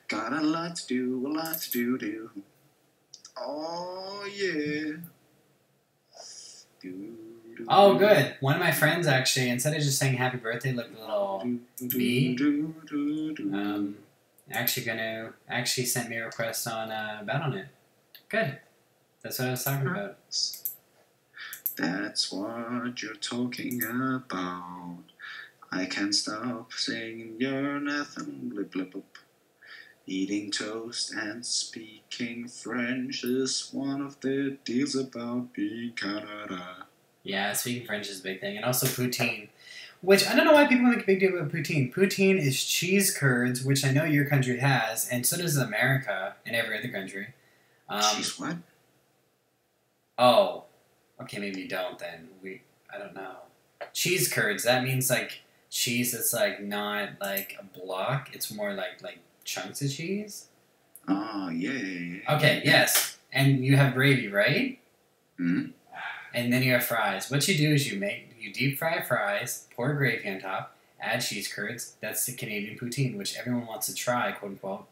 Got a lot to do, a lot to do, do. Oh yeah. Do, Oh, good. One of my friends actually, instead of just saying happy birthday, looked a little. do, do, bee. do, do, do. Um, actually gonna actually sent me a request on uh, Battle.net. Good. That's what I was talking about. That's what you're talking about. I can't stop singing your anthem, blip blip blip. Eating toast and speaking French is one of the deals about being Canada. Yeah, speaking French is a big thing, and also poutine, which I don't know why people make a big deal about poutine. Poutine is cheese curds, which I know your country has, and so does America and every other country. Um, what? oh, okay, maybe you don't. Then we, I don't know. Cheese curds. That means like cheese that's like not like a block. It's more like like chunks of cheese. Oh, yeah, yeah, yeah. Okay, yes, and you have gravy, right? Hmm? and then you have fries. What you do is you make you deep fry fries, pour gravy on top, add cheese curds. That's the Canadian poutine, which everyone wants to try, quote unquote.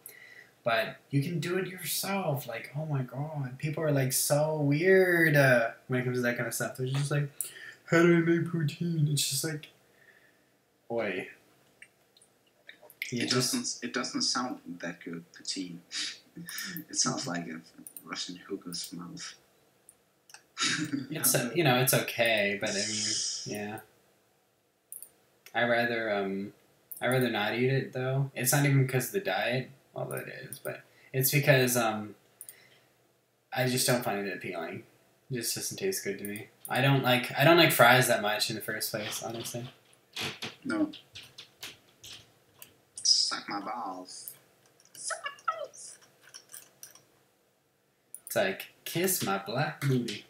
But you can do it yourself. Like, oh my god, people are like so weird uh, when it comes to that kind of stuff. They're just like, how do I make poutine? It's just like, boy. You It just doesn't. It doesn't sound that good, poutine. it sounds like a Russian hooker's mouth. it's uh, you know it's okay, but I mean yeah. I rather um I rather not eat it though. It's not even because of the diet, although it is, but it's because um I just don't find it appealing. It just doesn't taste good to me. I don't like I don't like fries that much in the first place, honestly. no. Suck my balls. Suck my balls. It's like kiss my black booty.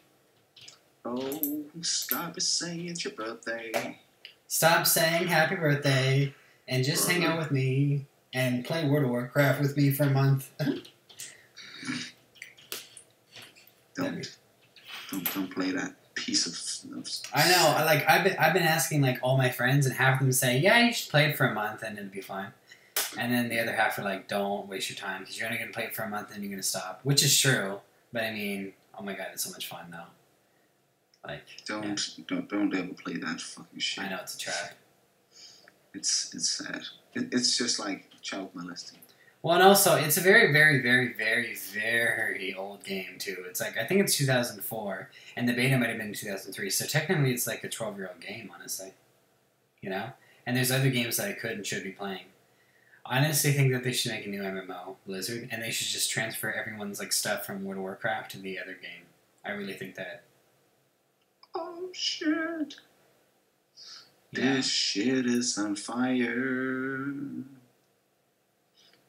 Oh, stop saying it's your birthday. Stop saying happy birthday and just hang out with me and play World of Warcraft with me for a month. Don't, don't, don't play that piece of. of I know. I Like I've been, I've been asking like all my friends, and half of them say, "Yeah, you should play it for a month, and it'll be fine." And then the other half are like, "Don't waste your time because you're only gonna play it for a month, and you're gonna stop," which is true. But I mean, oh my god, it's so much fun though. Like, Don't, don't, don't ever play that fucking shit. I know it's a trap. It's, it's sad. It, it's just like child molesting. Well, and also it's a very, very, very, very, very old game too. It's like I think it's 2004, and the beta might have been 2003. So technically, it's like a 12 year old game, honestly. You know, and there's other games that I could and should be playing. I honestly think that they should make a new MMO, Blizzard, and they should just transfer everyone's like stuff from World of Warcraft to the other game. I really think that. Oh shit. Yeah. This shit is on fire.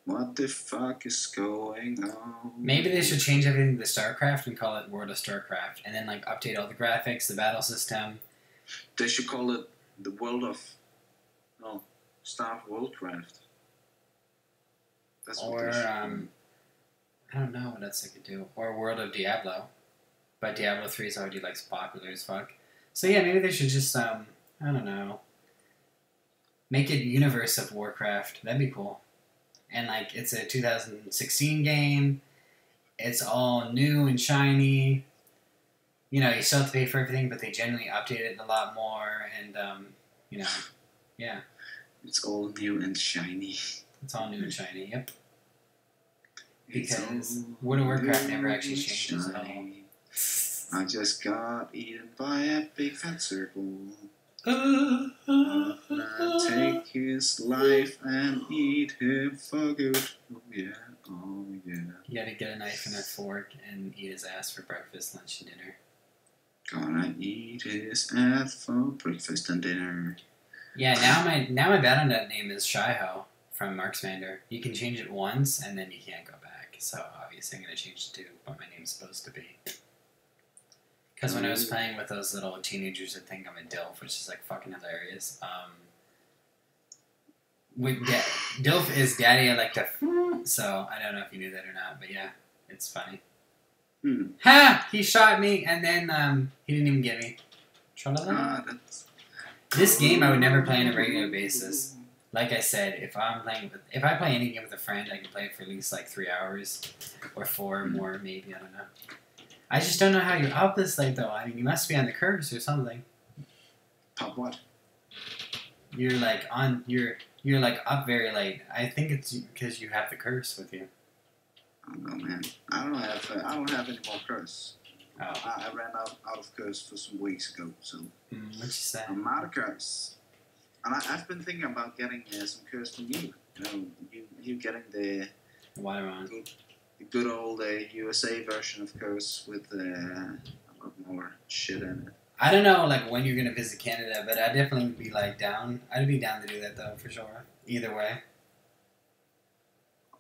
What the fuck is going on? Maybe they should change everything to StarCraft and call it World of StarCraft, and then like update all the graphics, the battle system. They should call it the world of. No, Star Worldcraft. That's what or um, I don't know what else they could do. Or World of Diablo, but Diablo three is already like popular as fuck. So yeah, maybe they should just um, I don't know, make it Universe of Warcraft. That'd be cool. And like it's a 2016 game. It's all new and shiny. You know, you still have to pay for everything, but they generally update it a lot more. And um, you know, yeah, It's all new and shiny. it's all new and shiny. Yep. Because World of Warcraft never actually changes at all. I just got eaten by a big fat circle. Take his life and eat him for good. Oh yeah, oh yeah. You gotta get a knife and a fork and eat his ass for breakfast, lunch, and dinner. Gonna eat his ass for breakfast and dinner. Yeah, now my now my Battle.net name is Shyho from Marksmander. You can change it once and then you can't go back. So obviously I'm gonna change it to what my name's supposed to be. Because when I was playing with those little teenagers that think I'm a DILF, which is like fucking hilarious. Um, with da- DILF is Daddy I like to. So I don't know if you knew that or not, but yeah, it's funny. Hmm. Ha! He shot me and then um, he didn't even get me. That's. This game I would never play on a regular basis. Like I said, if I'm playing with, if I play any game with a friend, I can play it for at least like three hours, or four or more, maybe. I don't know. I just don't know how you're up this late though. I mean, you must be on the curse or something. Pop what? You're like on, you're you're like up very late. I think it's because you have the curse with you. I don't know, man. I don't have. Uh, I don't have any more curse. Oh, I, I ran out, out of curse for some weeks ago, so mm, what you say? I'm out of curse. And I, I've been thinking about getting uh, some curse from you. You know, you you getting the Water on. The good old uh, USA version of course, with uh, a lot more shit in it. I don't know like when you're gonna visit Canada, but I definitely would be like down. I'd be down to do that though for sure. Either way,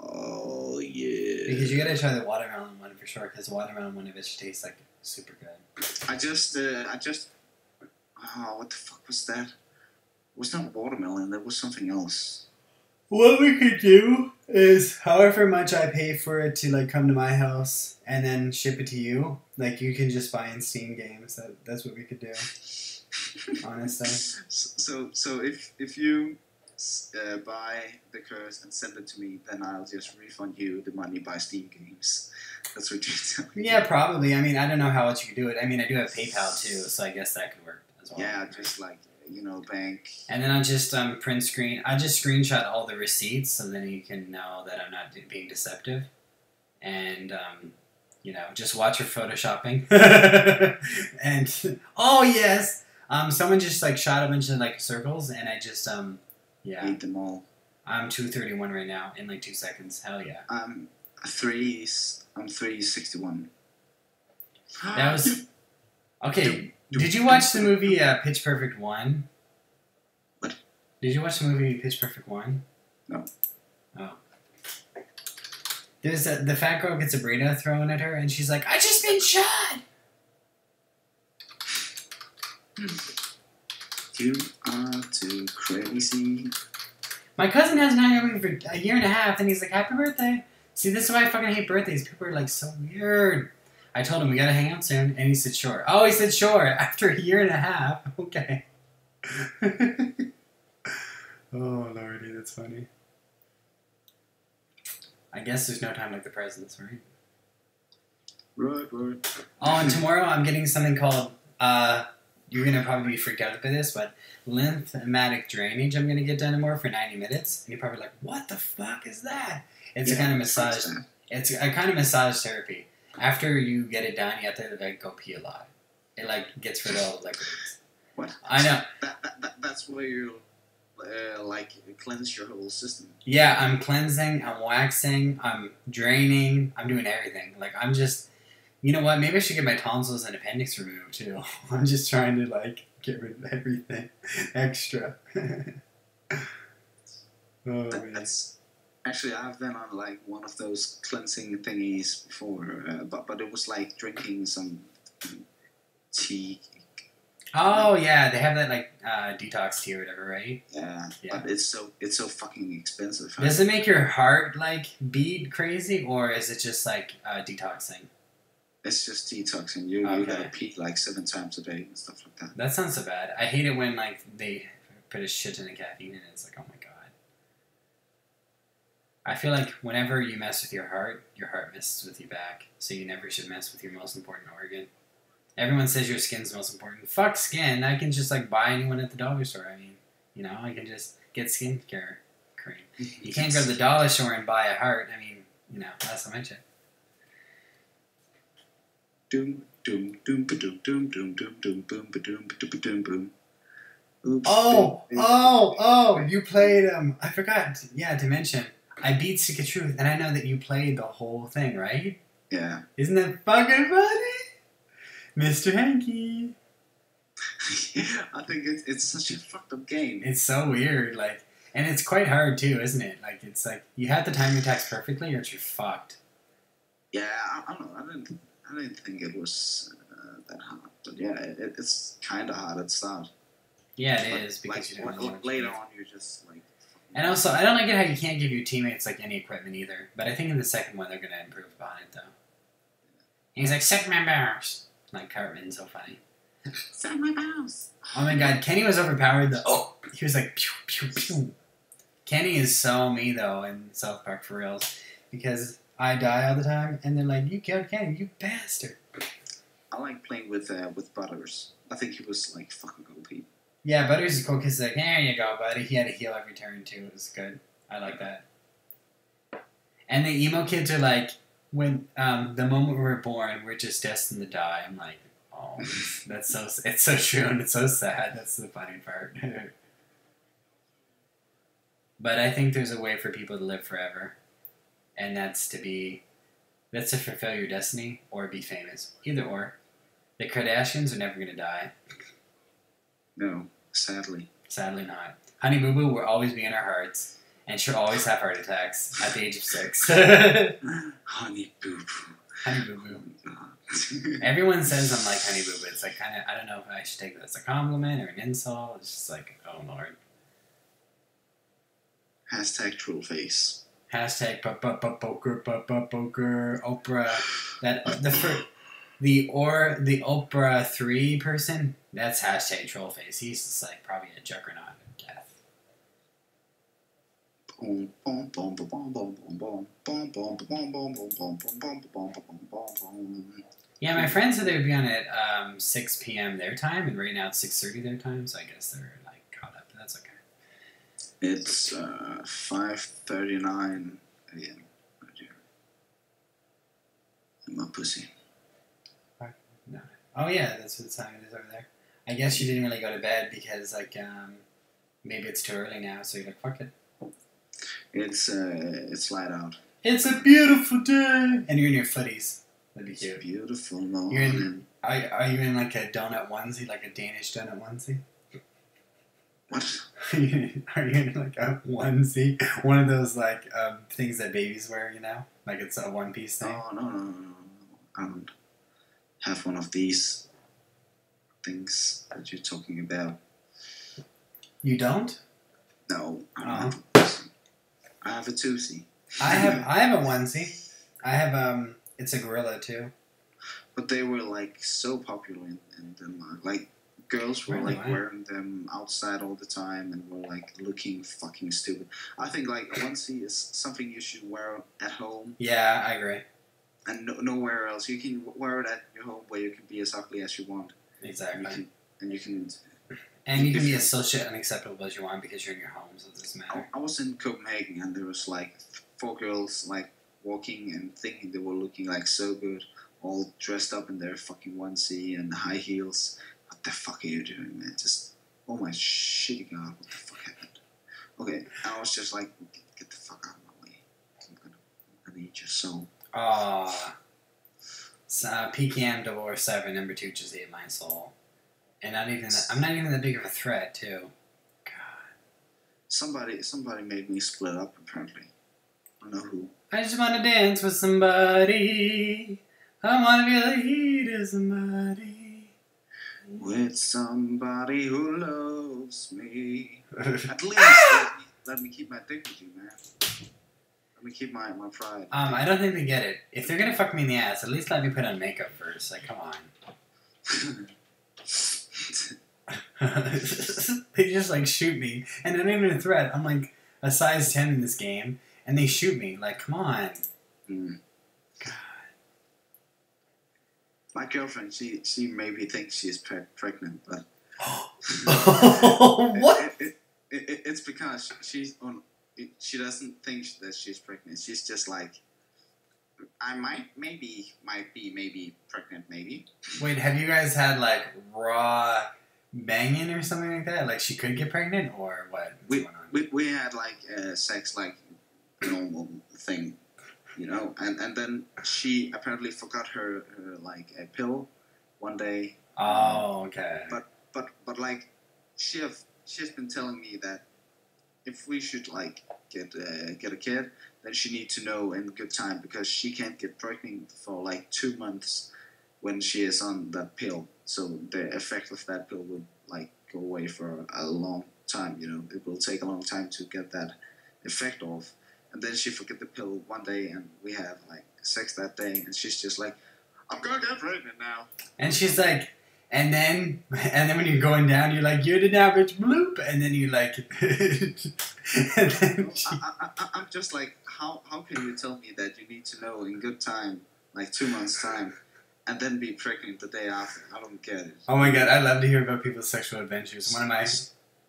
Oh yeah. because you gotta try the watermelon one for sure. Because the watermelon one of it tastes like super good. I just uh, I just oh what the fuck was that? It was not watermelon. There was something else. What we could do is, however much I pay for it to like come to my house and then ship it to you, like you can just buy in Steam games. That that's what we could do. honestly. So so if if you uh, buy the curse and send it to me, then I'll just refund you the money by Steam games. That's what you tell me. Yeah, probably. I mean, I don't know how else you could do it. I mean, I do have PayPal too, so I guess that could work as well. Yeah, just like you know, bank. And then I'll just um, print screen. I just screenshot all the receipts, so then you can know that I'm not being deceptive. And um, you know, just watch your photoshopping. and oh yes, um, someone just like shot a bunch of like circles, and I just um, yeah, Eat them all. I'm two thirty one right now in like two seconds. Hell yeah. I'm three. I'm three sixty one. That was okay. Did you watch the movie uh, Pitch Perfect One? What? Did you watch the movie Pitch Perfect One? No. Oh. There's a, the fat girl gets a burrito thrown at her, and she's like, "I just been shot." You are too crazy. My cousin hasn't hung out with me for a year and a half, and he's like, "Happy birthday!" See, this is why I fucking hate birthdays. People are like so weird. I told him we gotta hang out soon, and he said sure. Oh, he said sure after a year and a half. Okay. oh lordy, that's funny. I guess there's no time like the presents, right? Right, right. Oh, and tomorrow I'm getting something called. Uh, you're gonna probably be freaked out by this, but lymphatic drainage. I'm gonna get done tomorrow for 90 minutes, and you're probably like, "What the fuck is that?" It's a kind of massage. that. It's a kind of massage therapy. After you get it done, you have to like go pee a lot. It like gets rid of all the liquids. What? I know. That, that, that, that's where you uh, like cleanse your whole system. Yeah, I'm cleansing. I'm waxing. I'm draining. I'm doing everything. Like I'm just. You know what? Maybe I should get my tonsils and appendix removed too. I'm just trying to like get rid of everything extra. oh man. Actually I've been on like one of those cleansing thingies before, uh, but but it was like drinking some tea. Oh yeah, they have that like uh, detox tea or whatever, right? Yeah, Yeah. but it's so it's so fucking expensive. Does it make your heart like beat crazy, or is it just like uh, detoxing? It's just detoxing. You you gotta pee like seven times a day and stuff like that. That sounds so bad. I hate it when like they put a shit ton of caffeine in it. It's like, oh my god. I feel like whenever you mess with your heart, your heart messes with you back. So you never should mess with your most important organ. Everyone says your skin's the most important. Fuck skin. I can just like buy anyone at the dollar store. I mean, you know, I can just get skincare cream. You can't go to the dollar store and buy a heart. I mean, you know, last time I checked. Doom doom doom ba doom doom doom doom doom boom ba doom ba doom ba doom boom. Oops, Oh, boom, boom. oh, oh! You played. Um, I forgot. Yeah, to mention, I beat Stick of Truth, and I know that you played the whole thing, right? Yeah. Isn't that fucking funny, Mr. Hanky? I think it's it's such a fucked up game. It's so weird, like, and it's quite hard too, isn't it? Like, it's like you have to time your attacks perfectly, or you're fucked. Yeah, I, I don't know. I didn't I didn't think it was uh, that hard, but yeah, it, it's kind of hard at start. Yeah, it But, is because like, you don't like, know later on, you're just like. And also, I don't like it how you can't give your teammates like any equipment either. But I think in the second one they're gonna improve upon it though. And he's like, "Set my barrels." Like Cartman, so funny. Set my bounce. Oh my god, Kenny was overpowered though. Oh, he was like pew pew pew. Kenny is so me though in South Park for reals because I die all the time and they're like, "You killed Kenny, you bastard." I like playing with uh, with Butters. I think he was like fucking OP. Yeah, Butters is cool because like, there you go, buddy. He had to heal every turn too. It was good. I like that. And the emo kids are like, when um, the moment we're born, we're just destined to die. I'm like, oh, that's so. It's so true and it's so sad. That's the funny part. but I think there's a way for people to live forever, and that's to be, that's to fulfill your destiny or be famous. Either or. The Kardashians are never gonna die. No, sadly. Sadly not. Honey Boo Boo will always be in our hearts, and she'll always have heart attacks at the age of six. Honey Honey boo boo. Boo Boo. Oh, Everyone says I'm like Honey Boo Boo. It's like kind of I don't know if I should take that as a compliment or an insult. It's just like oh lord. Hashtag troll face. Hashtag poker poker Oprah. That the first the or the Oprah three person, that's hashtag trollface. He's just like probably a juggernaut of death. Yeah, my friends said they would be on at um, six p.m. their time, and right now it's six thirty their time, so I guess they're like caught up. But that's okay. It's uh, five thirty nine a.m. my pussy. Oh yeah, that's what time it is over there. I guess you didn't really go to bed because like um, maybe it's too early now. So you're like, fuck it. It's uh, it's light out. It's a beautiful day, and you're in your footies. That'd be It's cute. beautiful You're in- morning. Are, are you in like a donut onesie, like a Danish donut onesie? What? are you in like a onesie? One of those like um, things that babies wear, you know? Like it's a one piece thing. No, no, no, no, no. I don't have one of these things that you're talking about. You don't? No, I don't Oh. have a pussy. I have a toosie. I have I have a onesie. I have um it's a gorilla too. But they were like so popular in, in Denmark. Like girls were Really? like wearing them outside all the time and were like looking fucking stupid. I think like a onesie is something you should wear at home Yeah, I agree. And no, nowhere else. You can wear it at your home where you can be as ugly as you want. And you Exactly. can, and you can. And you can be as social and unacceptable as you want because you're in your home, so it doesn't I, matter. I was in Copenhagen and there was like four girls like walking and thinking they were looking like so good, all dressed up in their fucking onesie and high heels. What the fuck are you doing, man? Just oh my shitty god, what the fuck happened? Okay, I was just like, get the fuck out of my way. I'm gonna, I'm gonna eat your soul. Aw. So, uh, PKM or seven number two just ate my soul, and not even I'm not even that big of a threat too. God, Somebody, somebody made me split up. Apparently, I don't know who. I just want to dance with somebody. I want to feel the heat of somebody. With somebody who loves me. At least let me, let me keep my dignity, man. Let me keep my, my pride. Um, I don't think they get it. If they're gonna fuck me in the ass, at least let me put on makeup first. Like, come on. they just like shoot me, and they're not even a threat. I'm like a size ten in this game, and they shoot me. Like, come on. Mm. God. My girlfriend, she she maybe thinks she's pre- pregnant, but what? It, it, it, it's because she's on. It, she doesn't think that she's pregnant. She's just like, I might, maybe, might be, maybe pregnant, maybe. Wait, have you guys had like raw banging or something like that? Like she could get pregnant, or what? We? We, we had like uh, sex like normal thing, you know, and and then she apparently forgot her, her like a pill one day, Oh, okay. But but but like she have she's been telling me that if we should like get uh, get a kid, then she need to know in good time because she can't get pregnant for like two months when she is on that pill. So the effect of that pill would like go away for a long time. You know, it will take a long time to get that effect off. And then she forget the pill one day, and we have like sex that day, and she's just like, "I'm gonna get pregnant now." And she's like, and then, and then when you're going down, you're like, you're the average bloop, and then you're like, and then she, I, I, I, I'm just like, how, how can you tell me that you need to know in good time, like two months' time, and then be pregnant the day after? I don't get it. oh my god, I love to hear about people's sexual adventures. One of my,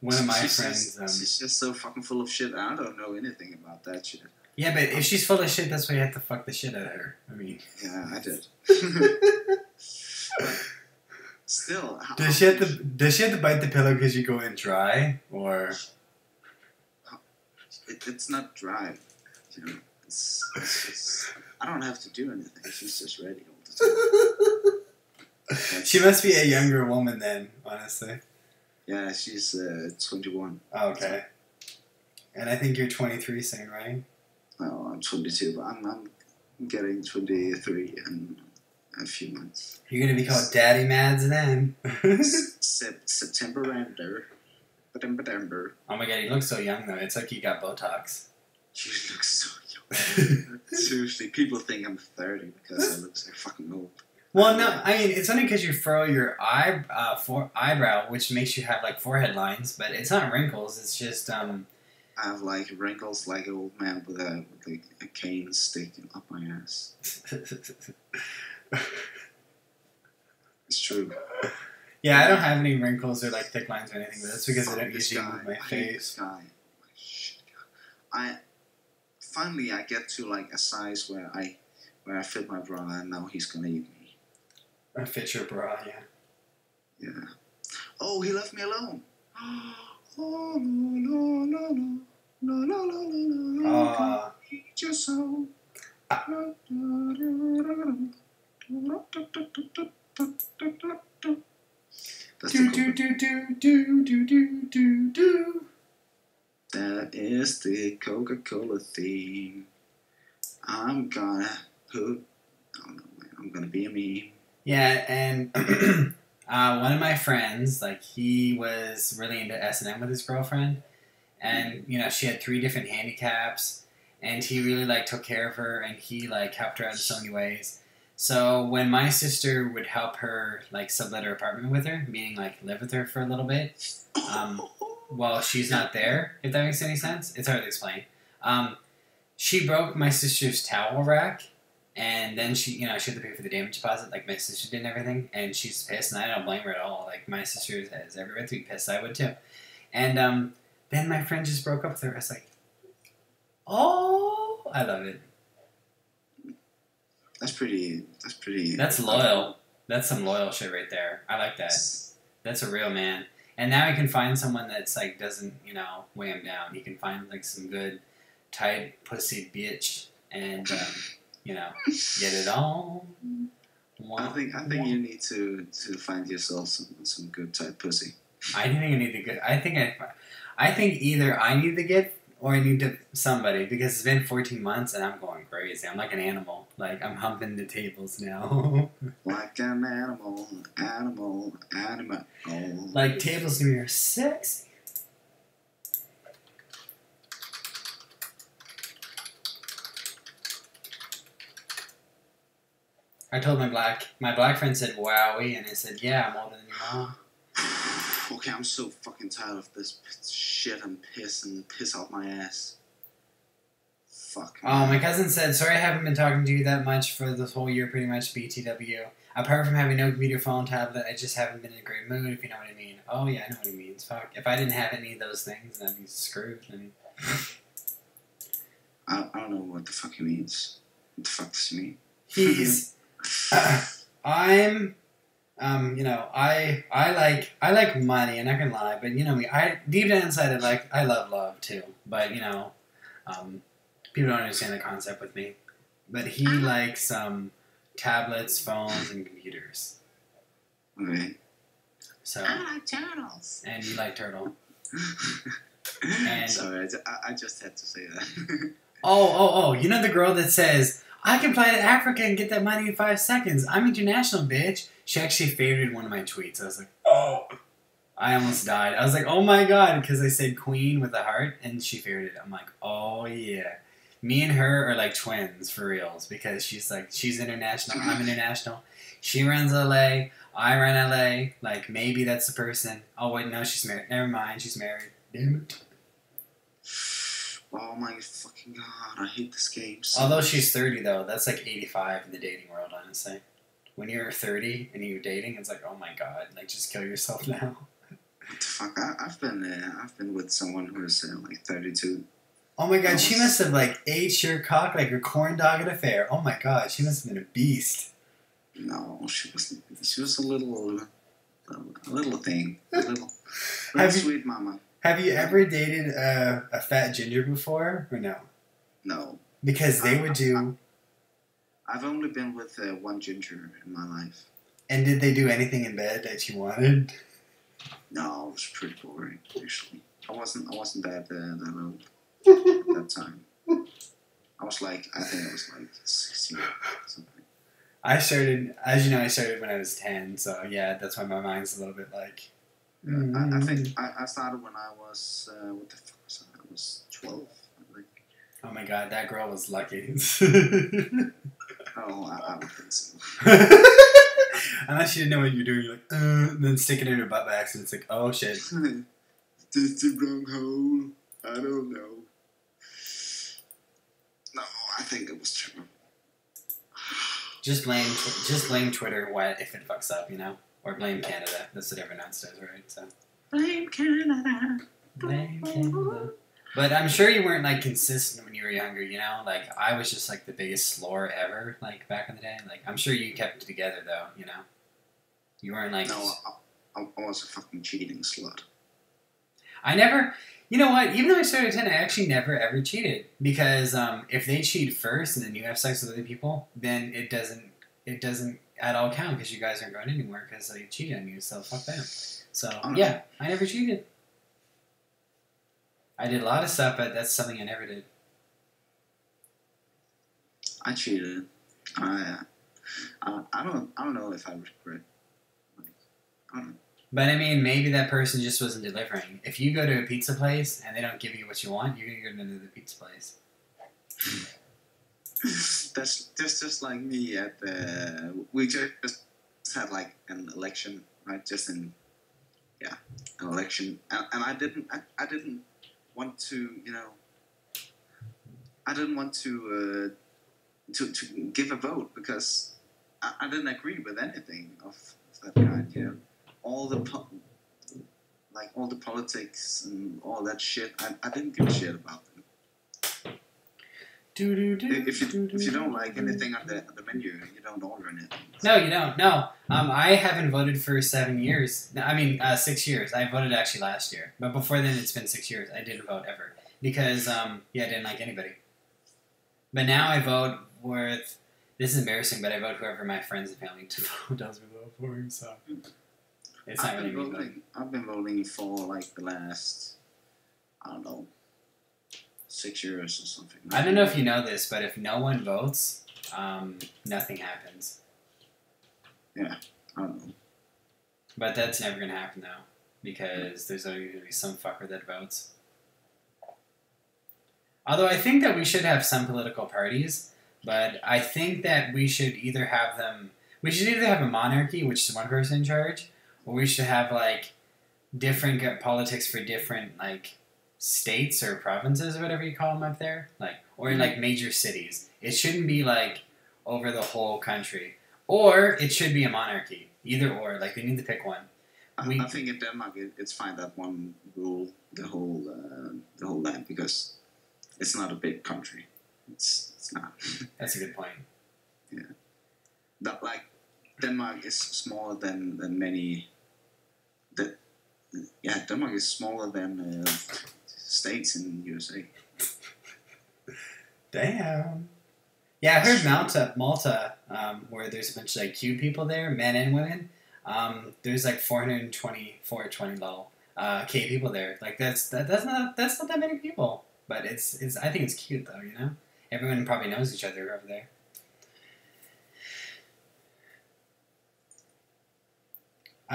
one of my she's friends, Just, um, she's just so fucking full of shit. I don't know anything about that shit. yeah, but if she's full of shit, that's why you have to fuck the shit out of her. I mean, Yeah, I did. but still, how, does she have to, does she have to bite the pillow because you go in dry, or? It, it's not dry. You know, it's, it's just. I don't have to do anything. She's just ready all the time. She must be a younger woman then, honestly. Yeah, she's uh, 21. Oh, okay. And I think you're 23 soon, right? No, I'm 22, but I'm, I'm getting 23 in a few months. You're gonna be called Daddy Mads then. Sep- September render. September. oh my god, you look so young though. It's like you got Botox. You look so young. Seriously, people think I'm 30 because I look so fucking old. Well, no, I mean it's only because you furrow your eye uh, for eyebrow, which makes you have like forehead lines, but it's not wrinkles. It's just um. I have like wrinkles like an old man with a with a, a cane sticking up my ass. It's true. yeah, I don't have any wrinkles or like thick lines or anything, but that's because I don't usually guy. move my I face. Guy. I finally I get to like a size where I where I fit my bra and now he's gonna eat me. I fit your bra, yeah. Yeah. Oh, he left me alone. Oh no no no no no no no no. Uh, Just so. That's do the do Coca- do do do do do do do. That is the Coca-Cola theme. I'm gonna put. Oh no, I'm gonna be a meme. Yeah, and uh, one of my friends, like he was really into S and M with his girlfriend, and you know she had three different handicaps, and he really like took care of her, and he like helped her out in so many ways. So when my sister would help her like sublet her apartment with her, meaning like live with her for a little bit, um, while she's not there, if that makes any sense, it's hard to explain. Um, she broke my sister's towel rack, and then she, you know, she had to pay for the damage deposit, like my sister did and everything, and she's pissed, and I don't blame her at all. Like my sister has every right to be pissed. I would too. And um, then my friend just broke up with her. I was like, oh, I love it. That's pretty. That's pretty. That's loyal. That's some loyal shit right there. I like that. That's a real man. And now he can find someone that's like doesn't, you know, weigh him down. He can find like some good, tight pussy bitch, and um, you know, get it on. I think. I think you need to to find yourself some some good tight pussy. I think I need to get. I think I. I think either I need to get or I need to somebody because it's been 14 months and I'm going crazy. I'm like an animal. Like I'm humping the tables now. Like an animal, animal, animal. like tables to me are sexy. I told my black my black friend said wowie and I said yeah I'm older than your mom. Okay, I'm so fucking tired of this shit and piss and piss out my ass. Fuck. Oh, my cousin said, sorry I haven't been talking to you that much for this whole year, pretty much BTW. Apart from having no computer, phone, tablet, I just haven't been in a great mood, if you know what I mean. Oh, yeah, I know what he means. Fuck. If I didn't have any of those things, then I'd be screwed. I mean, I, I don't know what the fuck he means. What the fuck does he mean? he's. I'm. Um, you know, I I like I like money. And I'm not gonna lie, but you know me. I deep down inside, I like I love love too. But you know, um, people don't understand the concept with me. But he likes um, tablets, phones, and computers. Okay. So I like turtles. and you like turtle. And- Sorry, I, I, I just had to say that. Oh oh oh! You know the girl that says I can fly to Africa and get that money in five seconds. I'm international, bitch. She actually favorited one of my tweets. I was like, oh. I almost died. I was like, oh my god, because I said queen with a heart, and she favorited it. I'm like, oh yeah. Me and her are like twins for reals because she's like she's international, I'm international. She runs LA, I run LA. Like maybe that's the person. Oh wait, no, she's married. Never mind, she's married. Damn it. Oh my fucking god, I hate this game. So Although much. she's 30, though, that's like 85 in the dating world, honestly. When you're 30 and you're dating, it's like, oh my god, like just kill yourself now. What the fuck? I, I've been there. I've been with someone who's uh, like 32. Oh my god, she must have like ate your cock like a corn dog at a fair. Oh my god, she must have been a beast. No, she was she was a little a little thing, a little, Have little sweet mama. Have you ever dated a, a fat ginger before, or no? No, Because they would do. I've only been with uh, one ginger in my life. And did they do anything in bed that you wanted? No, it was pretty boring actually. I wasn't I wasn't that uh, that old at that time. I was like I think I was like 16 or something. I started, as you know, I started when I was 10, so yeah, that's why my mind's a little bit like. I, I think I, I started when I was uh, what the fuck was I? I was 12. I think. Oh my god, that girl was lucky. Oh, I, I don't think so. Unless you didn't know what you're doing, you're like, uh, and then stick it in your butt by accident. It's like, oh shit. this the wrong hole? I don't know. No, I think it was true. Just blame, Tw- just blame Twitter what if it fucks up, you know, or blame Canada. That's what everyone else does, right? So Blame Canada. blame Canada. But I'm sure you weren't like consistent when you were younger, you know. Like I was just like the biggest slore ever, like back in the day. Like I'm sure you kept it together though, you know. You weren't like No, I, I, I was a fucking cheating slut. I never. You know what? Even though I started at ten, I actually never ever cheated because um, if they cheat first and then you have sex with other people, then it doesn't it doesn't at all count because you guys aren't going anywhere because they cheated on you. So fuck them. So yeah, I never cheated. I did a lot of stuff, but that's something I never did. I cheated. I, uh, I, I don't, I don't know if I regret. Like, I don't know. But I mean, maybe that person just wasn't delivering. If you go to a pizza place and they don't give you what you want, you're gonna go to another pizza place. That's that's just like me at the. We just had like an election, right? Just in, yeah, an election, and, I didn't, I, I didn't want to, you know, I didn't want to, uh, to to give a vote because I, I didn't agree with anything of, that kind, you know, all the. Like all the politics and all that shit, I, I didn't give a shit about them. If you, if you don't like anything on the, on the menu, you don't order anything. No, you don't. No, um, I haven't voted for seven years. I mean, uh, six years. I voted actually last year, but before then, it's been six years. I didn't vote ever because, um, yeah, I didn't like anybody. But now I vote with. This is embarrassing, but I vote whoever my friends and family tells me to vote for. him, So it's not I've really been voting. voting. I've been voting for like the last, I don't know, six euros or something. I don't know if you know this, but if no one votes, um, nothing happens. Yeah, I don't know. But that's never gonna happen though, because there's always gonna be some fucker that votes. Although I think that we should have some political parties, but I think that we should either have them. We should either have a monarchy, which is one person in charge, or we should have like different politics for different like states or provinces or whatever you call them up there, like or in like major cities. It shouldn't be like over the whole country, or it should be a monarchy. Either or, like we need to pick one. I, We- I think in Denmark it, it's fine that one rule the whole uh, the whole land because it's not a big country. It's it's not. That's a good point. Yeah, that like Denmark is smaller than than many. That yeah, Denmark is smaller than uh, states in USA. Damn. Yeah, I heard Malta, Malta, um, where there's a bunch of like cute people there, men and women. Um, there's like 420, 420 lol, uh, K people there. Like that's that, that's not that's not that many people, but it's it's I think it's cute though. You know, everyone probably knows each other over there.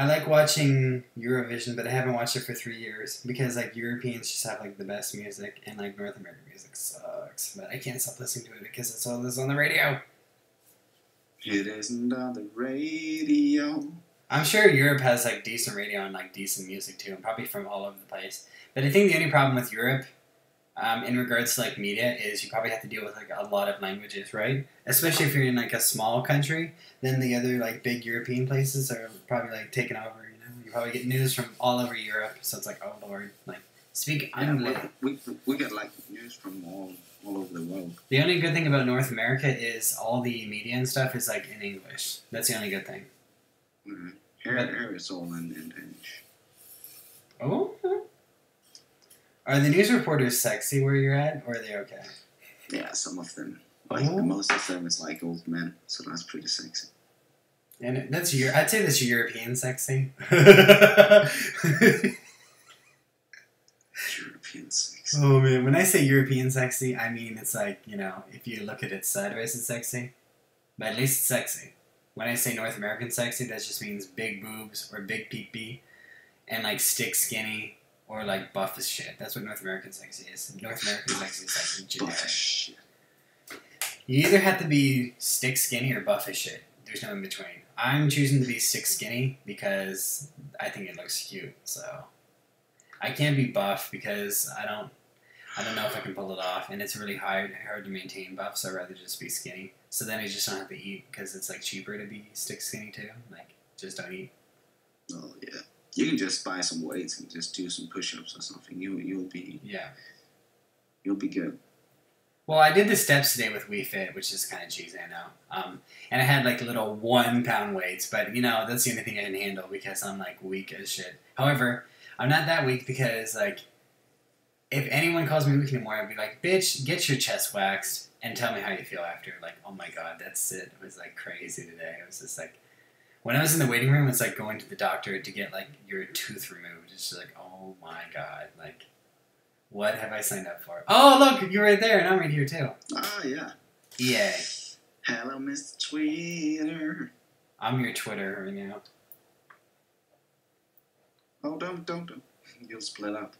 I like watching Eurovision, but I haven't watched it for three years because like Europeans just have like the best music, and like North American music sucks. But I can't stop listening to it because it's all on the radio. It isn't on the radio. I'm sure Europe has like decent radio and like decent music too, and probably from all over the place. But I think the only problem with Europe, um, in regards to like media, is you probably have to deal with like a lot of languages, right? Especially if you're in like a small country, then the other like big European places are probably like taken over. You know, you probably get news from all over Europe, so it's like, oh lord, like speak Yeah, English. we, we, we get like news from all all over the world. The only good thing about North America is all the media and stuff is like in English. That's the only good thing. Mhm. Here, But- here it's all in, in English. Oh. Are the news reporters sexy where you're at, or are they okay? Yeah, some of them. Like Oh. most of them is like old men, so that's pretty sexy. And that's your. I'd say that's European sexy. European sexy. oh man, when I say European sexy, I mean it's like you know if you look at it sideways, it's sexy, but at least it's sexy. When I say North American sexy, that just means big boobs or big pee pee, and like stick skinny or like buff as shit. That's what North American sexy is. North American sexy is like Buff as shit. You either have to be stick skinny or buff as shit. There's no in between. I'm choosing to be stick skinny because I think it looks cute. So I can't be buff because I don't. I don't know if I can pull it off, and it's really hard hard to maintain buff. So I'd rather just be skinny. So then I just don't have to eat because it's like cheaper to be stick skinny too. Like just don't eat. Oh yeah. You can just buy some weights and just do some push-ups or something. You you'll be Yeah. you'll be good. Well, I did the steps today with Wii Fit, which is kind of cheesy, I know. Um, and I had like little one pound weights, but you know that's the only thing I can handle because I'm like weak as shit. However, I'm not that weak because like if anyone calls me weak anymore, I'd be like, "Bitch, get your chest waxed and tell me how you feel after." Like, oh my god, that's it. It was like crazy today. It was just like when I was in the waiting room, it's like going to the doctor to get like your tooth removed. It's just like, oh my god, like. What have I signed up for? Oh, look, you're right there, and I'm right here too. Ah yeah. EA. Hello, Mr. Twitter. I'm your Twitter right now. Oh don't don't don't. You'll split up.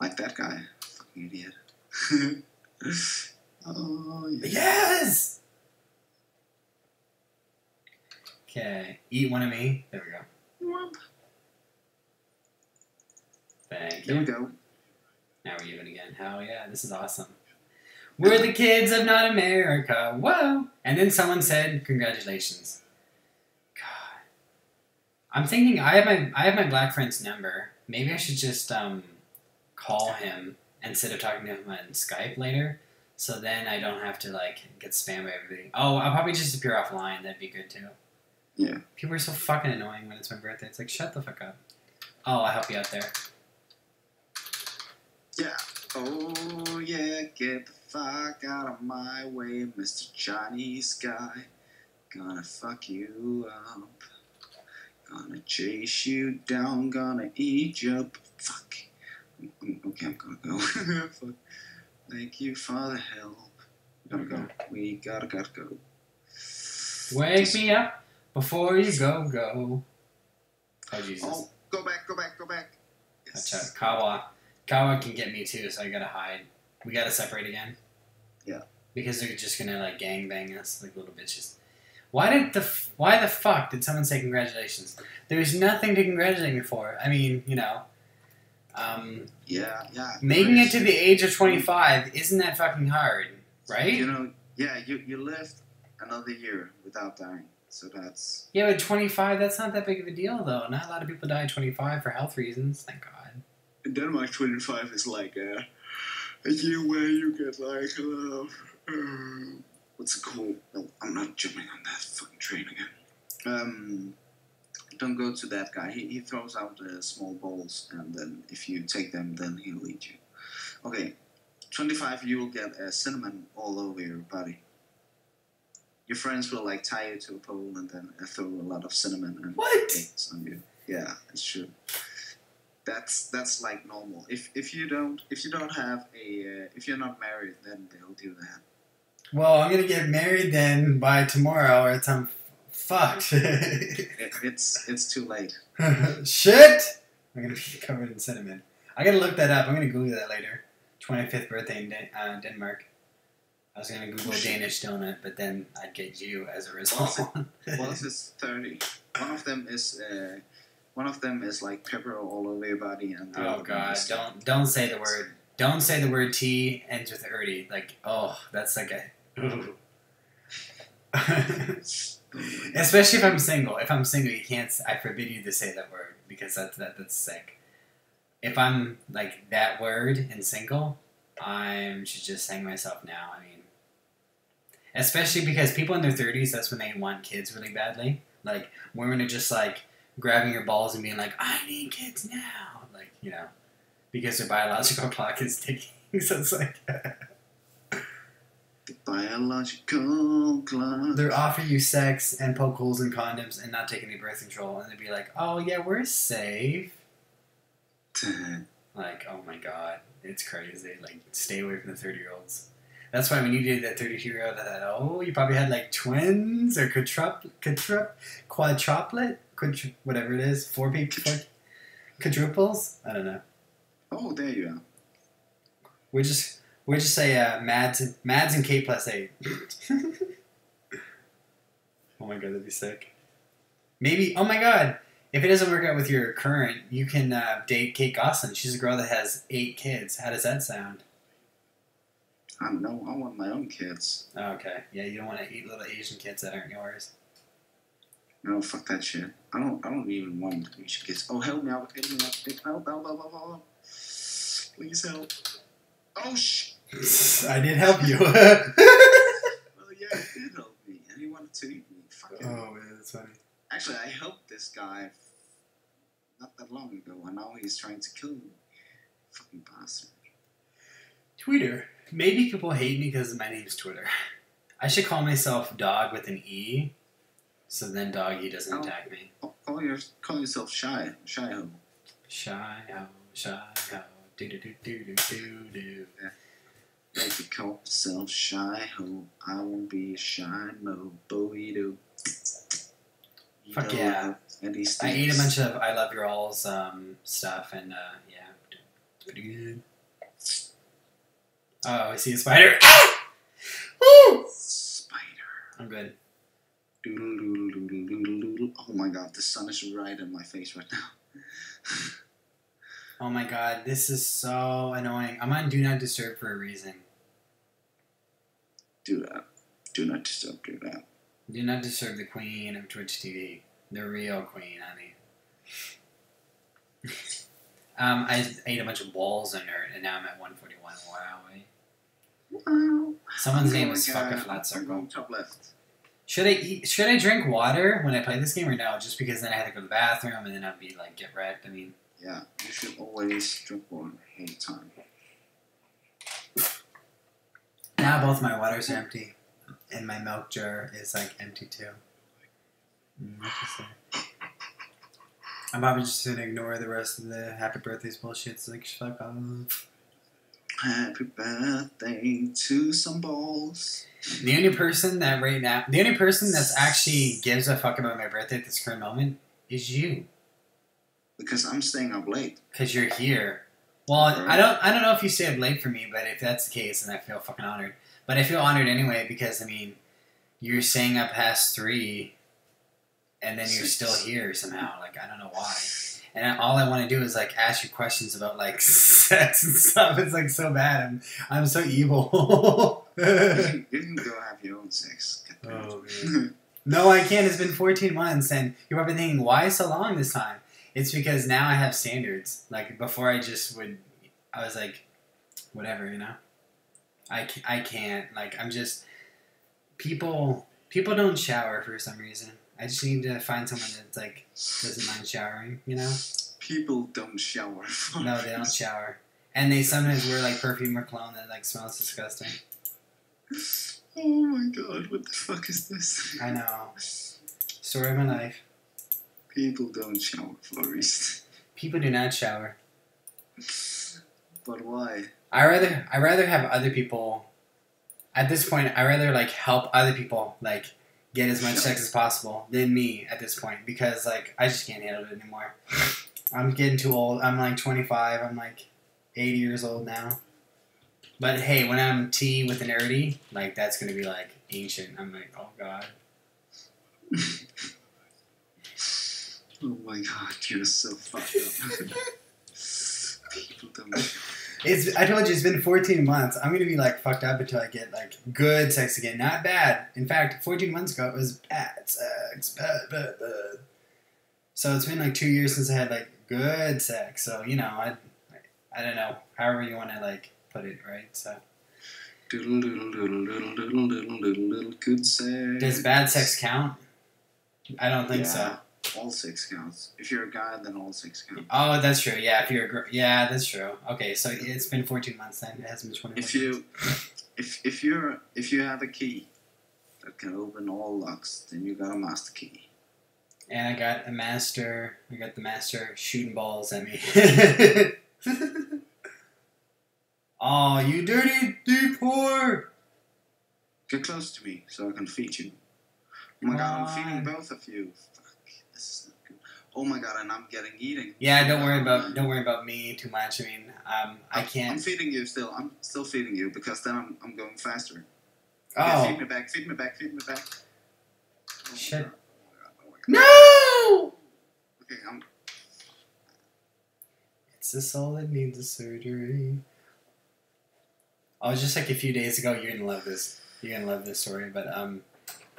Like that guy. Fucking idiot. oh yeah. Yes! Okay, eat one of me. There we go. Thank There we you. go. Now we're even again. Hell yeah, this is awesome. We're the kids of not America. Whoa! And then someone said, "Congratulations." God, I'm thinking I have my I have my black friend's number. Maybe I should just um call him instead of talking to him on Skype later. So then I don't have to like get spammed by everybody. Oh, I'll probably just appear offline. That'd be good too. Yeah. People are so fucking annoying when it's my birthday. It's like shut the fuck up. Oh, I'll help you out there. Yeah. Oh yeah, get the fuck out of my way, Mr. Chinese guy. Gonna fuck you up. Gonna chase you down, gonna eat you up. Fuck. Okay, I'm gonna go. fuck. Thank you for the help. Gotta go. Mm-hmm. We gotta gotta go. Wake me up before you go go. Oh Jesus! Oh, go back, go back, go back. Watch out, Kawa. Kawa can get me too, so I gotta hide. We gotta separate again. Yeah. Because they're just gonna like gang bang us like little bitches. Why did the why the fuck did someone say congratulations? There's nothing to congratulate me for. I mean, you know, um, Yeah, yeah. making it to the age of 25 isn't that fucking hard, right? You know, yeah, you, you lived another year without dying. So that's Yeah, but 25, that's not that big of a deal, though. Not a lot of people die at 25 for health reasons, thank God. in Denmark. Twenty five is like a, a year where you get like uh, uh, what's it called? No, I'm not jumping on that fucking train again. Um, don't go to that guy. He, he throws out uh, small balls, and then if you take them, then he'll eat you. Okay, twenty five. You will get uh, cinnamon all over your body. Your friends will like tie you to a pole and then uh, throw a lot of cinnamon and What? cakes on you. Yeah, it's true. That's that's like normal. If if you don't if you don't have a uh, if you're not married, then they'll do that. Well, I'm gonna get married then by tomorrow, or it's I'm fucked. It, it's it's too late. Shit! I'm gonna be covered in cinnamon. I gotta look that up. I'm gonna Google that later. 25th birthday in Den- uh, Denmark. I was gonna Google Danish donut, but then I'd get you as a result. Well, this is thirty. One of them is uh, one of them is like pepper all over your body, and oh god, don't don't say the word. Don't say the word T ends with erty. Like, oh, that's like a. Especially if I'm single. If I'm single, you can't. I forbid you to say that word because that's that, that's sick. If I'm like that word and single, I should just hang myself now. I mean, especially because people in their thirties, that's when they want kids really badly. Like women are just like grabbing your balls and being like, "I need kids now," like you know, because their biological clock is ticking. so it's like the biological clock. they're offering you sex and poke holes in condoms and not taking any birth control, and they'd be like, "Oh yeah, we're safe." Like, oh my god, it's crazy. Like, stay away from the 30 year olds. That's why when you did that 32 year old, I thought, oh, you probably had like twins or quadrup, quadrup, quadruplet, quadru- whatever it is, four people, four, quadruples. I don't know. oh, there you are. We're just We'll just say uh, Mads, and, Mads and K plus eight. oh my god, that'd be sick. Maybe, oh my god, if it doesn't work out with your current, you can uh, date Kate Gosselin. She's a girl that has eight kids. How does that sound? I don't know. I want my own kids. Oh, okay. Yeah, you don't want to eat little Asian kids that aren't yours. No, fuck that shit. I don't. I don't even want Asian kids. Oh, help me out! Help me out! Help! Help! Help! Help! help. Please help! Oh sh! I did help you. Well, yeah, he did help me, and he wanted to eat me. Fuck oh man, that's funny. Actually, I helped this guy not that long ago, and now he's trying to kill me. Fucking bastard. Twitter. Maybe people hate me because my name's Twitter. I should call myself Dog with an E, so then Doggy doesn't Oh. attack me. Call, call, your, call yourself shy, shy ho. Shy ho, shy ho, do do do do do do do. Make you call yourself shy ho. I won't be a shy mo. Boy do. You Fuck know, yeah. And these I ate a bunch of I Love Your All's um, stuff, and uh, yeah, pretty good. Oh, I see a spider. Ah! Woo! Spider. I'm good. Doodle doodle doodle doodle doodle. Oh my god, the sun is right in my face right now. Oh my god, this is so annoying. I'm on Do Not Disturb for a reason. do that. Do not disturb. Do that. Do not disturb the queen of Twitch TV. The real queen, honey. um, I ate a bunch of balls in her, and now I'm at 141. Wow. Someone's name is Fuck a Flat Circle. top left. Should I eat? Should I drink water when I play this game or no? Just because then I have to go to the bathroom and then I'd be like get wrecked. I mean, Yeah, you should always drink water all the time. now both my waters are empty, and my milk jar is like empty too. Mm, what to say? I'm probably just gonna ignore the rest of the happy birthdays bullshit. It's like fuck off. Happy birthday to some balls. The only person that right now, the only person that's actually gives a fuck about my birthday at this current moment is you, Because I'm staying up late. because you're here. Well, I don't, I don't know if you stay up late for me, but if that's the case, then I feel fucking honored. But I feel honored anyway because I mean, you're staying up past three, and then you're Six. still here somehow. Like I don't know why. And all I want to do is like ask you questions about like sex and stuff. It's like so bad. I'm, I'm so evil. you can go have your own sex. Oh. No, I can't. It's been 14 months, and you're probably thinking, why so long this time? It's because now I have standards. Like, before I just would, I was like, whatever, you know? I, I can't. Like, I'm just, people, people don't shower for some reason. I just need to find someone that's, like, doesn't mind showering, you know? People don't shower. No, they don't shower. And they sometimes wear, like, perfume or cologne that, like, smells disgusting. Oh my god, what the fuck is this? I know. Story of my life. People don't shower, Florist. People do not shower. But why? I rather I rather have other people. At this point, I rather like help other people like get as much sex as possible than me at this point because like I just can't handle it anymore. I'm getting too old. I'm like 25. I'm like 80 years old now. But hey, when I'm T with an nerdy, like that's gonna be like ancient. I'm like, oh god. Oh my god, you're so fucked up. People don't. It's I told you it's been 14 months. I'm gonna be like fucked up until I get like good sex again. Not bad. In fact, 14 months ago it was bad sex. Bad, bad, bad. So it's been like two years since I had like good sex. So you know, I, I don't know. However you want to like put it, right? So Doodle doodle doodle doodle doodle doodle doodle good sex. does bad sex count? I don't think so. All six counts. If you're a guy, then all six counts. Oh, that's true. Yeah, if you're a girl, yeah, that's true. Okay, so it's been 14 months then. It hasn't been 21. If you, if if you're if you have a key that can open all locks, then you got a master key. And I got a master. I got the master shooting balls at me. oh, you dirty deep whore! Get close to me so I can feed you. Oh my god, I'm feeding both of you. Fuck, this is not good. Oh my god, and I'm getting eating. Yeah, don't worry about don't worry about me too much. I mean, um, I can't. I'm feeding you still. I'm still feeding you because then I'm, I'm going faster. Oh feed me back, feed me back, feed me back. Oh Shit. Oh oh no! Okay, I'm. It's the soul that needs a surgery. I was just like a few days ago, you're gonna love this. You're gonna love this story, but um,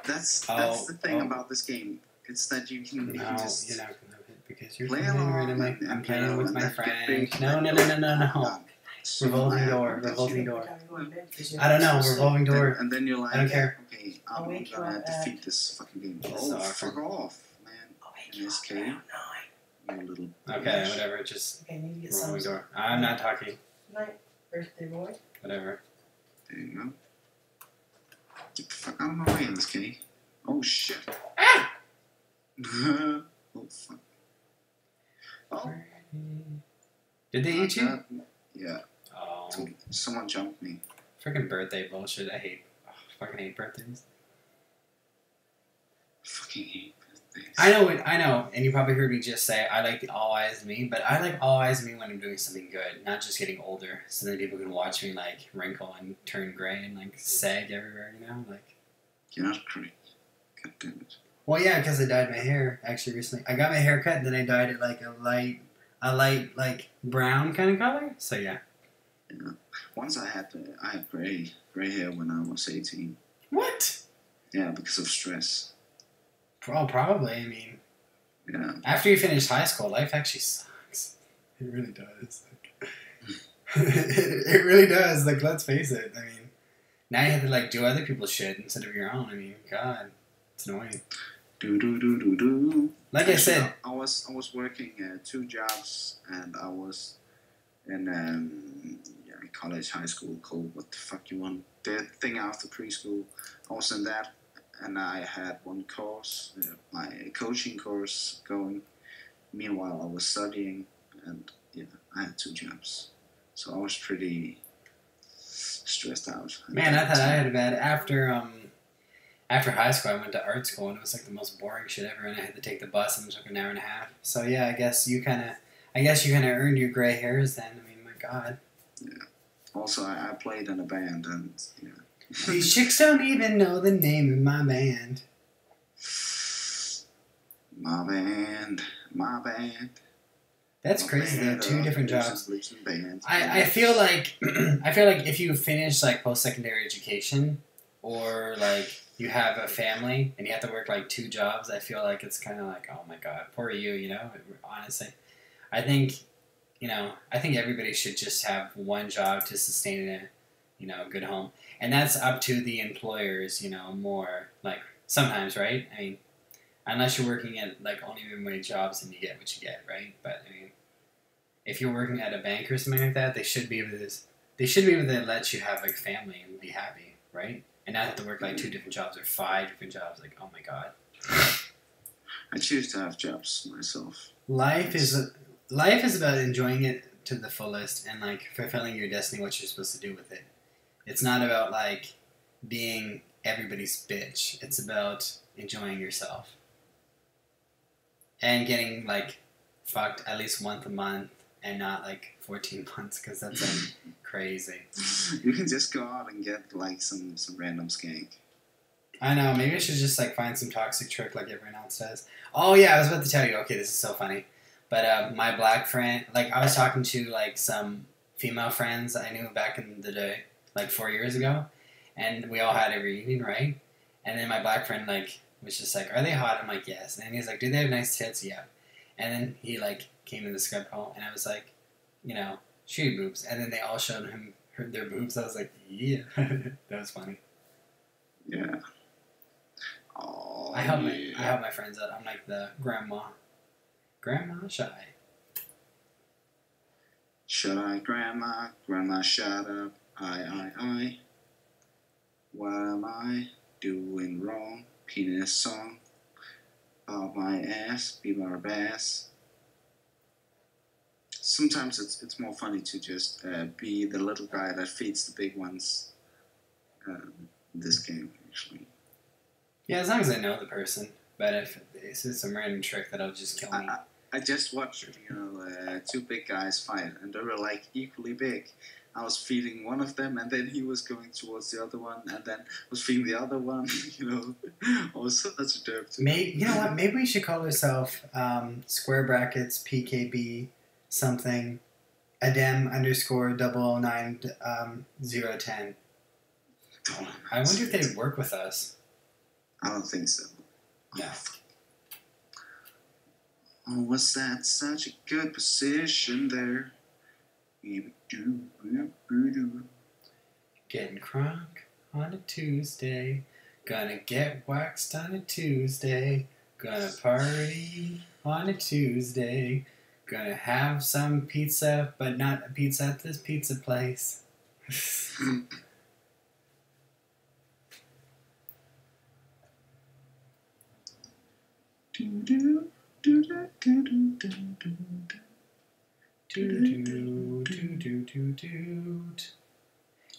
That's that's the thing about this game. It's that you can, you no, can just you're not gonna love it because you're play playing along. right in my. and- I'm playing you know, with my friend. big, No, no, like, no, no, no, my no. God, so Revolving mad door, because revolving you- door. I I don't know. Revolving Then, door. and then you're like, I don't care. Okay, I'll I'm gonna up have to this fucking game. Oh, is awesome. fuck off, man! In this case, you little. Okay, bitch. whatever. Just Okay, I need to get some revolving door. I'm not talking. night birthday boy. Whatever. There you go. Get the fuck out of my way in this case. Oh shit. Ah! oh fuck. Oh. Did they eat you? uh, yeah. Oh, Someone jumped me. freaking birthday bullshit. I hate. Oh, fucking hate birthdays. Fucking hate birthdays. I know it. I know, and you probably heard me just say I like the all eyes me, but I like all eyes me when I'm doing something good, not just getting older, so then people can watch me like wrinkle and turn gray and like sag everywhere. You know, like. You're not great. God damn it. Well, yeah, because I dyed my hair actually recently. I got my hair cut, and then I dyed it like a light, a light like brown kind of color. So yeah. Once I had uh, I had gray gray hair when I was 18. What? Yeah, because of stress. Oh, probably. I mean, Yeah. after you finish high school, life actually sucks. It really does. it, it really does. Like, let's face it. I mean, now you have to like do other people's shit instead of your own. I mean, God, it's annoying. Do do do do do. Like I said, I was I was working uh, two jobs, and I was in um, yeah, college, high school, called what the fuck you want the thing after preschool. I was in that, and I had one course, uh, my coaching course going. Meanwhile, I was studying, and yeah, I had two jobs, so I was pretty stressed out. man, I thought I had a bad after um. After high school, I went to art school, and it was like the most boring shit ever. And I had to take the bus, and it took an hour and a half. So yeah, I guess you kind of, I guess you kind of earned your gray hairs then. I mean, my God, Yeah. Also, I, I played in a band, and yeah. these chicks don't even know the name of my band. My band, my band. That's my crazy. They have two uh, different jobs. bands. I, I feel like I feel like if you finish like post secondary education or like you have a family and you have to work like two jobs, I feel like it's kind of like oh my god, poor you, you know. Honestly, I think you know I think everybody should just have one job to sustain a you know good home, and that's up to the employers. You know more like sometimes right. I mean, unless you're working at like only wage jobs, and you get what you get, right? But I mean if you're working at a bank or something like that, they should be able to. They should be able to let you have like family and be happy, right? And not have to work like two different jobs or five different jobs. Like, oh my god, I choose to have jobs myself. life is life is about enjoying it to the fullest and like fulfilling your destiny, what you're supposed to do with it. It's not about like being everybody's bitch. It's about enjoying yourself and getting like fucked at least once a month and not like 14 months because that's like crazy. You can just go out and get like some some random skank. I know. Maybe I should just like find some toxic trick like everyone else does. Oh yeah, I was about to tell you. Okay, this is so funny. But uh, my black friend, like I was talking to like some female friends I knew back in the day, like four years ago, and we all had a reunion, right? And then my black friend like was just like, "Are they hot?" I'm like, "Yes." And he's like, "Do they have nice tits?" Yeah. And then he like came to the scrub hall, and I was like, you know, shoot boobs. And then they all showed him her, their boobs. I was like, yeah, that was funny. Yeah. Oh, I help my yeah. I help my friends out. I'm like the grandma, grandma shy. Shut I, grandma? Grandma, shut up. I, I, I. What am I doing wrong? Penis song. About my ass, be my bass. Sometimes it's it's more funny to just uh, be the little guy that feeds the big ones. Um, this game, actually. Yeah, as long as I know the person. But if this is some random trick that'll just kill me. I, I just watched, you know, uh, two big guys fight, and they were like equally big. I was feeding one of them, and then he was going towards the other one, and then was feeding the other one. You know, I was such a derp. to- May you know what? Maybe we should call ourselves um, square brackets PKB something Adem underscore double nine um, zero ten. I wonder if they'd work with us. I don't think so. No. Oh, was that such a good position there? Getting crunk on a Tuesday. Gonna get waxed on a Tuesday. Gonna party on a Tuesday. Gonna have some pizza, but not a pizza at this pizza place.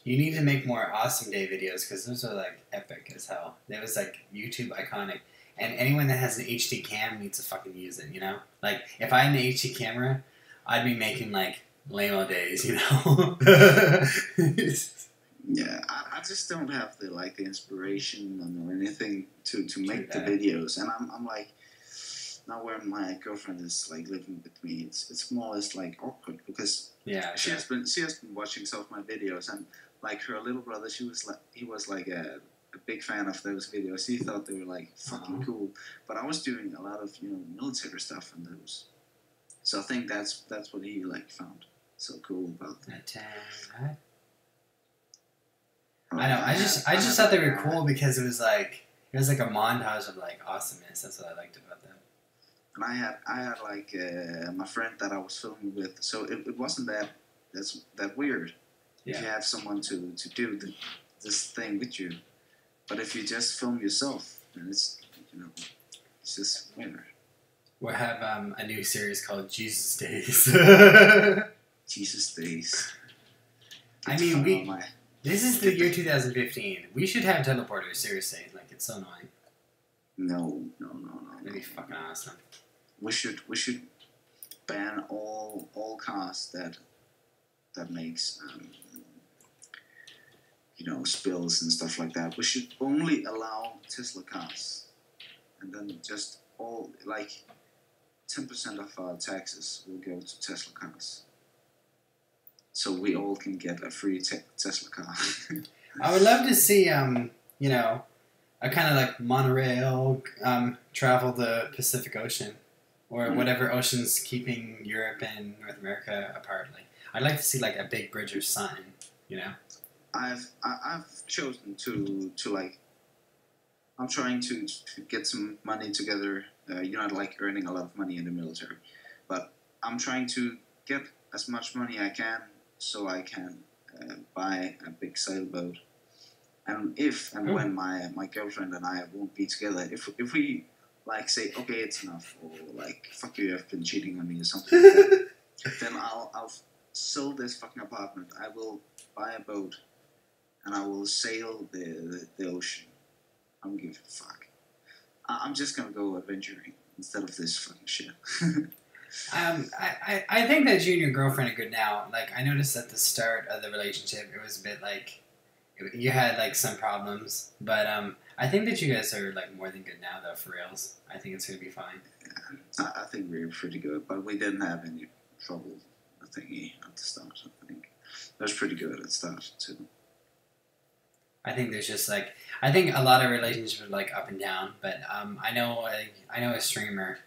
You need to make more Awesome Day videos because those are like epic as hell. That was like YouTube iconic. And anyone that has an HD cam needs to fucking use it, you know? Like, if I had an HD camera, I'd be making like lame days, you know? Yeah, I, I just don't have the like the inspiration or anything to, to make the videos, and I'm, I'm like now where my girlfriend is like living with me, it's it's more or less like awkward because yeah, she sure. has been she has been watching some of my videos, and like her little brother, she was like he was like a, a big fan of those videos. He thought they were like fucking Aw. cool, but I was doing a lot of you know military stuff on those, so I think that's that's what he like found so cool about them. I know. I just I just thought they were cool because it was like it was like a montage of like awesomeness. That's what I liked about them. and I had I had like uh, my friend that I was filming with, so it, it wasn't that that's that weird if you have someone to to do the, this thing with you, but if you just film yourself, then it's you know it's just weird. We'll have um, a new series called Jesus Days. Jesus days. I mean, we- Oh, my- this is the year 2015. We should have teleporters. Seriously, like it's so annoying. no no no no. That'd be fucking awesome. We should we should ban all all cars that that makes um, you know spills and stuff like that. We should only allow Tesla cars, and then just all like ten percent of our taxes will go to Tesla cars. So we all can get a free te- Tesla car. I would love to see, um, you know, a kind of like monorail um, travel the Pacific Ocean or Mm. whatever ocean's keeping Europe and North America apart. Like, I'd like to see like a big bridge or something. You know? I've I, I've chosen to to like I'm trying to, to get some money together. Uh, you're not like earning a lot of money in the military, but I'm trying to get as much money I can so I can uh, buy a big sailboat. And if and Oh. when my my girlfriend and I won't be together, if if we like say okay it's enough or like fuck you you've been cheating on me or something, like that, then I'll I'll sell this fucking apartment. I will buy a boat and I will sail the, the, the ocean. I don't give a fuck. I, I'm just gonna go adventuring instead of this fucking shit. Um, I, I, I think that you and your girlfriend are good now. Like, I noticed at the start of the relationship, it was a bit like you had like some problems, but um, I think that you guys are like more than good now, though. For reals, I think it's gonna be fine. I, I think we're pretty good, but we didn't have any trouble. thingy at the start. I think that was pretty good at the start too. I think there's just like I think a lot of relationships are like up and down, but um, I know I, I know a streamer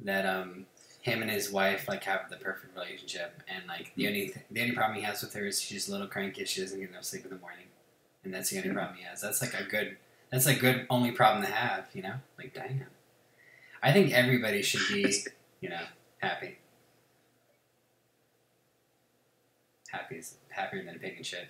that um, him and his wife like have the perfect relationship, and like the only th- the only problem he has with her is she's a little cranky. She doesn't get enough sleep in the morning, and that's the only problem he has. That's like a good that's a good only problem to have, you know. Like damn, I think everybody should be you know happy. Happy is happier than a pig in shit.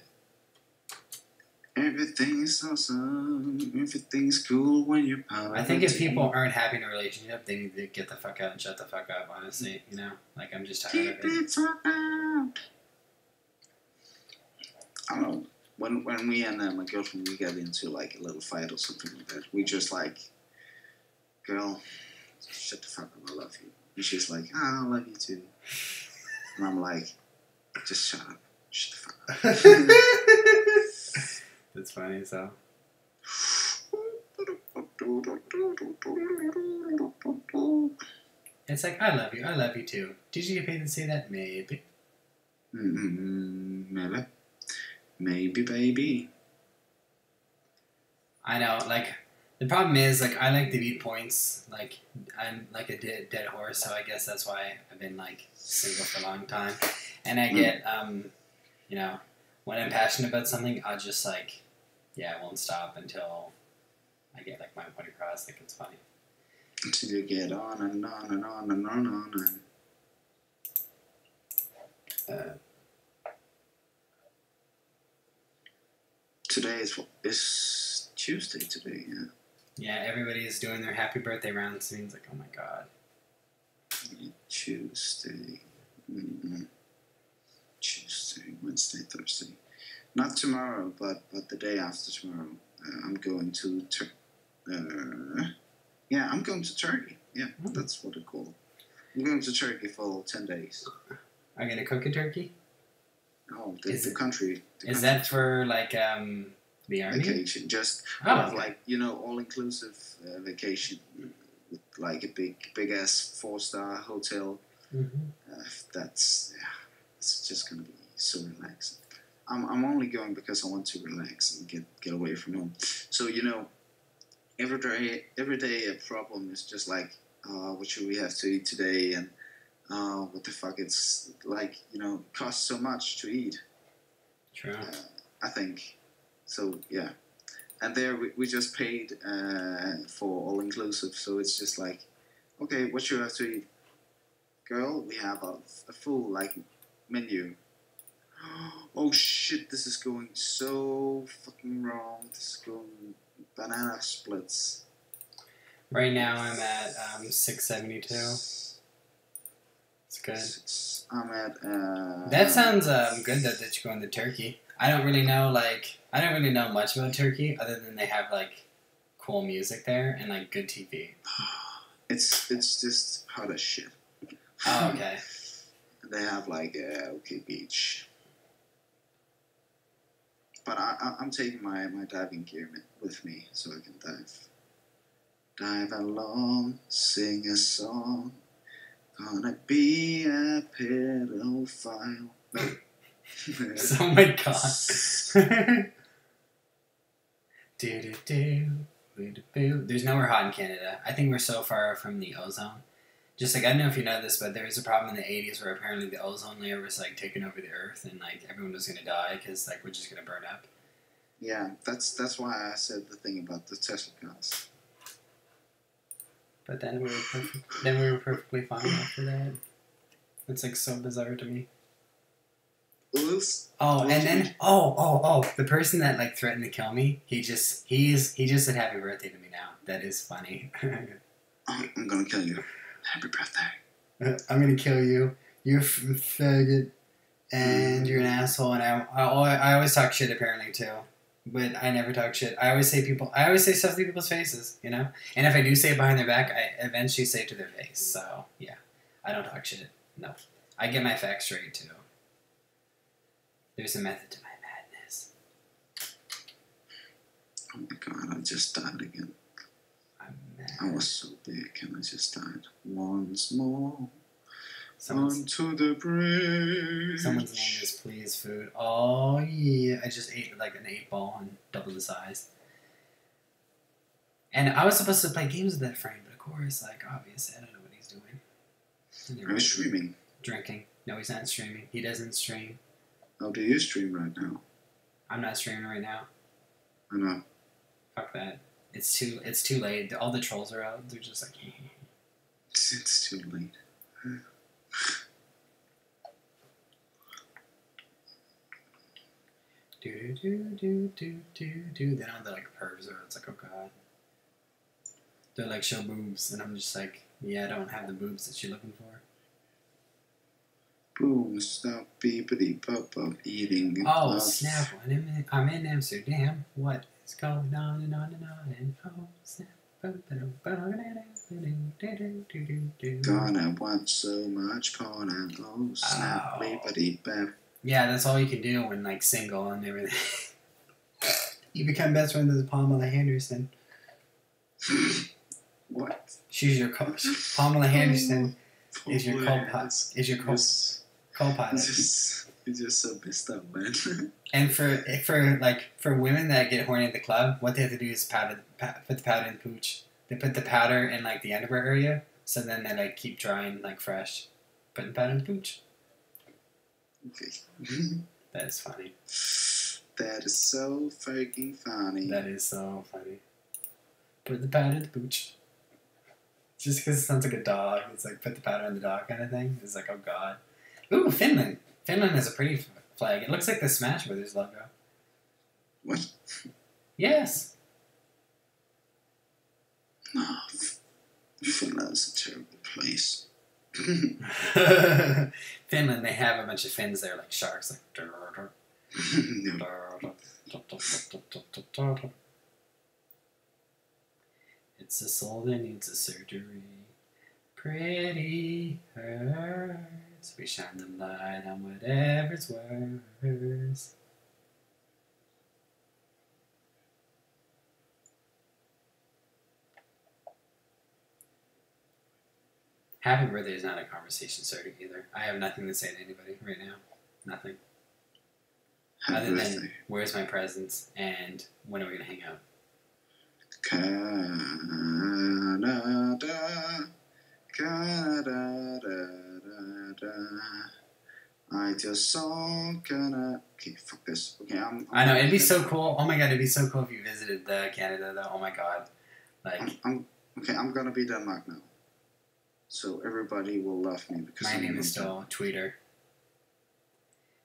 Everything's awesome. Everything's cool when you're part I think if people aren't happy in a relationship, they need to get the fuck out and shut the fuck up. Honestly, you know, like I'm just tired keep of it. it out. I don't know. When when we and uh, my girlfriend we get into like a little fight or something like that, we just like girl, shut the fuck up, I love you. And she's like, ah, I love you too. And I'm like, just shut up, shut the fuck up. That's funny. So it's like I love you. I love you too. Did you get paid to say that? Maybe. Mm, maybe, maybe, baby. I know. Like the problem is, like I like to beat points. Like I'm like a dead, dead horse, so I guess that's why I've been like single for a long time. And I get, um, you know, when I'm passionate about something, I'll just like, yeah, I won't stop until I get like my point across. Like it's funny. Until you get on and on and on and on and on. Uh, Today is is Tuesday today, yeah. yeah, everybody is doing their happy birthday rounds. It means like, oh my god. Tuesday. mm Tuesday, Wednesday, Thursday. Not tomorrow, but but the day after tomorrow. Uh, I'm going to Tur- uh, yeah, I'm going to Turkey. Yeah, Mm. that's what I call. it. I'm going to Turkey for ten days. Are you gonna cook a turkey? Oh, the, Is the country. The Is country that for like um the army? vacation? Just Oh, okay. like you know, all inclusive uh, vacation with like a big big ass four star hotel. Mhm. Uh, that's yeah, it's just gonna be so relaxing. I'm, I'm only going because I want to relax and get get away from home. So you know, every day every day a problem is just like, uh, what should we have to eat today? And uh, what the fuck? It's like you know, it costs so much to eat. True. Uh, I think so. Yeah, and there we, we just paid uh, for all inclusive, so it's just like, okay, what should we have to eat? Girl, we have a, a full like menu. Oh shit! This is going so fucking wrong. This is going banana splits. Right now I'm at um, 672. It's good. Six- I'm at. Uh, That sounds um, good that, that you're going to Turkey. I don't really know like I don't really know much about Turkey other than they have like cool music there and like good TV. It's it's just hot as shit. Oh, okay. They have like a okay beach. But I, I, I'm taking my, my diving gear with me so I can dive. Dive along, sing a song. Gonna be a pedophile. No. Oh my god. do do do. There's nowhere hot in Canada. I think we're so far from the ozone. Just like I don't know if you know this, but there was a problem in the '80s where apparently the ozone layer was like taking over the Earth, and like everyone was gonna die because like we're just gonna burn up. yeah, that's that's why I said the thing about the Tesla cars. But then we were perfect. Then we were perfectly fine after that. It's like so bizarre to me. Oops. Oh, and then oh oh oh, the person that like threatened to kill me, he just he's he just said happy birthday to me now. That is funny. I'm, I'm gonna kill you. Happy birthday. Uh, I'm gonna kill you. You're faggot, and you're an asshole. And I, I I always talk shit apparently too, but I never talk shit. I always say people. I always say stuff to people's faces, you know. And if I do say it behind their back, I eventually say it to their face. So yeah, I don't talk shit. No, I get my facts straight too. There's a method to my madness. Oh my god, I just died again. I'm mad. I was so big and I just died once more. Someone's, Onto the bridge. someone's name is Please Food. Oh yeah, I just ate like an eight ball and double the size. And I was supposed to play games with that friend, but of course, like obviously, I don't know what he's doing. I'm streaming. Drinking. No, he's not streaming. He doesn't stream. How do you stream right now? I'm not streaming right now. I know. Fuck that. It's too. It's too late. All the trolls are out. They're just like. It's, it's too late. Do do do do do do. Then all the like pervs are. It's like oh god. They're like show boobs, and I'm just like, yeah, I don't have the boobs that you're looking for. Boom, stop, beepity, pop, pop, eating. Oh love. snap! I'm in, I'm in Amsterdam. What is going on and on and on and oh snap! Gonna watch so much porn and oh snap, bap. Yeah, that's all you can do when like single and everything. you become best friends with Pamela Henderson. What? She's your co- Pamela Henderson oh, is your co-pilot. Is your co Just- co-pilot. just, you're just so messed up, man. And for for like for women that get horny at the club, what they have to do is powder pa- put the powder in the pooch. They put the powder in like the underwear area, so then they like keep drying like fresh. Put Putting powder in pooch. okay. That is funny. that is so freaking funny. That is so funny. Put the powder in the pooch. Just because it sounds like a dog, it's like put the powder in the dog kind of thing. It's like oh god. Ooh, Finland. Finland has a pretty flag. It looks like the Smash Brothers logo. What? Yes. No, Finland's a terrible place. Finland, they have a bunch of fins there, like sharks, like. It's a soul that needs a surgery. Pretty hurts. We shine the light on whatever's worse. Happy birthday is not a conversation starter either. I have nothing to say to anybody right now. Nothing. Happy Other birthday. than where's my presents and when are we gonna hang out? Canada, Canada, da, da. I just saw Canada. Okay, fuck this. Okay, I'm. I know it'd be so cool. Oh my god, it'd be so cool if you visited the Canada though. Oh my god, like I'm, I'm okay. I'm gonna be Denmark now, so everybody will love me because my name is still Tweeter.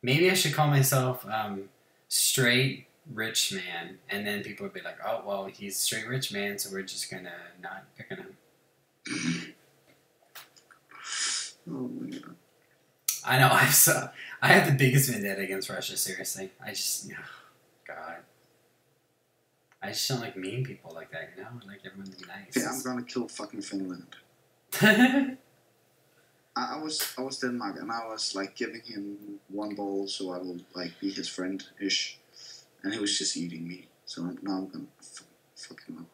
Maybe I should call myself um, straight rich man, and then people would be like, "Oh well, he's straight rich man, so we're just gonna not pick on him." Oh my god. I know. I'm so. I have the biggest vendetta against Russia. Seriously, I just, oh, God. I just don't like mean people like that. You know, I like everyone to be Okay, I'm gonna kill fucking Finland. I I, was I was Denmark and I was like giving him one ball so I will like be his friend ish, and he was just eating me. So now I'm gonna f- fuck him up.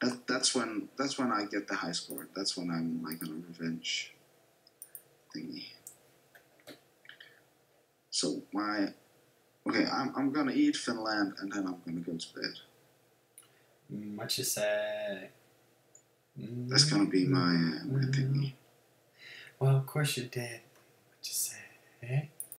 That, that's when that's when I get the high score. That's when I'm like on a revenge thingy. So my okay, I'm I'm gonna eat Finland and then I'm gonna go to bed. what you say? That's gonna be my uh, my thingy. Well, of course you're dead. What you say?